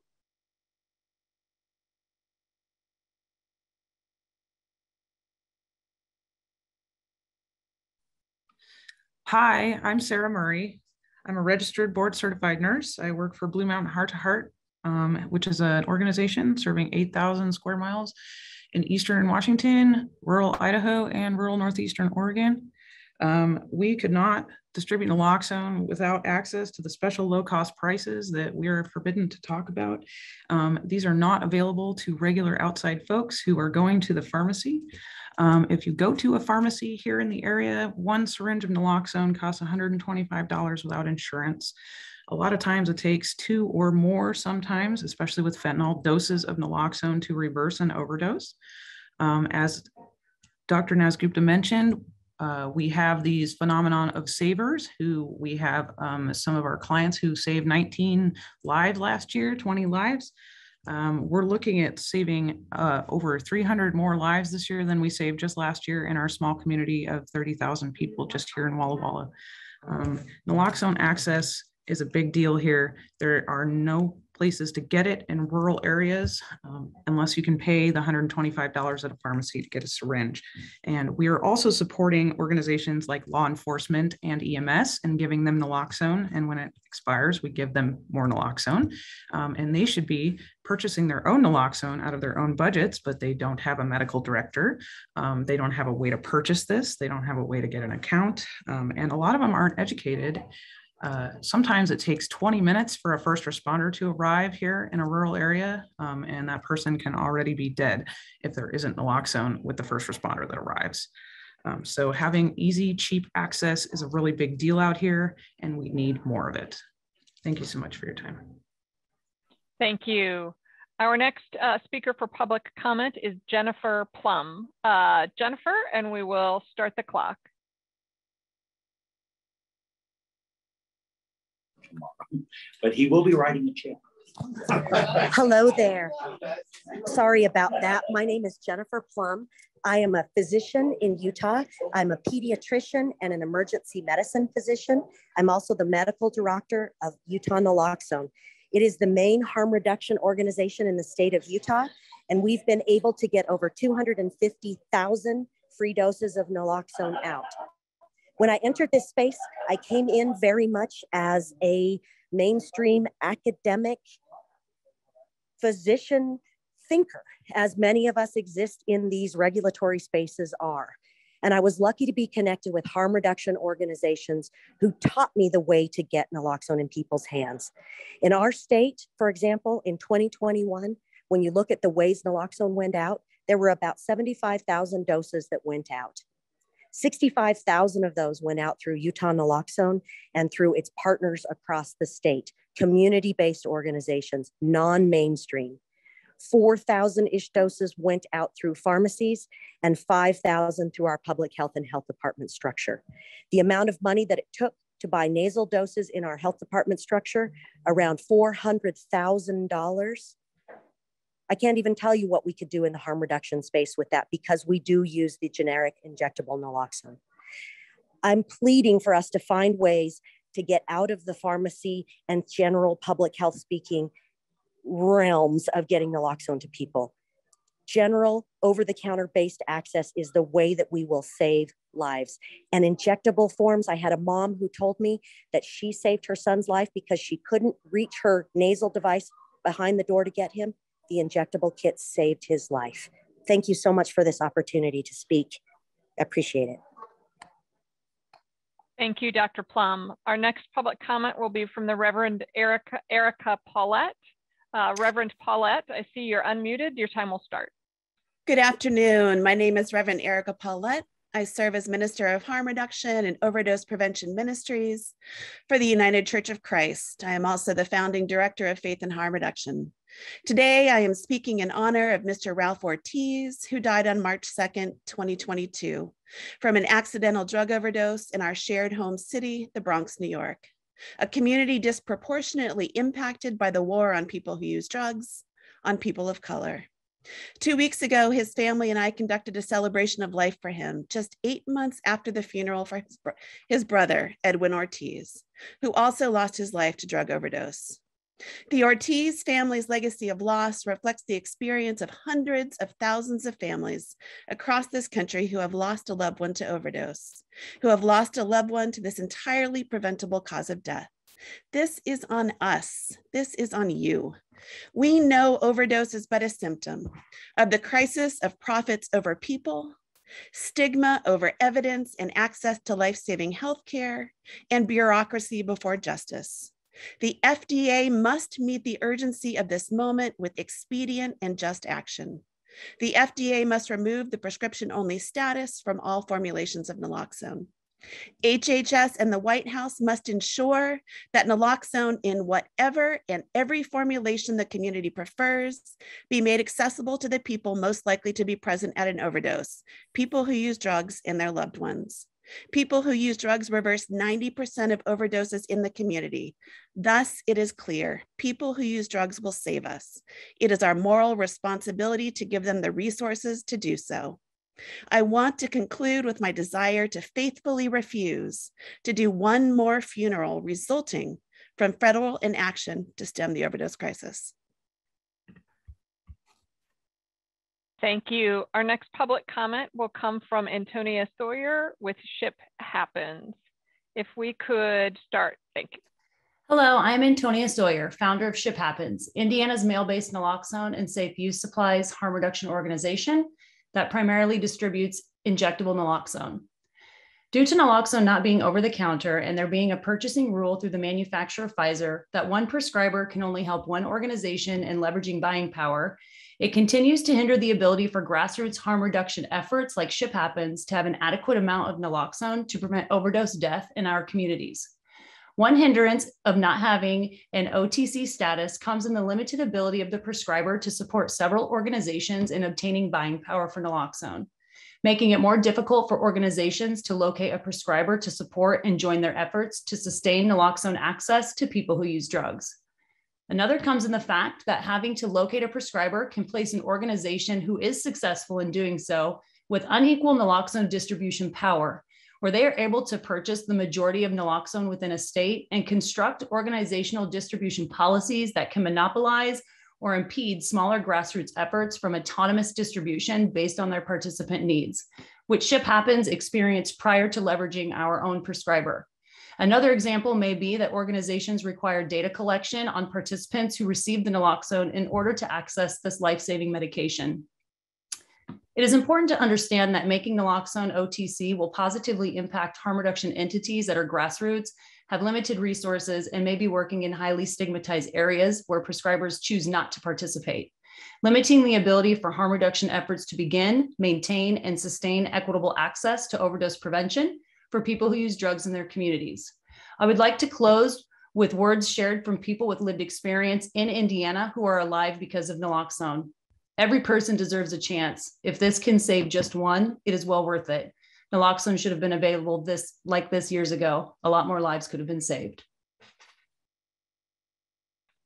Hi, I'm Sarah Murray. I'm a registered board certified nurse. I work for Blue Mountain Heart to Heart, um, which is an organization serving 8,000 square miles in Eastern Washington, rural Idaho, and rural Northeastern Oregon. Um, we could not distribute naloxone without access to the special low cost prices that we are forbidden to talk about. Um, these are not available to regular outside folks who are going to the pharmacy. Um, if you go to a pharmacy here in the area, one syringe of naloxone costs $125 without insurance. A lot of times it takes two or more, sometimes, especially with fentanyl, doses of naloxone to reverse an overdose. Um, as Dr. Dasgupta mentioned, uh, we have these phenomenon of savers who we have um, some of our clients who saved 19 lives last year, 20 lives. Um, we're looking at saving uh, over 300 more lives this year than we saved just last year in our small community of 30,000 people just here in Walla Walla. Um, naloxone access is a big deal here. There are no places to get it in rural areas um, unless you can pay the $125 at a pharmacy to get a syringe. And we are also supporting organizations like law enforcement and EMS and giving them naloxone. And when it expires, we give them more naloxone. Um, and they should be purchasing their own naloxone out of their own budgets, but they don't have a medical director. Um, they don't have a way to purchase this. They don't have a way to get an account. Um, and a lot of them aren't educated uh, sometimes it takes 20 minutes for a first responder to arrive here in a rural area, um, and that person can already be dead if there isn't naloxone with the first responder that arrives. Um, so having easy, cheap access is a really big deal out here, and we need more of it. Thank you so much for your time. Thank you. Our next uh, speaker for public comment is Jennifer Plumb. Uh, Jennifer, and we will start the clock. Tomorrow, but he will be writing a check. Hello there. Sorry about that. My name is Jennifer Plumb. I am a physician in Utah. I'm a pediatrician and an emergency medicine physician. I'm also the medical director of Utah Naloxone. It is the main harm reduction organization in the state of Utah, and we've been able to get over 250,000 free doses of naloxone out. When I entered this space, I came in very much as a mainstream academic physician thinker, as many of us exist in these regulatory spaces are. And I was lucky to be connected with harm reduction organizations who taught me the way to get naloxone in people's hands. In our state, for example, in 2021, when you look at the ways naloxone went out, there were about 75,000 doses that went out. 65,000 of those went out through Utah Naloxone and through its partners across the state, community-based organizations, non-mainstream. 4,000-ish doses went out through pharmacies and 5,000 through our public health and health department structure. The amount of money that it took to buy nasal doses in our health department structure, around $400,000 I can't even tell you what we could do in the harm reduction space with that because we do use the generic injectable naloxone. I'm pleading for us to find ways to get out of the pharmacy and general public health speaking realms of getting naloxone to people. general over the counter based access is the way that we will save lives. And injectable forms, I had a mom who told me that she saved her son's life because she couldn't reach her nasal device behind the door to get him. The injectable kit saved his life. Thank you so much for this opportunity to speak. Appreciate it. Thank you, Dr. Plumb. Our next public comment will be from the Reverend Erica, Erica Paulette. Uh, Reverend Paulette, I see you're unmuted. Your time will start. Good afternoon. My name is Reverend Erica Paulette. I serve as Minister of Harm Reduction and Overdose Prevention Ministries for the United Church of Christ. I am also the founding director of Faith and Harm Reduction. Today, I am speaking in honor of Mr. Ralph Ortiz, who died on March 2nd, 2022, from an accidental drug overdose in our shared home city, the Bronx, New York, a community disproportionately impacted by the war on people who use drugs, on people of color. Two weeks ago, his family and I conducted a celebration of life for him, just eight months after the funeral for his, his brother, Edwin Ortiz, who also lost his life to drug overdose. The Ortiz family's legacy of loss reflects the experience of hundreds of thousands of families across this country who have lost a loved one to overdose, who have lost a loved one to this entirely preventable cause of death. This is on us. This is on you. We know overdose is but a symptom of the crisis of profits over people, stigma over evidence and access to life saving health care, and bureaucracy before justice. The FDA must meet the urgency of this moment with expedient and just action. The FDA must remove the prescription only status from all formulations of naloxone. HHS and the White House must ensure that naloxone in whatever and every formulation the community prefers be made accessible to the people most likely to be present at an overdose, people who use drugs and their loved ones. People who use drugs reverse 90% of overdoses in the community. Thus, it is clear people who use drugs will save us. It is our moral responsibility to give them the resources to do so. I want to conclude with my desire to faithfully refuse to do one more funeral resulting from federal inaction to stem the overdose crisis. Thank you. Our next public comment will come from Antonia Sawyer with Ship Happens. If we could start, thank you. Hello, I'm Antonia Sawyer, founder of Ship Happens, Indiana's mail-based naloxone and safe use supplies harm reduction organization that primarily distributes injectable naloxone. Due to naloxone not being over the counter and there being a purchasing rule through the manufacturer Pfizer that one prescriber can only help one organization in leveraging buying power, it continues to hinder the ability for grassroots harm reduction efforts like Ship Happens to have an adequate amount of naloxone to prevent overdose death in our communities. One hindrance of not having an OTC status comes in the limited ability of the prescriber to support several organizations in obtaining buying power for naloxone, making it more difficult for organizations to locate a prescriber to support and join their efforts to sustain naloxone access to people who use drugs. Another comes in the fact that having to locate a prescriber can place an organization who is successful in doing so with unequal naloxone distribution power, where they are able to purchase the majority of naloxone within a state and construct organizational distribution policies that can monopolize or impede smaller grassroots efforts from autonomous distribution based on their participant needs, which Ship Happens experienced prior to leveraging our own prescriber. Another example may be that organizations require data collection on participants who received the naloxone in order to access this life-saving medication. It is important to understand that making naloxone OTC will positively impact harm reduction entities that are grassroots, have limited resources, and may be working in highly stigmatized areas where prescribers choose not to participate. Limiting the ability for harm reduction efforts to begin, maintain, and sustain equitable access to overdose prevention for people who use drugs in their communities. I would like to close with words shared from people with lived experience in Indiana who are alive because of naloxone. Every person deserves a chance. If this can save just one, it is well worth it. Naloxone should have been available this like this years ago. A lot more lives could have been saved.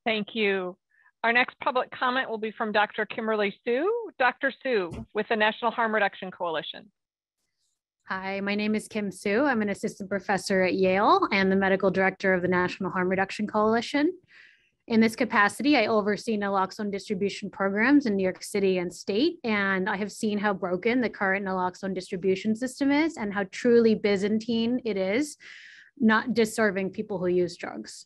Thank you. Our next public comment will be from Dr. Kimberly Sue. Dr. Sue with the National Harm Reduction Coalition. Hi, my name is Kim Sue. I'm an assistant professor at Yale and the medical director of the National Harm Reduction Coalition. In this capacity, I oversee naloxone distribution programs in New York City and state, and I have seen how broken the current naloxone distribution system is and how truly Byzantine it is, not just serving people who use drugs.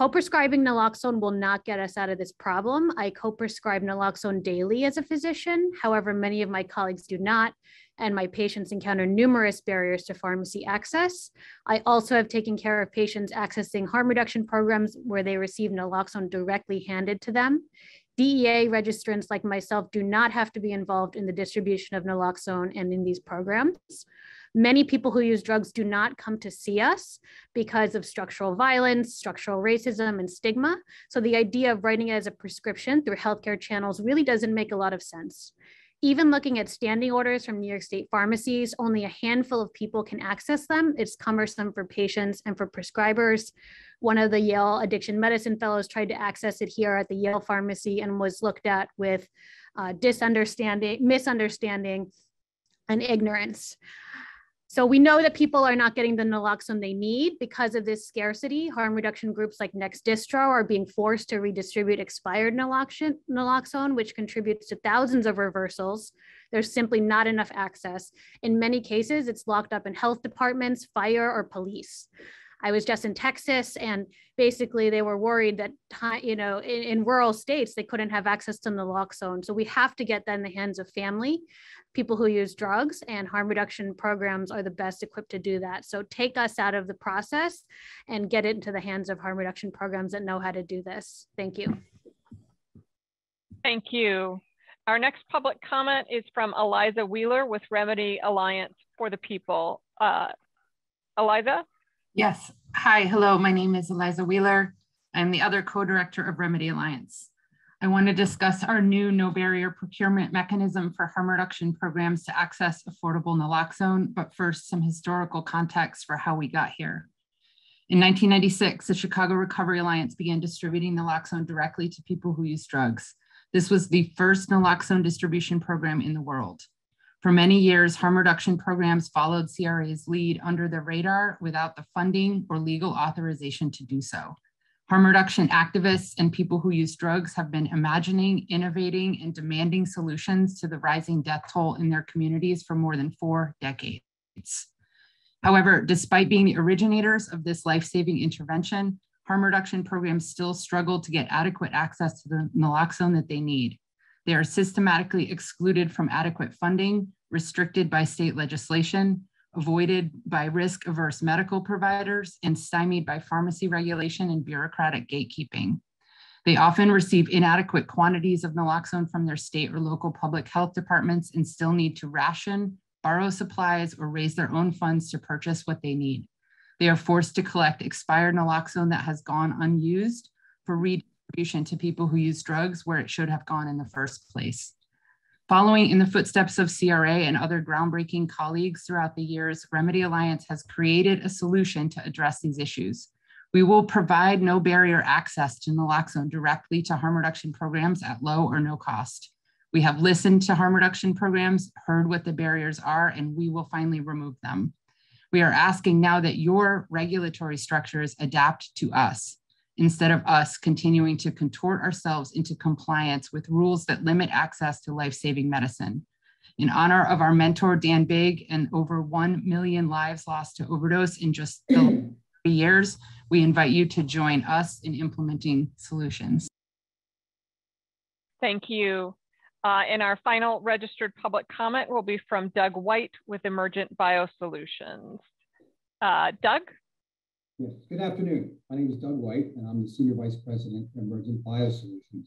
Co-prescribing naloxone will not get us out of this problem. I co-prescribe naloxone daily as a physician. However, many of my colleagues do not, and my patients encounter numerous barriers to pharmacy access. I also have taken care of patients accessing harm reduction programs where they receive naloxone directly handed to them. DEA registrants like myself do not have to be involved in the distribution of naloxone and in these programs. Many people who use drugs do not come to see us because of structural violence, structural racism, and stigma. So the idea of writing it as a prescription through healthcare channels really doesn't make a lot of sense. Even looking at standing orders from New York State pharmacies, only a handful of people can access them. It's cumbersome for patients and for prescribers. One of the Yale addiction medicine fellows tried to access it here at the Yale pharmacy and was looked at with uh, disunderstanding, misunderstanding, and ignorance. So we know that people are not getting the naloxone they need because of this scarcity. Harm reduction groups like Next Distro are being forced to redistribute expired naloxone, which contributes to thousands of reversals. There's simply not enough access. In many cases, it's locked up in health departments, fire, or police. I was just in Texas and basically they were worried that, you know, in, in, rural states, they couldn't have access to naloxone. So we have to get that in the hands of family people who use drugs and harm reduction programs are the best equipped to do that. So take us out of the process and get it into the hands of harm reduction programs that know how to do this. Thank you. Thank you. Our next public comment is from Eliza Wheeler with Remedy Alliance for the People. Uh, Eliza? Yes. Hi, hello. My name is Eliza Wheeler. I'm the other co-director of Remedy Alliance. I want to discuss our new no barrier procurement mechanism for harm reduction programs to access affordable naloxone, but first some historical context for how we got here. In 1996, the Chicago Recovery Alliance began distributing naloxone directly to people who use drugs. This was the first naloxone distribution program in the world. For many years, harm reduction programs followed CRA's lead under the radar without the funding or legal authorization to do so. Harm reduction activists and people who use drugs have been imagining, innovating, and demanding solutions to the rising death toll in their communities for more than four decades. However, despite being the originators of this life-saving intervention, harm reduction programs still struggle to get adequate access to the naloxone that they need. They are systematically excluded from adequate funding, restricted by state legislation, avoided by risk averse medical providers, and stymied by pharmacy regulation and bureaucratic gatekeeping. They often receive inadequate quantities of naloxone from their state or local public health departments and still need to ration, borrow supplies, or raise their own funds to purchase what they need. They are forced to collect expired naloxone that has gone unused for redistribution to people who use drugs where it should have gone in the first place. Following in the footsteps of CRA and other groundbreaking colleagues throughout the years, Remedy Alliance has created a solution to address these issues. We will provide no barrier access to naloxone directly to harm reduction programs at low or no cost. We have listened to harm reduction programs, heard what the barriers are, and we will finally remove them. We are asking now that your regulatory structures adapt to us instead of us continuing to contort ourselves into compliance with rules that limit access to life saving medicine. In honor of our mentor, Dan Bigg, and over 1 million lives lost to overdose in just three years, we invite you to join us in implementing solutions. Thank you. Uh, and our final registered public comment will be from Doug White with Emergent Biosolutions. Uh, Doug? Yes, good afternoon. My name is Doug White, and I'm the Senior Vice President for Emergent Biosolutions.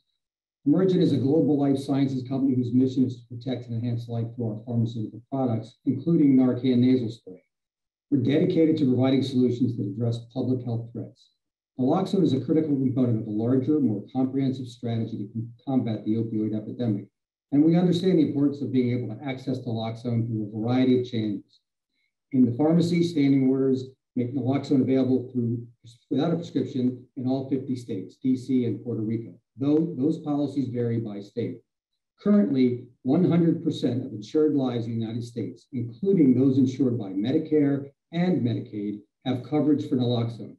Emergent is a global life sciences company whose mission is to protect and enhance life through our pharmaceutical products, including Narcan nasal spray. We're dedicated to providing solutions that address public health threats. Naloxone is a critical component of a larger, more comprehensive strategy to combat the opioid epidemic. And we understand the importance of being able to access naloxone through a variety of channels. In the pharmacy, standing orders make naloxone available through without a prescription in all 50 states, DC and Puerto Rico, though those policies vary by state. Currently, 100% of insured lives in the United States, including those insured by Medicare and Medicaid, have coverage for naloxone.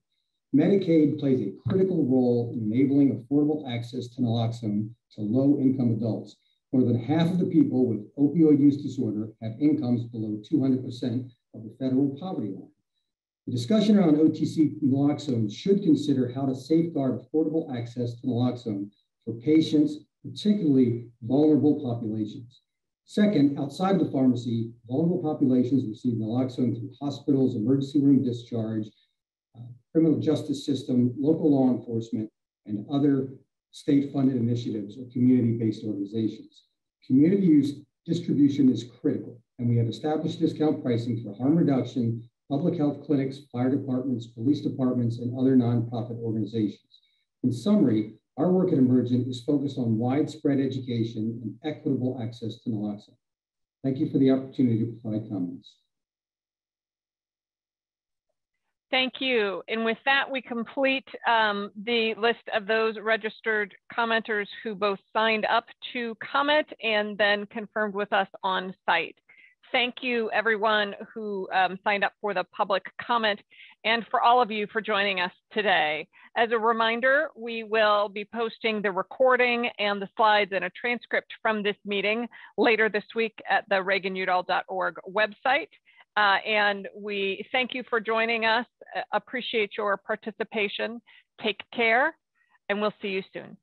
Medicaid plays a critical role in enabling affordable access to naloxone to low income adults. More than half of the people with opioid use disorder have incomes below 200% of the federal poverty line. The discussion around OTC naloxone should consider how to safeguard affordable access to naloxone for patients, particularly vulnerable populations. Second, outside of the pharmacy, vulnerable populations receive naloxone through hospitals, emergency room discharge, uh, criminal justice system, local law enforcement, and other state-funded initiatives or community-based organizations. Community use distribution is critical, and we have established discount pricing for harm reduction, public health clinics, fire departments, police departments, and other nonprofit organizations. In summary, our work at Emergent is focused on widespread education and equitable access to naloxone. Thank you for the opportunity to provide comments. Thank you. And with that, we complete um, the list of those registered commenters who both signed up to comment and then confirmed with us on site. Thank you everyone who um, signed up for the public comment and for all of you for joining us today. As a reminder, we will be posting the recording and the slides and a transcript from this meeting later this week at the reaganudall.org website. Uh, and we thank you for joining us. Uh, appreciate your participation. Take care, and we'll see you soon.